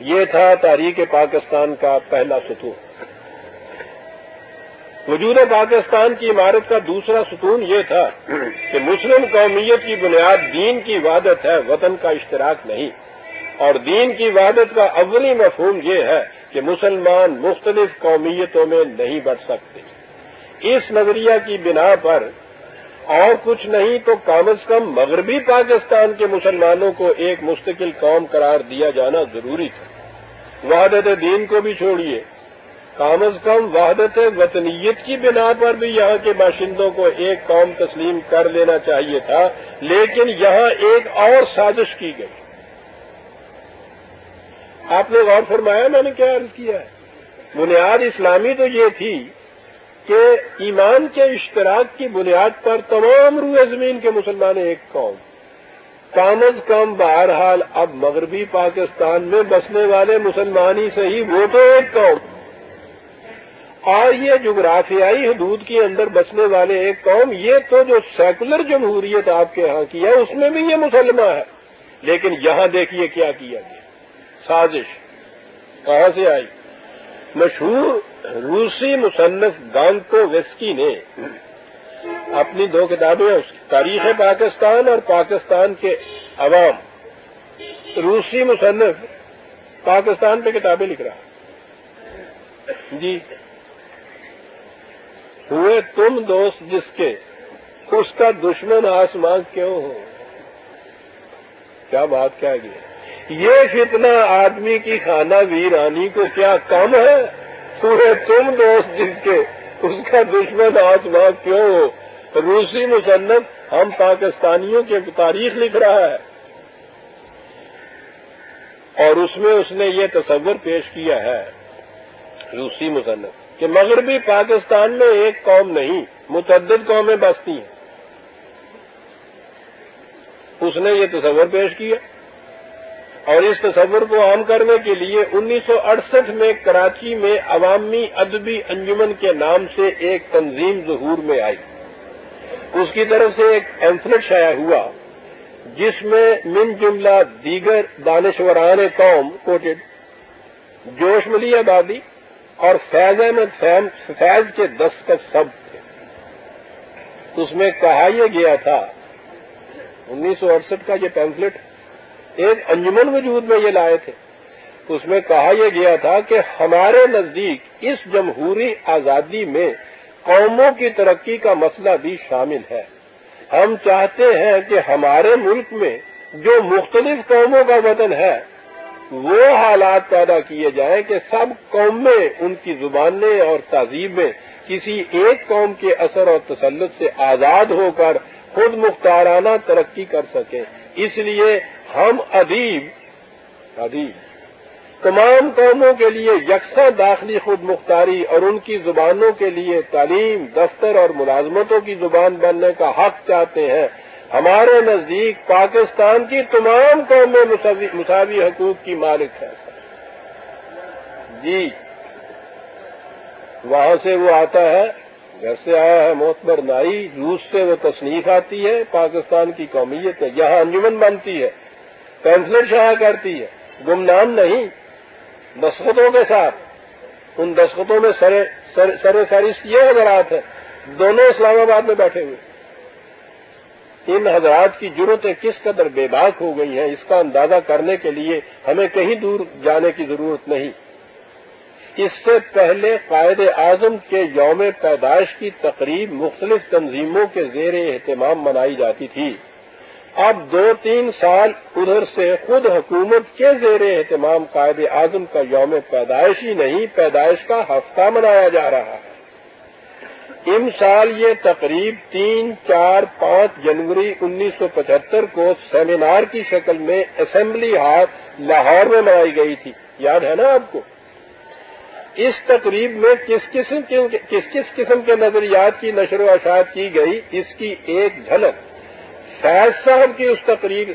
یہ تھا تاریخ پاکستان کا پہلا ستون۔ وجود پاکستان کی عمارت کا دوسرا ستون یہ تھا کہ مسلم قومیت کی بنیاد دین کی وحدت ہے، وطن کا اشتراک نہیں۔ اور دین کی وحدت کا اولی مفہوم یہ ہے کہ مسلمان مختلف قومیتوں میں نہیں بڑھ سکتے۔ اس نظریہ کی بنا پر اور کچھ نہیں تو کم از کم مغربی پاکستان کے مسلمانوں کو ایک مستقل قوم قرار دیا جانا ضروری تھا۔ وحدت دین کو بھی چھوڑیے۔ کم از کم وحدت وطنیت کی بنا پر بھی یہاں کے باشندوں کو ایک قوم تسلیم کر لینا چاہیے تھا، لیکن یہاں ایک اور سازش کی گئی۔ آپ نے غور فرمایا میں نے کیا عرض کیا ہے؟ بنیاد اسلامی تو یہ تھی کہ ایمان کے اشتراک کی بنیاد پر تمام روئے زمین کے مسلمان ایک قوم۔ کم از کم بہرحال اب مغربی پاکستان میں بسنے والے مسلمان ہی صحیح وہ تو ایک قوم۔ اور یہ جغرافیائی حدود کے اندر بسنے والے ایک قوم، یہ تو جو سیکولر جمہوریت آپ کے ہاں کی ہے، اس میں بھی یہ مسلمہ ہے۔ لیکن یہاں دیکھیے کیا کیا گیا۔ سازش کہاں سے آئی؟ مشہور روسی مصنف گانکو ویسکی نے اپنی دو کتابیں تاریخ پاکستان اور پاکستان کے عوام، روسی مصنف پاکستان پہ کتابیں لکھ رہا جی۔ ہوئے تم دوست جس کے؟ اس کا دشمن آسمان کیوں ہو؟ کیا بات کیا گیا یہ فتنہ آدمی کی خانہ ویرانی کو کیا کم ہے؟ ہوئے تم دوست جس کے؟ اس کا دشمن آسمان کیوں ہو؟ روسی مصنف ہم پاکستانیوں کے تاریخ لکھ رہا ہے۔ اور اس میں اس نے یہ تصور پیش کیا ہے۔ روسی مصنف کہ مغربی پاکستان میں ایک قوم نہیں، متعدد قومیں بستی ہیں۔ اس نے یہ تصور پیش کیا اور اس تصور کو عام کرنے کے لیے انیس سو اڑسٹھ میں کراچی میں عوامی ادبی انجمن کے نام سے ایک تنظیم ظہور میں آئی۔ اس کی طرف سے ایک ایمفلٹ شائع ہوا جس میں من جملہ دیگر دانشوران قوم کوٹڈ جوش ملی آبادی اور فیض احمد فیض کے دستخط سب تھے۔ اس میں کہا یہ گیا تھا، انیس سو اڑسٹھ کا یہ پیمفلٹ ایک انجمن وجود میں یہ لائے تھے۔ اس میں کہا یہ گیا تھا کہ ہمارے نزدیک اس جمہوری آزادی میں قوموں کی ترقی کا مسئلہ بھی شامل ہے۔ ہم چاہتے ہیں کہ ہمارے ملک میں جو مختلف قوموں کا وطن ہے وہ حالات پیدا کیے جائیں کہ سب قومیں ان کی زبانیں اور تہذیبیں کسی ایک قوم کے اثر اور تسلط سے آزاد ہو کر خود مختارانہ ترقی کر سکیں۔ اس لیے ہم ادیب ادیب، تمام قوموں کے لیے یکساں داخلی خود مختاری اور ان کی زبانوں کے لیے تعلیم، دفتر اور ملازمتوں کی زبان بننے کا حق چاہتے ہیں۔ ہمارے نزدیک پاکستان کی تمام قومیں مساوی حقوق کی مالک ہے۔ جی وہاں سے وہ آتا ہے، گھر سے آیا ہے موتبر نائی، روس سے وہ تصنیف آتی ہے، پاکستان کی قومیت ہے، یہاں انجمن بنتی ہے، پینسلر شاہ کرتی ہے، گمنام نہیں، دستخطوں کے ساتھ۔ ان دستخطوں میں سر سر یہ حضرات ہیں، دونوں اسلام آباد میں بیٹھے ہوئے۔ ان حضرات کی ضرورتیں کس قدر بے باک ہو گئی ہیں، اس کا اندازہ کرنے کے لیے ہمیں کہیں دور جانے کی ضرورت نہیں۔ اس سے پہلے قائد اعظم کے یوم پیدائش کی تقریب مختلف تنظیموں کے زیر اہتمام منائی جاتی تھی۔ اب دو تین سال ادھر سے خود حکومت کے زیر اہتمام قائد اعظم کا یوم پیدائش ہی نہیں، پیدائش کا ہفتہ منایا جا رہا ہے۔ ان سال یہ تقریب تین چار پانچ جنوری انیس سو پچہتر کو سیمینار کی شکل میں اسمبلی ہال لاہور میں منائی گئی تھی۔ یاد ہے نا آپ کو؟ اس تقریب میں کس قسم کس کس قسم کے نظریات کی نشر و اشاعت کی گئی؟ اس کی ایک جھلک۔ فیض صاحب کی اس تقریب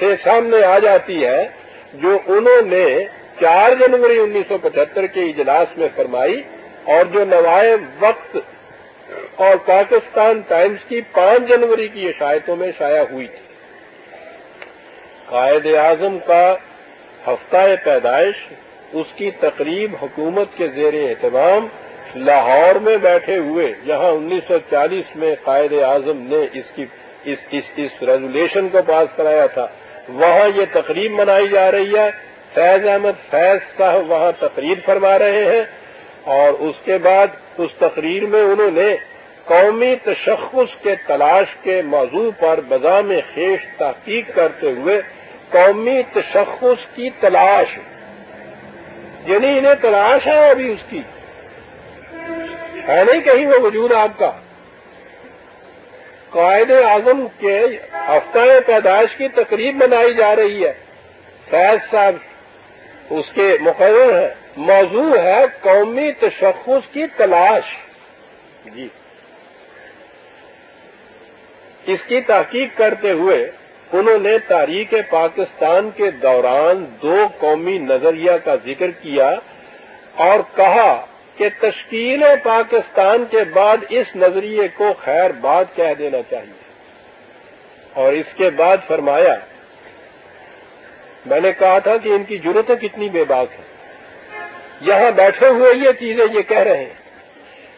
سے سامنے آ جاتی ہے، جو انہوں نے چار جنوری انیس سو پچہتر کے اجلاس میں فرمائی۔ اور جو نوائے وقت اور پاکستان ٹائمز کی پانچ جنوری کی عشایتوں میں شائع ہوئی تھی۔ قائد اعظم کا ہفتہ پیدائش اس کی تقریب حکومت کے زیر اہتمام لاہور میں بیٹھے ہوئے جہاں انیس سو چالیس میں قائد اعظم نے اس کی اس, اس, اس ریزولیشن کو پاس کرایا تھا۔ وہاں یہ تقریب منائی جا رہی ہے۔ فیض احمد فیض صاحب وہاں تقریر فرما رہے ہیں۔ اور اس کے بعد اس تقریر میں انہوں نے قومی تشخص کے تلاش کے موضوع پر بزام خیش تحقیق کرتے ہوئے قومی تشخص کی تلاش یعنی انہیں تلاش ہے ابھی اس کی۔ ہے نہیں کہیں وہ وجود آپ کا؟ قائد اعظم کے ہفتہ پیدائش کی تقریب منائی جا رہی ہے۔ فیض صاحب اس کے مقرر ہے موضوع ہے قومی تشخص کی تلاش۔ جی۔ اس کی تحقیق کرتے ہوئے انہوں نے تاریخ پاکستان کے دوران دو قومی نظریہ کا ذکر کیا اور کہا کہ تشکیل پاکستان کے بعد اس نظریے کو خیر بات کہہ دینا چاہیے۔ اور اس کے بعد فرمایا، میں نے کہا تھا کہ ان کی ضرورتیں کتنی بے باک ہیں۔ یہاں بیٹھے ہوئے یہ چیزیں یہ کہہ رہے ہیں۔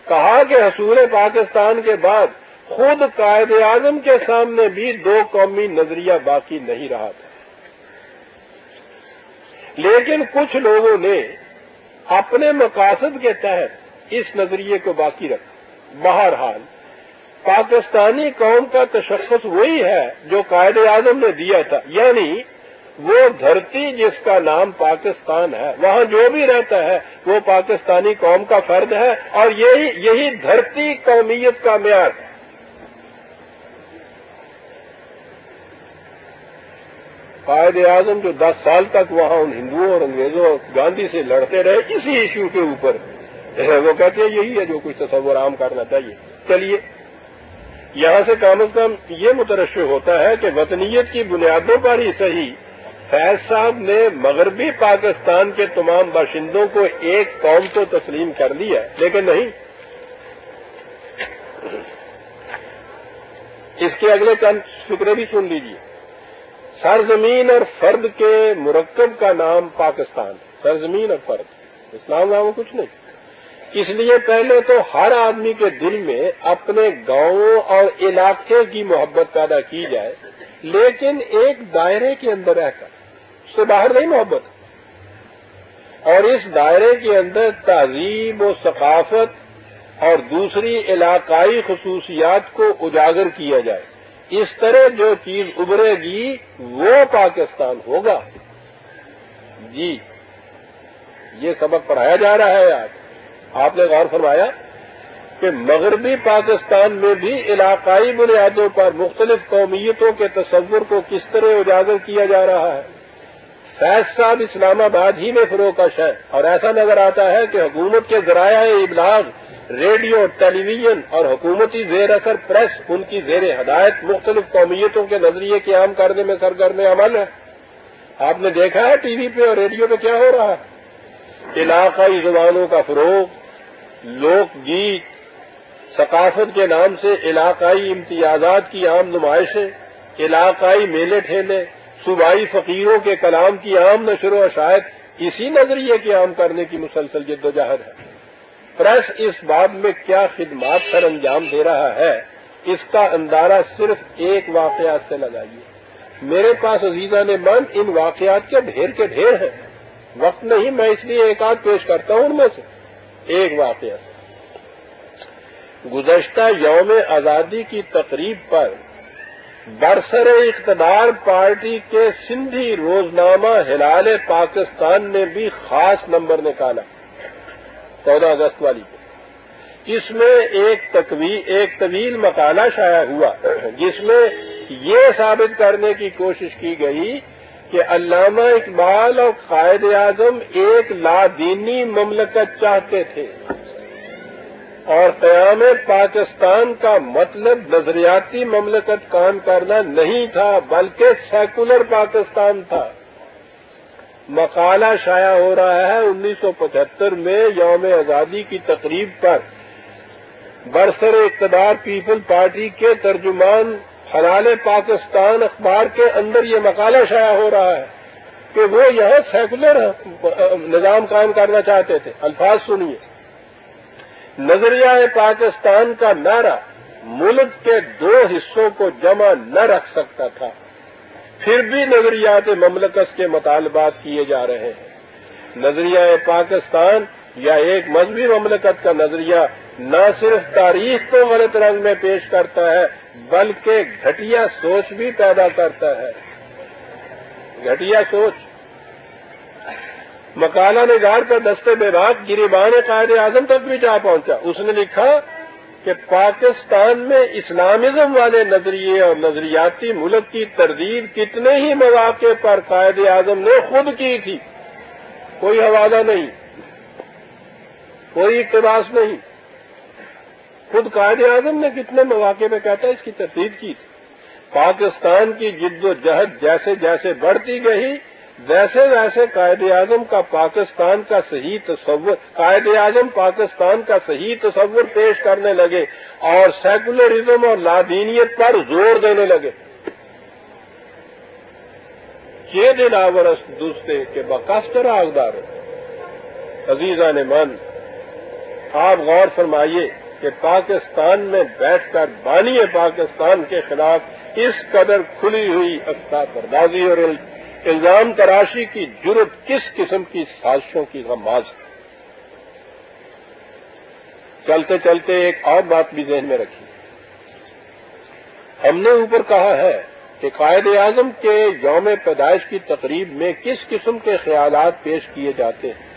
کہا کہ حصول پاکستان کے بعد خود قائد اعظم کے سامنے بھی دو قومی نظریہ باقی نہیں رہا تھا۔ لیکن کچھ لوگوں نے اپنے مقاصد کے تحت اس نظریے کو باقی رکھا۔ بہرحال، پاکستانی قوم کا تشخص وہی ہے جو قائد اعظم نے دیا تھا۔ یعنی وہ دھرتی جس کا نام پاکستان ہے، وہاں جو بھی رہتا ہے، وہ پاکستانی قوم کا فرد ہے اور یہی یہی دھرتی قومیت کا معیار۔ ہے قائد اعظم جو دس سال تک وہاں ان ہندوؤں اور انگریزوں اور گاندھی سے لڑتے رہے، اسی ایشو کے اوپر۔ (laughs) وہ کہتے ہیں، یہی ہے جو کچھ تصور عام کرنا چاہیے۔ چلیے، یہاں سے کم از کم یہ مترشح ہوتا ہے کہ وطنیت کی بنیادوں پر ہی صحیح فیض صاحب نے مغربی پاکستان کے تمام باشندوں کو ایک قوم تو تسلیم کر لیا لیکن نہیں۔ اس کے اگلے چند فکرے بھی سن لیجیے سرزمین اور فرد کے مرکب کا نام پاکستان، سرزمین اور فرد۔ اسلام نام کچھ نہیں۔ اس لیے پہلے تو ہر آدمی کے دل میں اپنے گاؤں اور علاقے کی محبت پیدا کی جائے، لیکن ایک دائرے کے اندر رہ کر۔ سے باہر نہیں محبت۔ اور اس دائرے کے اندر تہذیب و ثقافت اور دوسری علاقائی خصوصیات کو اجاگر کیا جائے۔ اس طرح جو چیز ابھرے گی، وہ پاکستان ہوگا۔ جی یہ سبق پڑھایا جا رہا ہے آج۔ آپ نے غور فرمایا کہ مغربی پاکستان میں بھی علاقائی بنیادوں پر مختلف قومیتوں کے تصور کو کس طرح اجاگر کیا جا رہا ہے۔ فیض صاحب اسلام آباد ہی میں فروکش ہے اور ایسا نظر آتا ہے کہ حکومت کے ذرائع ابلاغ، ریڈیو ٹیلی ویژن اور حکومتی زیر اثر پریس ان کی زیر ہدایت مختلف قومیتوں کے نظریے قیام کرنے میں سرگرم عمل ہے۔ آپ نے دیکھا ہے ٹی وی پہ اور ریڈیو پہ کیا ہو رہا ہے؟ علاقائی زبانوں کا فروغ، لوک گیت، ثقافت کے نام سے علاقائی امتیازات کی عام نمائشیں، علاقائی میلے ٹھیلے صوبائی فقیروں کے کلام کی عام نشر و اشاعت اسی نظریے کی عام کرنے کی مسلسل جد و جہد ہے۔ پریس اس بات میں کیا خدمات سر انجام دے رہا ہے، اس کا اندازہ صرف ایک واقعات سے لگائیے۔ میرے پاس عزیزہ نے من ان واقعات کے ڈھیر کے ڈھیر ہیں۔ وقت نہیں، میں اس لیے ایک آدھ پیش کرتا ہوں ان میں سے۔ ایک واقعہ۔ گزشتہ یوم آزادی کی تقریب پر برسر اقتدار پارٹی کے سندھی روزنامہ ہلال پاکستان نے بھی خاص نمبر نکالا، چودہ اگست والی۔ اس میں ایک ایک طویل مقالہ شائع ہوا، جس میں یہ ثابت کرنے کی کوشش کی گئی کہ علامہ اقبال اور قائد اعظم ایک لادینی مملکت چاہتے تھے۔ اور قیام پاکستان کا مطلب نظریاتی مملکت کام کرنا نہیں تھا، بلکہ سیکولر پاکستان تھا۔ مقالہ شائع ہو رہا ہے انیس سو پچہتر میں یوم آزادی کی تقریب پر۔ برسر اقتدار پیپل پارٹی کے ترجمان حلال پاکستان اخبار کے اندر یہ مقالہ شائع ہو رہا ہے کہ وہ یہاں سیکولر نظام قائم کرنا چاہتے تھے۔ الفاظ سنیے۔ نظریہ پاکستان کا نعرہ ملک کے دو حصوں کو جمع نہ رکھ سکتا تھا۔ پھر بھی نظریات مملکت کے مطالبات کیے جا رہے ہیں۔ نظریہ پاکستان یا ایک مذہبی مملکت کا نظریہ نہ صرف تاریخ کو غلط رنگ میں پیش کرتا ہے، بلکہ گھٹیا سوچ بھی پیدا کرتا ہے۔ گھٹیا سوچ مکانہ نگار کا دستے بے بات گریبان قائد اعظم تک بھی جا پہنچا۔ اس نے لکھا کہ پاکستان میں اسلامزم والے نظریے اور نظریاتی ملک کی تردید کتنے ہی مواقع پر قائد اعظم نے خود کی تھی۔ کوئی حوالہ نہیں، کوئی اقتباس نہیں۔ خود قائد اعظم نے کتنے مواقع پہ کہتا ہے اس کی تردید کی تھی۔ پاکستان کی جد و جہد جیسے جیسے بڑھتی گئی ویسے ویسے قائد اعظم کا پاکستان کا صحیح تصور قائد اعظم پاکستان کا صحیح تصور پیش کرنے لگے اور سیکولرزم اور لادینیت پر زور دینے لگے۔ یہ دن آورس دوسرے کے بکاستر آگدار عزیزہ نے من، آپ غور فرمائیے کہ پاکستان میں بیٹھ کر بانی پاکستان کے خلاف اس قدر کھلی ہوئی اختار پردازی اور الزام تراشی کی جرت کس قسم کی سازشوں کی غماز ہے؟ چلتے چلتے ایک اور بات بھی ذہن میں رکھی ہم نے اوپر کہا ہے کہ قائد اعظم کے یوم پیدائش کی تقریب میں کس قسم کے خیالات پیش کیے جاتے ہیں؟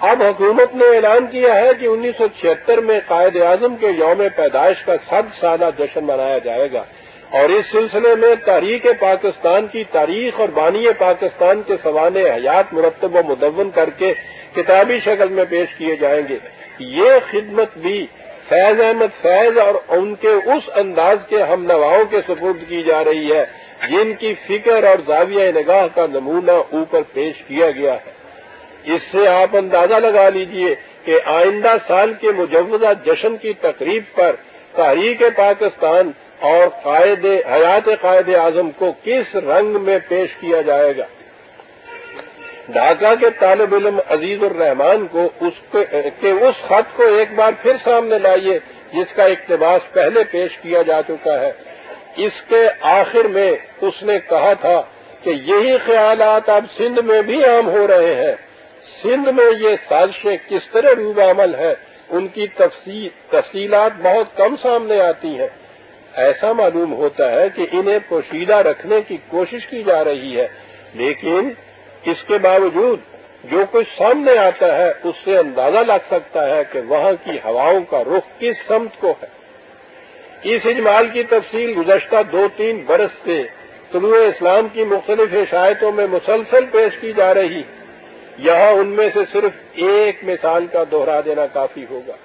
اب حکومت نے اعلان کیا ہے کہ انیس سو چھہتر میں قائد اعظم کے یوم پیدائش کا سب سالہ جشن منایا جائے گا۔ اور اس سلسلے میں تاریخ پاکستان کی تاریخ اور بانی پاکستان کے سوانح حیات مرتب و مدون کر کے کتابی شکل میں پیش کیے جائیں گے۔ یہ خدمت بھی فیض احمد فیض اور ان کے اس انداز کے ہم نواؤں کے سپرد کی جا رہی ہے، جن کی فکر اور زاویہ نگاہ کا نمونہ اوپر پیش کیا گیا ہے۔ اس سے آپ اندازہ لگا لیجیے کہ آئندہ سال کے مجوزہ جشن کی تقریب پر تاریخ پاکستان اور قائد حیات قائد اعظم کو کس رنگ میں پیش کیا جائے گا؟ ڈھاکہ کے طالب علم عزیز الرحمان کو اس کے اس خط کو ایک بار پھر سامنے لائیے، جس کا اقتباس پہلے پیش کیا جا چکا ہے۔ اس کے آخر میں اس نے کہا تھا کہ یہی خیالات اب سندھ میں بھی عام ہو رہے ہیں۔ سندھ میں یہ سازشیں کس طرح روب عمل ہے ان کی تفصیلات بہت کم سامنے آتی ہیں۔ ایسا معلوم ہوتا ہے کہ انہیں پوشیدہ رکھنے کی کوشش کی جا رہی ہے، لیکن اس کے باوجود جو کچھ سامنے آتا ہے، اس سے اندازہ لگ سکتا ہے کہ وہاں کی ہواؤں کا رخ کس سمت کو ہے۔ اس اجمال کی تفصیل گزشتہ دو تین برس سے طلوع اسلام کی مختلف شایتوں میں مسلسل پیش کی جا رہی۔ یہاں ان میں سے صرف ایک مثال کا دوہرا دینا کافی ہوگا۔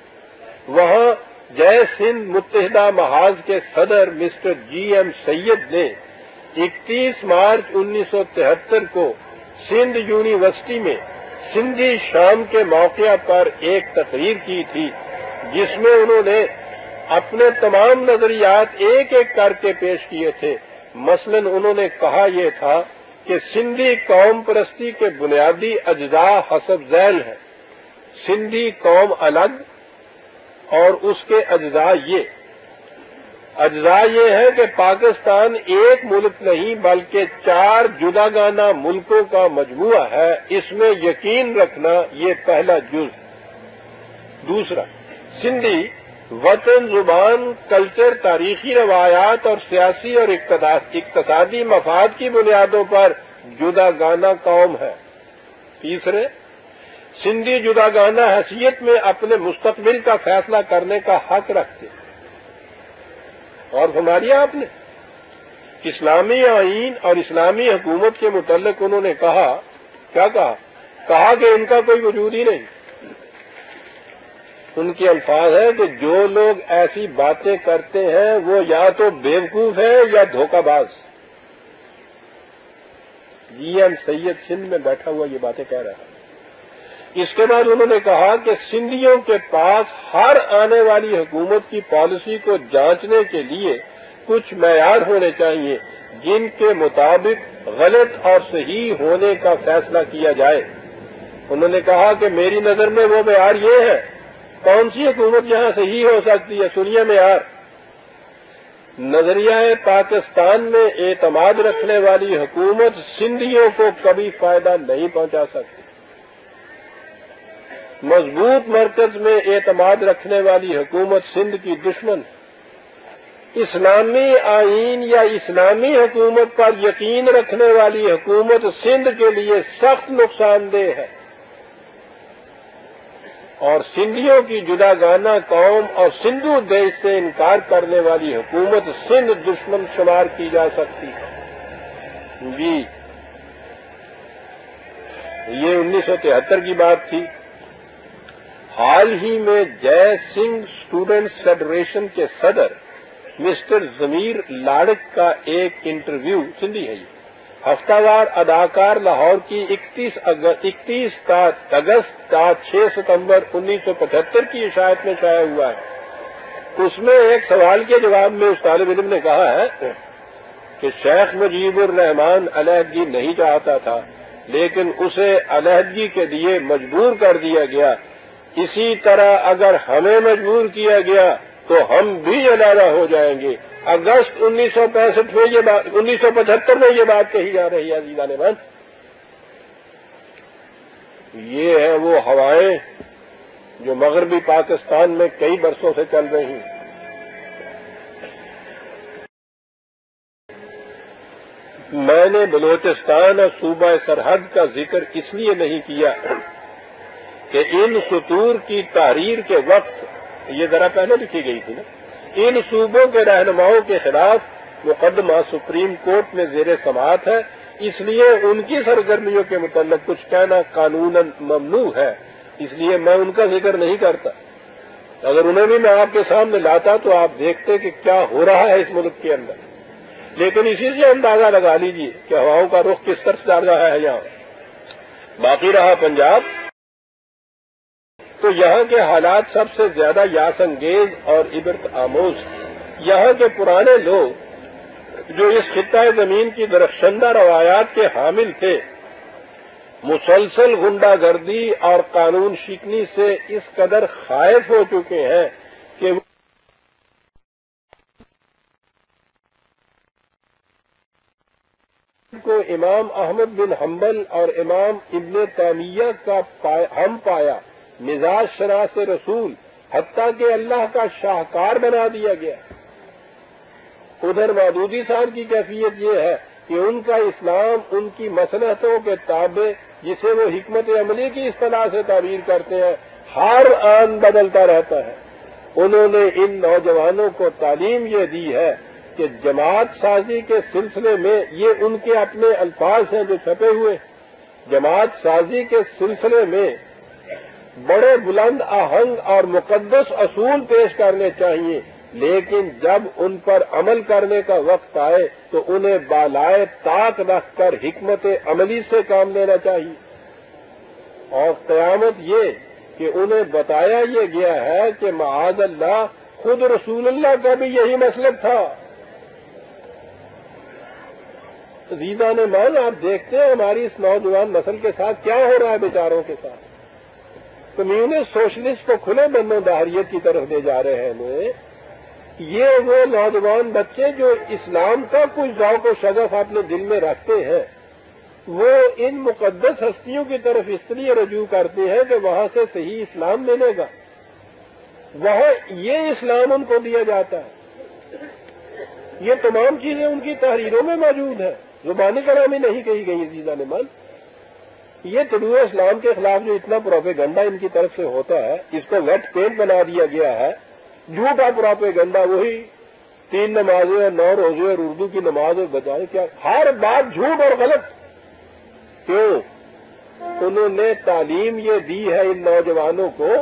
وہاں جے سندھ متحدہ محاذ کے صدر مسٹر جی ایم سید نے اکتیس مارچ انیس سو تہتر کو سندھ یونیورسٹی میں سندھی شام کے موقع پر ایک تقریر کی تھی جس میں انہوں نے اپنے تمام نظریات ایک ایک کر کے پیش کیے تھے مثلا انہوں نے کہا یہ تھا کہ سندھی قوم پرستی کے بنیادی اجزاء حسب ذیل ہیں سندھی قوم الگ اور اس کے اجزاء یہ۔ اجزاء یہ ہے کہ پاکستان ایک ملک نہیں بلکہ چار جدا گانا ملکوں کا مجموعہ ہے۔ اس میں یقین رکھنا یہ پہلا جز۔ دوسرا، سندھی، وطن، زبان، کلچر، تاریخی روایات اور سیاسی اور اقتصادی مفاد کی بنیادوں پر جدا گانا قوم ہے۔ تیسرے سندھی جدا گانا حیثیت میں اپنے مستقبل کا فیصلہ کرنے کا حق رکھتے اور ہماری آپ نے، اسلامی آئین اور اسلامی حکومت کے متعلق انہوں نے کہا، کیا کہا؟ کہا کہ ان کا کوئی وجود ہی نہیں۔ ان کے الفاظ ہے کہ جو لوگ ایسی باتیں کرتے ہیں، وہ یا تو بیوقوف ہے یا دھوکہ باز۔ جی ایم سید سندھ میں بیٹھا ہوا یہ باتیں کہہ رہا ہے۔ اس کے بعد انہوں نے کہا کہ سندھیوں کے پاس ہر آنے والی حکومت کی پالیسی کو جانچنے کے لیے کچھ معیار ہونے چاہیے جن کے مطابق غلط اور صحیح ہونے کا فیصلہ کیا جائے۔ انہوں نے کہا کہ میری نظر میں وہ معیار یہ ہے، کون سی حکومت یہاں صحیح ہو سکتی ہے؟ سنیے معیار۔ نظریہ پاکستان میں اعتماد رکھنے والی حکومت سندھیوں کو کبھی فائدہ نہیں پہنچا سکتی۔ مضبوط مرکز میں اعتماد رکھنے والی حکومت سندھ کی دشمن۔ اسلامی آئین یا اسلامی حکومت پر یقین رکھنے والی حکومت سندھ کے لیے سخت نقصان دہ ہے۔ اور سندھیوں کی جدا گانا قوم اور سندھو دیش سے انکار کرنے والی حکومت سندھ دشمن شمار کی جا سکتی ہے۔ جی یہ انیس سو تہتر کی بات تھی۔ حال ہی میں جے سنگھ اسٹوڈنٹ فیڈریشن کے صدر مسٹر ضمیر لاڑک کا ایک انٹرویو سندھی ہے۔ ہفتہ وار اداکار لاہور کی اکتیس اکتیس اگست کا چھ ستمبر انیس سو پچہتر کی اشاعت میں شائع ہوا ہے۔ اس میں ایک سوال کے جواب میں اس طالب علم نے کہا ہے کہ شیخ مجیب الرحمان علیحدگی نہیں چاہتا تھا، لیکن اسے علیحدگی کے لیے مجبور کر دیا گیا۔ اسی طرح اگر ہمیں مجبور کیا گیا تو ہم بھی علیحدہ ہو جائیں گے۔ اگست انیس سو پینسٹھ میں یہ بات انیس سو پچہتر میں یہ بات کہی جا رہی ہے عزیزہ بند یہ ہے وہ ہوائیں جو مغربی پاکستان میں کئی برسوں سے چل رہی ہیں۔ میں نے بلوچستان اور صوبہ سرحد کا ذکر اس لیے نہیں کیا کہ ان سطور کی تحریر کے وقت یہ ذرا پہلے لکھی گئی تھی نا، ان صوبوں کے رہنماؤں کے خلاف مقدمہ سپریم کورٹ میں زیر سماعت ہے، اس لیے ان کی سرگرمیوں کے متعلق کچھ کہنا قانون ممنوع ہے، اس لیے میں ان کا ذکر نہیں کرتا۔ اگر انہیں بھی میں آپ کے سامنے لاتا تو آپ دیکھتے کہ کیا ہو رہا ہے اس ملک کے اندر۔ لیکن اسی سے اندازہ لگا لیجیے کہ ہواؤں کا رخ کس طرح جا رہا ہے یہاں۔ باقی رہا پنجاب۔ تو یہاں کے حالات سب سے زیادہ یاس انگیز اور عبرت آموز۔ یہاں کے پرانے لوگ جو اس خطہ زمین کی درخشندہ روایات کے حامل تھے، مسلسل گنڈا گردی اور قانون شکنی سے اس قدر خائف ہو چکے ہیں کہ کو امام احمد بن حنبل اور امام ابن تعمیہ کا ہم پایا۔ مزاج شناس رسول، حتیٰ کہ اللہ کا شاہکار بنا دیا گیا۔ ادھر مودودی صاحب کی کیفیت یہ ہے کہ ان کا اسلام ان کی مسلحتوں کے تابع، جسے وہ حکمت عملی کی اصطلاح سے تعبیر کرتے ہیں، ہر آن بدلتا رہتا ہے۔ انہوں نے ان نوجوانوں کو تعلیم یہ دی ہے کہ جماعت سازی کے سلسلے میں یہ ان کے اپنے الفاظ ہیں جو چھپے ہوئے۔ جماعت سازی کے سلسلے میں بڑے بلند آہنگ اور مقدس اصول پیش کرنے چاہیے، لیکن جب ان پر عمل کرنے کا وقت آئے تو انہیں بالائے طاق رکھ کر حکمت عملی سے کام لینا چاہیے۔ اور قیامت یہ کہ انہیں بتایا یہ گیا ہے کہ معاذ اللہ خود رسول اللہ کا بھی یہی مسلک تھا۔ ریزا نے مان آپ دیکھتے ہیں ہماری اس نوجوان نسل کے ساتھ کیا ہو رہا ہے بیچاروں کے ساتھ۔ کمیونسٹ سوشلسٹ کو کھلے بندوں دہریت کی طرف لے جا رہے ہیں یہ وہ نوجوان بچے جو اسلام کا کچھ ذوق و شگف اپنے دل میں رکھتے ہیں، وہ ان مقدس ہستیوں کی طرف اس لیے رجوع کرتے ہیں کہ وہاں سے صحیح اسلام ملے گا۔ وہاں یہ اسلام ان کو دیا جاتا ہے۔ یہ تمام چیزیں ان کی تحریروں میں موجود ہیں۔ زبانی کرامی نہیں کہی گئی عزیزہ نے من یہ طلوع اسلام کے خلاف جو اتنا پروپیگنڈا ان کی طرف سے ہوتا ہے، اس کو ویٹ پینٹ بنا دیا گیا ہے جھوٹا پروپیگنڈا، وہی تین نمازیں اور نو روزے اور اردو کی نماز اور بجائے کیا، ہر بات جھوٹ اور غلط۔ کیوں؟ انہوں نے تعلیم یہ دی ہے ان نوجوانوں کو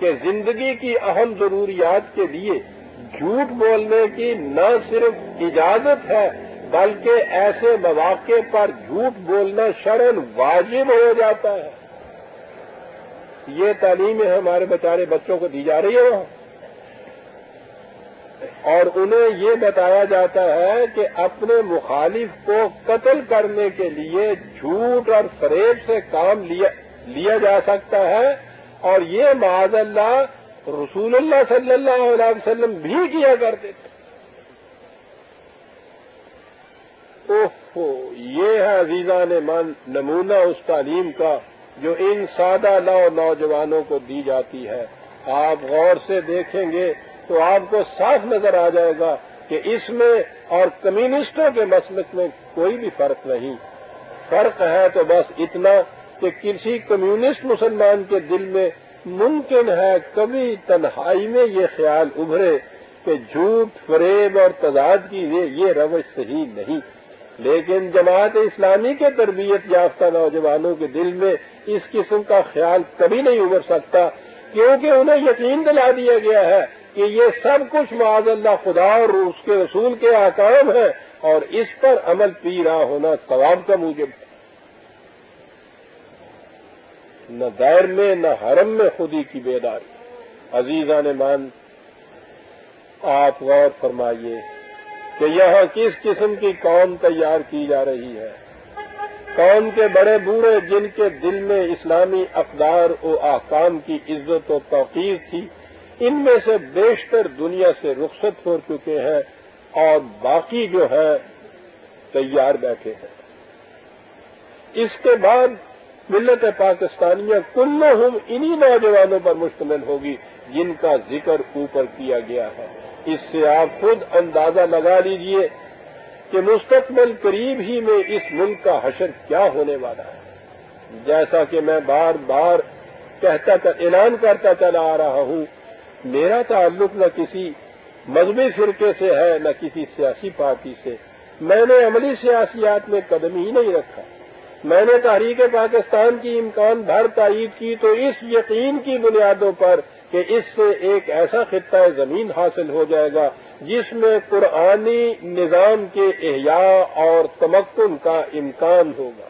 کہ زندگی کی اہم ضروریات کے لیے جھوٹ بولنے کی نہ صرف اجازت ہے بلکہ ایسے مواقع پر جھوٹ بولنا شرن واجب ہو جاتا ہے۔ یہ تعلیم ہمارے بچارے بچوں کو دی جا رہی ہے۔ وہاں اور انہیں یہ بتایا جاتا ہے کہ اپنے مخالف کو قتل کرنے کے لیے جھوٹ اور فریب سے کام لیا جا سکتا ہے۔ اور یہ معاذ اللہ رسول اللہ صلی اللہ علیہ وسلم بھی کیا کرتے تھے۔ یہ ہے عزیزہ نے من، نمونہ اس تعلیم کا جو ان سادہ لو نوجوانوں کو دی جاتی ہے۔ آپ غور سے دیکھیں گے تو آپ کو صاف نظر آ جائے گا کہ اس میں اور کمیونسٹوں کے مسلک میں کوئی بھی فرق نہیں۔ فرق ہے تو بس اتنا کہ کسی کمیونسٹ مسلمان کے دل میں ممکن ہے کبھی تنہائی میں یہ خیال ابھرے کہ جھوٹ، فریب اور تضاد کی یہ روش صحیح نہیں۔ لیکن جماعت اسلامی کے تربیت یافتہ نوجوانوں کے دل میں اس قسم کا خیال کبھی نہیں ابھر سکتا، کیونکہ انہیں یقین دلا دیا گیا ہے کہ یہ سب کچھ معاذ اللہ خدا اور اس کے رسول کے آکام ہے اور اس پر عمل پی رہا ہونا ثواب کا موجب ہے۔ نہ دیر میں، نہ حرم میں خودی کی بیداری۔ عزیزہ نے مان آپ غور فرمائیے۔ کہ یہاں کس قسم کی قوم تیار کی جا رہی ہے؟ قوم کے بڑے بوڑھے جن کے دل میں اسلامی اقدار و احکام کی عزت و توقیر تھی، ان میں سے بیشتر دنیا سے رخصت ہو چکے ہیں اور باقی جو ہے تیار بیٹھے ہیں۔ اس کے بعد ملت پاکستانیہ کلو ہم انہی نوجوانوں پر مشتمل ہوگی جن کا ذکر اوپر کیا گیا ہے۔ اس سے آپ خود اندازہ لگا لیجیے کہ مستقبل قریب ہی میں اس ملک کا حشر کیا ہونے والا ہے۔ جیسا کہ میں بار بار کہتا اعلان کرتا چلا آ رہا ہوں، میرا تعلق نہ کسی مذہبی فرقے سے ہے، نہ کسی سیاسی پارٹی سے۔ میں نے عملی سیاسیات میں قدم ہی نہیں رکھا۔ میں نے تحریک پاکستان کی امکان بھر تائید کی تو اس یقین کی بنیادوں پر کہ اس سے ایک ایسا خطہ زمین حاصل ہو جائے گا جس میں قرآنی نظام کے احیاء اور تمکن کا امکان ہوگا۔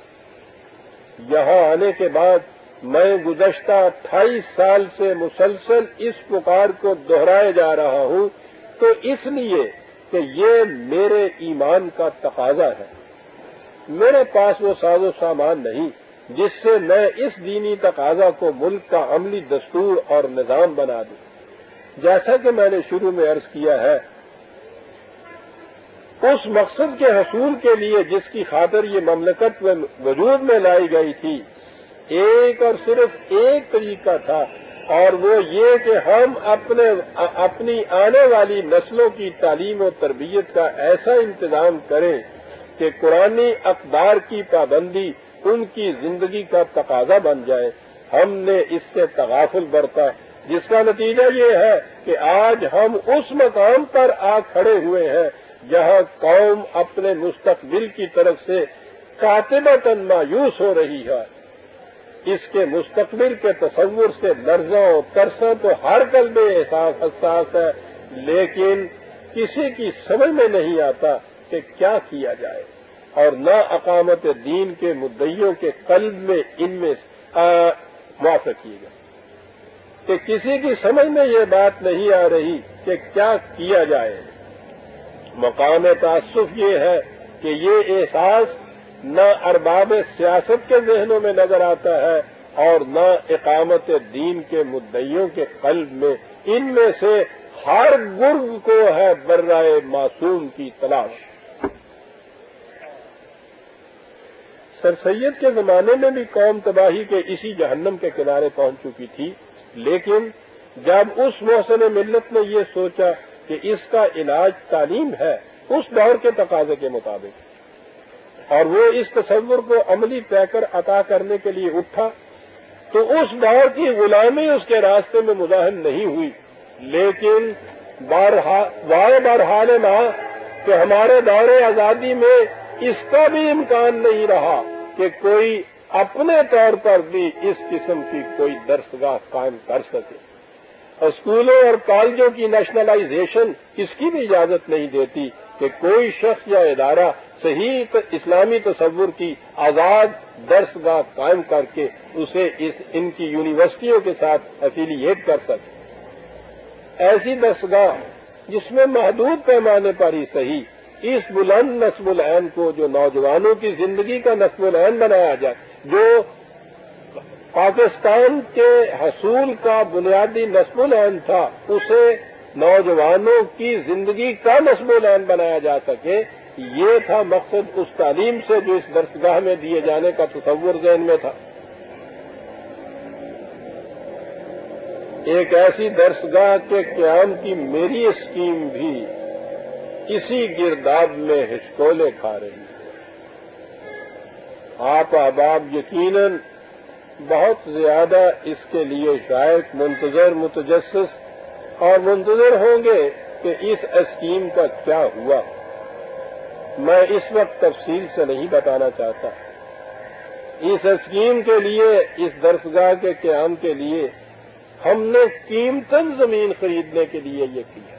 یہاں آنے کے بعد میں گزشتہ اٹھائیس سال سے مسلسل اس پکار کو دہرائے جا رہا ہوں تو اس لیے کہ یہ میرے ایمان کا تقاضا ہے۔ میرے پاس وہ ساز و سامان نہیں۔ جس سے میں اس دینی تقاضا کو ملک کا عملی دستور اور نظام بنا دوں۔ جیسا کہ میں نے شروع میں عرض کیا ہے، اس مقصد کے حصول کے لیے جس کی خاطر یہ مملکت میں وجود میں لائی گئی تھی، ایک اور صرف ایک طریقہ تھا، اور وہ یہ کہ ہم اپنے، اپنی آنے والی نسلوں کی تعلیم و تربیت کا ایسا انتظام کریں کہ قرآن اقدار کی پابندی ان کی زندگی کا تقاضا بن جائے۔ ہم نے اس سے تغافل برتا۔ جس کا نتیجہ یہ ہے کہ آج ہم اس مقام پر آ کھڑے ہوئے ہیں جہاں قوم اپنے مستقبل کی طرف سے کاتبتاً مایوس ہو رہی ہے۔ اس کے مستقبل کے تصور سے لرزوں ترسوں تو ہر قلب احساس حساس ہے، لیکن کسی کی سمجھ میں نہیں آتا کہ کیا کیا جائے۔ اور نہ اقامت دین کے مدعیوں کے قلب میں ان میں معاف رکھیے گا کہ کسی کی سمجھ میں یہ بات نہیں آ رہی کہ کیا کیا جائے۔ مقام تعصف یہ ہے کہ یہ احساس نہ ارباب سیاست کے ذہنوں میں نظر آتا ہے اور نہ اقامت دین کے مدعیوں کے قلب میں۔ ان میں سے ہر گرگ کو ہے برائے معصوم کی تلاش۔ سر سید کے زمانے میں بھی قوم تباہی کے اسی جہنم کے کنارے پہنچ چکی تھی، لیکن جب اس محسن ملت نے یہ سوچا کہ اس کا علاج تعلیم ہے، اس دور کے تقاضے کے مطابق۔ اور وہ اس تصور کو عملی پہ کر عطا کرنے کے لیے اٹھا، تو اس دور کی غلامی اس کے راستے میں مظاہر نہیں ہوئی۔ لیکن وائے بہرحال نہ کہ ہمارے دور آزادی میں اس کا بھی امکان نہیں رہا کہ کوئی اپنے طور پر بھی اس قسم کی کوئی درسگاہ قائم کر سکے۔ اسکولوں اور کالجوں کی نیشنلائزیشن اس کی بھی اجازت نہیں دیتی کہ کوئی شخص یا ادارہ صحیح اسلامی تصور کی آزاد درسگاہ قائم کر کے اسے اس ان کی یونیورسٹیوں کے ساتھ افیلیٹ کر سکے۔ ایسی درسگاہ جس میں محدود پیمانے پر ہی صحیح اس بلند نصب العین کو جو نوجوانوں کی زندگی کا نصب العین بنایا جائے، جو پاکستان کے حصول کا بنیادی نصب العین تھا، اسے نوجوانوں کی زندگی کا نصب العین بنایا جا سکے، یہ تھا مقصد اس تعلیم سے جو اس درسگاہ میں دیے جانے کا تصور ذہن میں تھا۔ ایک ایسی درسگاہ کے قیام کی میری اسکیم بھی اسی گرداب میں ہچکولے کھا رہی ہے آپ احباب یقیناً بہت زیادہ اس کے لیے شاید منتظر، متجسس اور منتظر ہوں گے کہ اس اسکیم کا کیا ہوا۔ میں اس وقت تفصیل سے نہیں بتانا چاہتا۔ اس اسکیم کے لیے، اس درسگاہ کے قیام کے لیے ہم نے قیمتن زمین خریدنے کے لیے یہ کیا۔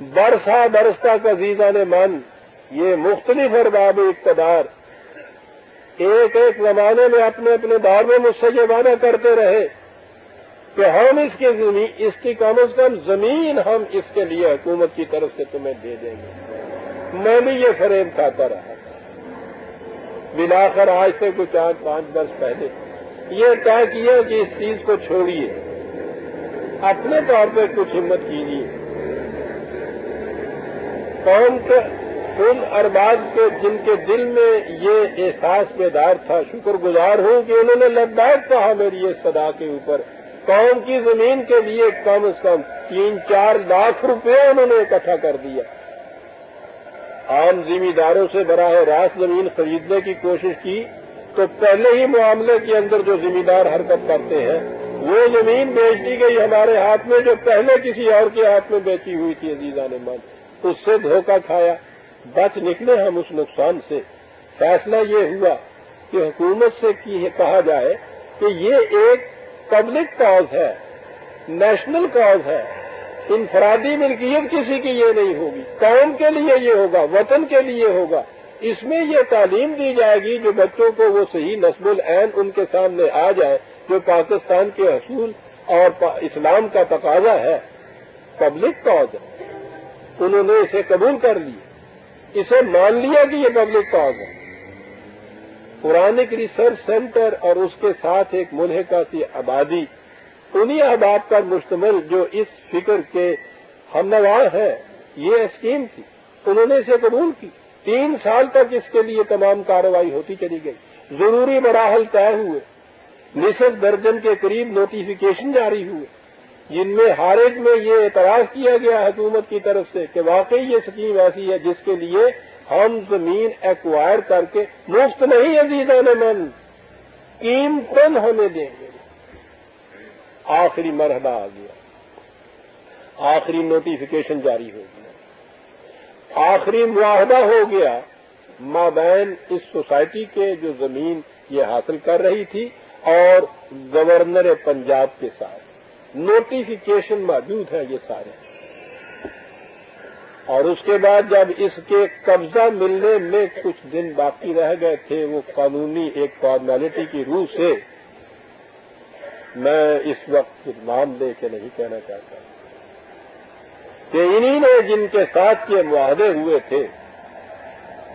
برسا برستا کا زیزا نے من، یہ مختلف ارباب اقتدار۔ ایک ایک زمانے میں اپنے اپنے دور میں مجھ سے یہ وعدہ کرتے رہے کہ ہم اس کی زمین، اس کی کم از کم زمین ہم اس کے لیے حکومت کی طرف سے تمہیں دے دیں گے۔ میں بھی یہ فریب کھاتا رہا۔ بلا کر آج سے کچھ چار پانچ برس پہلے۔ یہ طے کیا کہ اس چیز کو چھوڑیے۔ اپنے طور پہ کچھ ہمت کیجیے۔ قوم کے ان ارباب کے جن کے دل میں یہ احساس بیدار تھا، شکر گزار ہوں کہ انہوں نے لداخ کہا میری یہ صدا کے اوپر۔ قوم کی زمین کے لیے کم از کم تین چار لاکھ روپے انہوں نے اکٹھا کر دیا۔ عام ذمہ داروں سے براہ راست زمین خریدنے کی کوشش کی۔ تو پہلے ہی معاملے کے اندر جو ذمہ دار حرکت کرتے ہیں، وہ زمین بیچ دی گئی ہمارے ہاتھ میں، جو پہلے کسی اور کے ہاتھ میں بیچی ہوئی تھی عزیزہ نے من اس سے دھوکہ کھایا۔ بچ نکلے ہم اس نقصان سے۔ فیصلہ یہ ہوا کہ حکومت سے کہا جائے کہ یہ ایک پبلک کاز ہے، نیشنل کاز ہے۔ انفرادی ملکیت کسی کی یہ نہیں ہوگی۔ قوم کے لیے یہ ہوگا، وطن کے لیے ہوگا۔ اس میں یہ تعلیم دی جائے گی جو بچوں کو وہ صحیح نصب العین ان کے سامنے آ جائے، جو پاکستان کے حصول اور اسلام کا تقاضا ہے۔ پبلک کاز ہے۔ انہوں نے اسے قبول کر لی اسے مان لیا کہ یہ پبلک کاز ہے۔ پرانک ریسرچ سینٹر اور اس کے ساتھ ایک ملحقہ سی آبادی، انہی احباب پر مشتمل جو اس فکر کے ہم نواز ہے یہ اسکیم تھی۔ انہوں نے اسے قبول کی۔ تین سال تک اس کے لیے تمام کارروائی ہوتی چلی گئی۔ ضروری مراحل طے ہوئے۔ نصف درجن کے قریب نوٹیفیکیشن جاری ہوئے۔ جن میں ہر ایک میں یہ اعتراض کیا گیا حکومت کی طرف سے کہ واقعی یہ سکیم ایسی ہے جس کے لیے ہم زمین ایکوائر کر کے مفت نہیں عزیز من۔ قیمتن ہمیں دیں گے؟ آخری مرحلہ آ گیا۔ آخری نوٹیفیکیشن جاری ہو گیا۔ آخری معاہدہ ہو گیا۔ مابین اس سوسائٹی کے جو زمین یہ حاصل کر رہی تھی اور گورنر پنجاب کے ساتھ۔ نوٹیفیکیشن موجود ہے یہ سارے۔ اور اس کے بعد جب اس کے قبضہ ملنے میں کچھ دن باقی رہ گئے تھے، وہ قانونی ایک فارمیلٹی کی روح سے میں اس وقت نام دے کے نہیں کہنا چاہتا۔ کہ انہی نے جن کے ساتھ یہ معاہدے ہوئے تھے،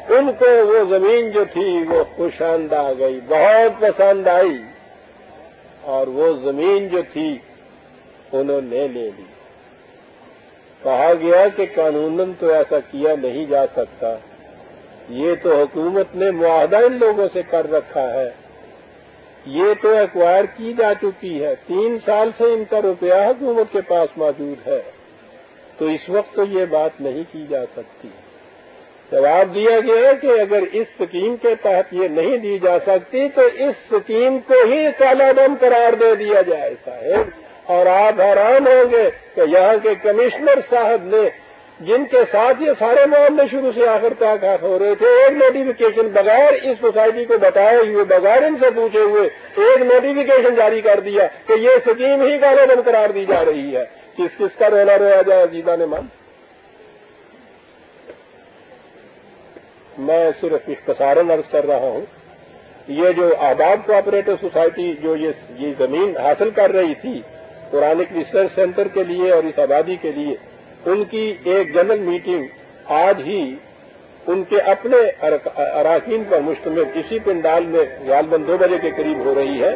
ان کو وہ زمین جو تھی وہ خوشاند آ گئی، بہت پسند آئی۔ اور وہ زمین جو تھی انہوں نے لے لی۔ کہا گیا کہ قانون تو ایسا کیا نہیں جا سکتا۔ یہ تو حکومت نے معاہدہ ان لوگوں سے کر رکھا ہے۔ یہ تو ایکوائر کی جا چکی ہے۔ تین سال سے ان کا روپیہ حکومت کے پاس موجود ہے۔ تو اس وقت تو یہ بات نہیں کی جا سکتی۔ جواب دیا گیا کہ اگر اس سکیم کے تحت یہ نہیں دی جا سکتی تو اس سکیم کو ہی کالا دم قرار دے دیا جائے، صاحب۔ اور آپ حیران ہوں گے کہ یہاں کے کمشنر صاحب نے جن کے ساتھ یہ سارے معاملے شروع سے آخر تک ہو رہے تھے، ایک نوٹیفیکیشن بغیر اس سوسائٹی کو بتائے ہوئے، بغیر ان سے پوچھے ہوئے، ایک نوٹیفیکیشن جاری کر دیا کہ یہ سکیم ہی کالے بند قرار دی جا رہی ہے۔ کس کس کا رونا رویا جائے جیتا نے من؟ میں صرف اختصارن عرض کر رہا ہوں، یہ جو آباد کوآپریٹو سوسائٹی جو یہ زمین حاصل کر رہی تھی پورانک ریسرچ سینٹر کے لیے اور اس آبادی کے لیے، ان کی ایک جنرل میٹنگ آج ہی ان کے اپنے اراکین پر مشتمل اسی پنڈال میں غالباً دو بجے کے قریب ہو رہی ہے۔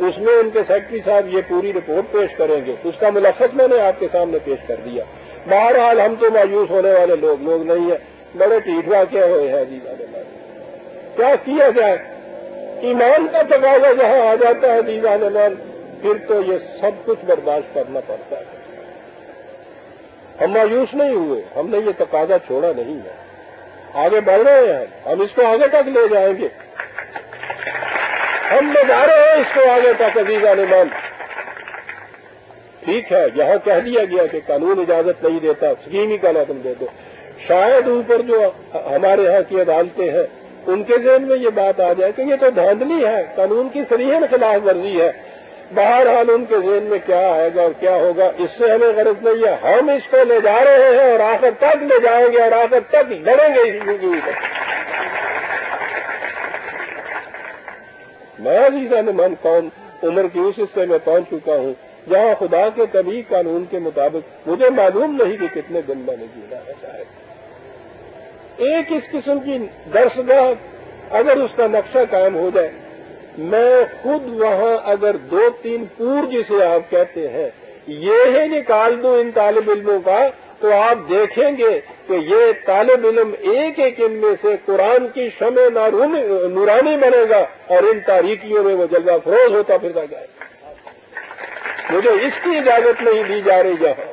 اس میں ان کے سیکرٹری صاحب یہ پوری رپورٹ پیش کریں گے۔ اس کا ملخص میں نے آپ کے سامنے پیش کر دیا۔ بہرحال ہم تو مایوس ہونے والے لوگ لوگ نہیں ہیں۔ بڑے ٹھیک واقع ہوئے ہیں جی کیا کیا جائے؟ ایمان کا تقاضا جہاں آ جاتا ہے جی پھر تو یہ سب کچھ برداشت کرنا پڑتا ہے۔ ہم مایوس نہیں ہوئے، ہم نے یہ تقاضا چھوڑا نہیں ہے۔ آگے بڑھ رہے ہیں، ہم اس کو آگے تک لے جائیں گے۔ ہم لے جا رہے ہیں اس کو آگے تک، عزیز عالمان ٹھیک ہے، یہاں کہہ دیا گیا کہ قانون اجازت نہیں دیتا سکیم ہی کا تم دے دو۔ شاید اوپر جو ہمارے یہاں کی عدالتیں ہیں، ان کے ذہن میں یہ بات آ جائے کہ یہ تو دھاندلی ہے، قانون کی سریحن خلاف ورزی ہے۔ بہرحال ان کے ذہن میں کیا آئے گا اور کیا ہوگا، اس سے ہمیں غرض نہیں ہے۔ ہم اس کو لے جا رہے ہیں اور آخر تک لے جائیں گے اور آخر تک لڑیں گے زندگی میں۔ عزیزہ نے من قوم، عمر کی اس حصے میں پہنچ چکا ہوں جہاں خدا کے طبی قانون کے مطابق مجھے معلوم نہیں کہ کتنے دن میں نے جینا ہے شاید۔ ایک اس قسم کی درسگاہ اگر اس کا نقشہ قائم ہو جائے میں خود وہاں اگر دو تین پور جسے آپ کہتے ہیں، یہ ہی نکال دوں ان طالب علموں کا، تو آپ دیکھیں گے کہ یہ طالب علم ایک ایک ان میں سے قرآن کی شمع نورانی بنے گا اور ان تاریخیوں میں وہ جلوہ فروز ہوتا پھرتا جائے مجھے اس کی اجازت نہیں دی جا رہی جہاں۔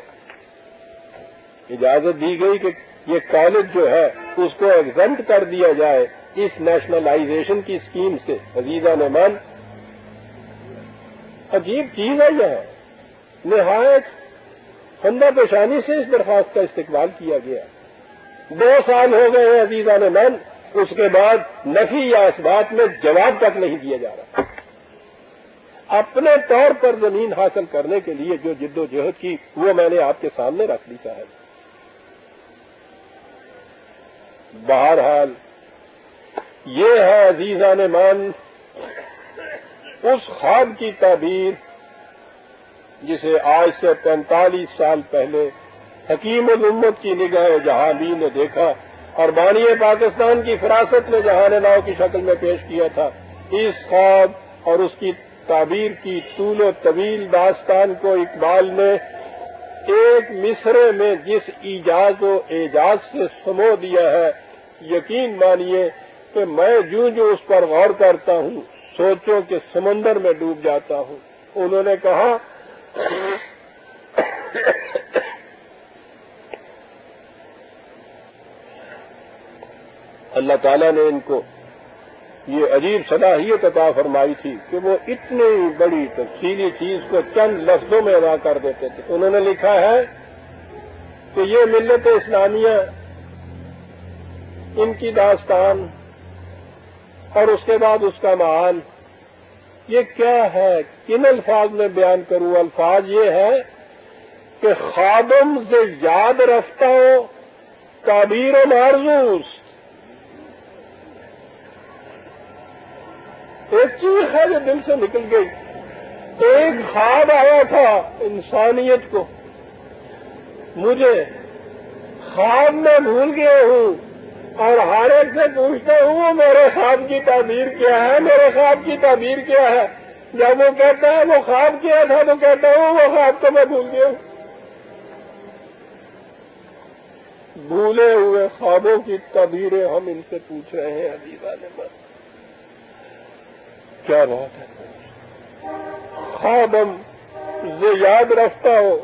اجازت دی گئی کہ یہ کالج جو ہے، اس کو ایگزمٹ کر دیا جائے۔ اس نیشنلائزیشن کی اسکیم سے، عزیزہ نعمان، عجیب چیز ہے یہ۔ نہایت خندہ پیشانی سے اس درخواست کا استقبال کیا گیا۔ دو سال ہو گئے ہیں عزیزہ نعمان، اس کے بعد نفی یا اس بات میں جواب تک نہیں دیا جا رہا۔ اپنے طور پر زمین حاصل کرنے کے لیے جو جد و جہد کی، وہ میں نے آپ کے سامنے رکھ لی صاحب بہرحال یہ ہے عزیزان مان اس خواب کی تعبیر جسے آج سے پینتالیس سال پہلے حکیم الامت کی نگاہ جہاں نے دیکھا اور بانی پاکستان کی فراست نے جہان ناؤ کی شکل میں پیش کیا تھا۔ اس خواب اور اس کی تعبیر کی طول و طویل داستان کو اقبال نے ایک مصرے میں جس ایجاز و اعجاز سے سمو دیا ہے، یقین مانیے کہ میں جو جو اس پر غور کرتا ہوں، سوچوں کہ سمندر میں ڈوب جاتا ہوں۔ انہوں نے کہا، اللہ تعالیٰ نے ان کو یہ عجیب صلاحیت عطا فرمائی تھی کہ وہ اتنی بڑی تفصیلی چیز کو چند لفظوں میں ادا کر دیتے تھے۔ انہوں نے لکھا ہے کہ یہ ملت اسلامیہ، ان کی داستان اور اس کے بعد اس کا محال یہ کیا ہے؟ کن الفاظ میں بیان کروں؟ الفاظ یہ ہے کہ خادم سے یاد رفتہ ہو، تعبیر و مارزوس ایک چیز ہے جو دل سے نکل گئی۔ ایک خواب آیا تھا انسانیت کو۔ مجھے خواب میں بھول گیا ہوں۔ اور ہر ایک سے پوچھتا ہوں میرے خواب کی تعبیر کیا ہے، میرے خواب کی تعبیر کیا ہے؟ جب وہ کہتا ہے وہ خواب کیا تھا، تو کہتا ہوں وہ خواب تو میں بھول گیا ہوں۔ بھولے ہوئے خوابوں کی تعبیریں ہم ان سے پوچھ رہے ہیں ابھی والے کیا بات ہے؟ خواب ہم یاد رکھتا ہو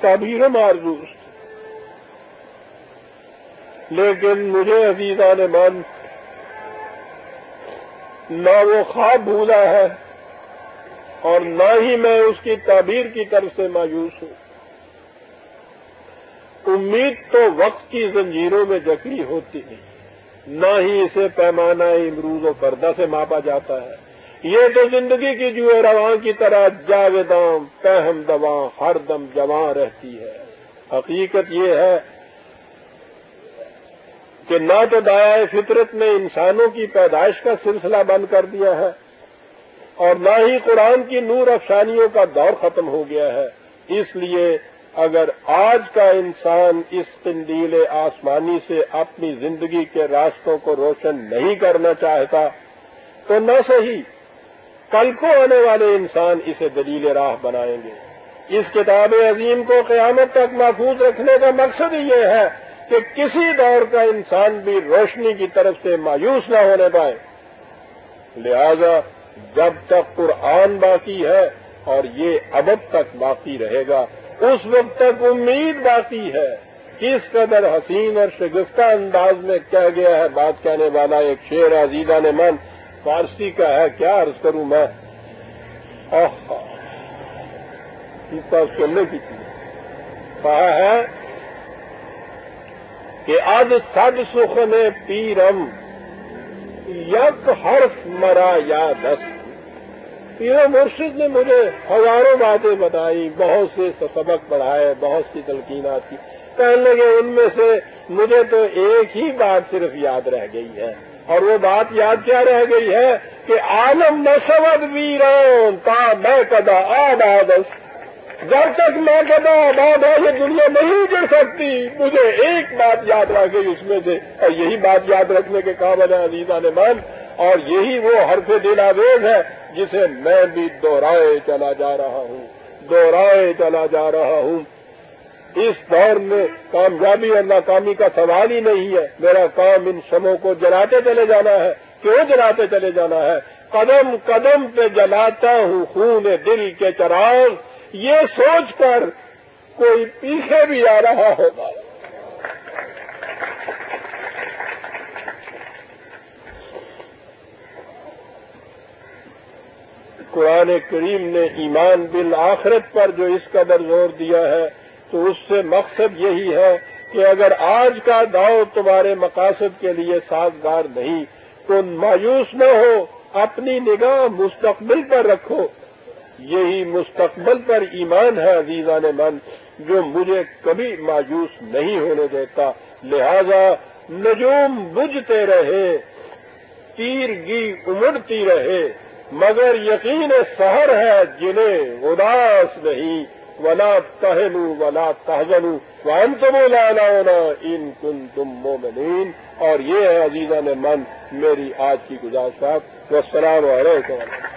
تعبیر مارزوس لیکن مجھے عزیزان من نہ وہ خواب بھولا ہے اور نہ ہی میں اس کی تعبیر کی طرف سے مایوس ہوں۔ امید تو وقت کی زنجیروں میں جکڑی ہوتی نہیں نہ ہی اسے پیمانہ امروز و پردہ سے ماپا جاتا ہے۔ یہ تو زندگی کی جو رواں کی طرح جاویدام پہم دواں، ہر دم جمع رہتی ہے۔ حقیقت یہ ہے کہ نہ تو دایا فطرت نے انسانوں کی پیدائش کا سلسلہ بند کر دیا ہے اور نہ ہی قرآن کی نور افسانیوں کا دور ختم ہو گیا ہے۔ اس لیے اگر آج کا انسان اس قندیل آسمانی سے اپنی زندگی کے راستوں کو روشن نہیں کرنا چاہتا، تو نہ صحیح، کل کو آنے والے انسان اسے دلیل راہ بنائیں گے۔ اس کتاب عظیم کو قیامت تک محفوظ رکھنے کا مقصد یہ ہے کہ کسی دور کا انسان بھی روشنی کی طرف سے مایوس نہ ہونے پائے۔ لہذا جب تک قرآن باقی ہے اور یہ ابد تک باقی رہے گا، اس وقت تک امید باقی ہے۔ کس قدر حسین اور شگفتہ انداز میں کہہ گیا ہے بات کہنے والا ایک شیر عزیزہ نے، من فارسی کا ہے، کیا عرض کروں میں؟ سننے کی چیز کہا ہے کہ اد سد سکھ پیرم، یک حرف مرا یا دس پیر مرشد نے مجھے ہزاروں باتیں بتائی بہت سے سبق پڑھائے، بہت سی تلقینات کی۔ کہنے لگے، ان میں سے مجھے تو ایک ہی بات صرف یاد رہ گئی ہے۔ اور وہ بات یاد کیا رہ گئی ہے کہ عالم نسود ویران، تا میں کدا آبادس جب تک میں کہتا ہوں آباد ہے یہ دنیا نہیں جڑ سکتی، مجھے ایک بات یاد رہ گئی اس میں سے، اور یہی بات یاد رکھنے کے قابل ہے عزیزہ نے من اور یہی وہ حرف دل آویز ہے جسے میں بھی دوہرائے چلا جا رہا ہوں دوہرائے چلا جا رہا ہوں۔ اس دور میں کامیابی اور ناکامی کا سوال ہی نہیں ہے، میرا کام ان سموں کو جلاتے چلے جانا ہے۔ کیوں جلاتے چلے جانا ہے؟ قدم قدم پہ جلاتا ہوں، خون دل کے چراغ یہ سوچ کر کوئی پیچھے بھی آ رہا ہوگا۔ قرآن کریم نے ایمان بالآخرت پر جو اس قدر زور دیا ہے، تو اس سے مقصد یہی ہے کہ اگر آج کا داؤ تمہارے مقاصد کے لیے سازگار نہیں، تو مایوس نہ ہو، اپنی نگاہ مستقبل پر رکھو۔ یہی مستقبل پر ایمان ہے عزیزان من، جو مجھے کبھی مایوس نہیں ہونے دیتا۔ لہذا نجوم بجھتے رہے تیر گی امڑتی رہے۔ مگر یقین سہر ہے جنہیں اداس نہیں۔ ولا تہلو ولا تہزنو وان تم لانا ان کن تم مومنین۔ اور یہ ہے عزیزہ نے من، میری آج کی گزارش۔ السلام علیکم۔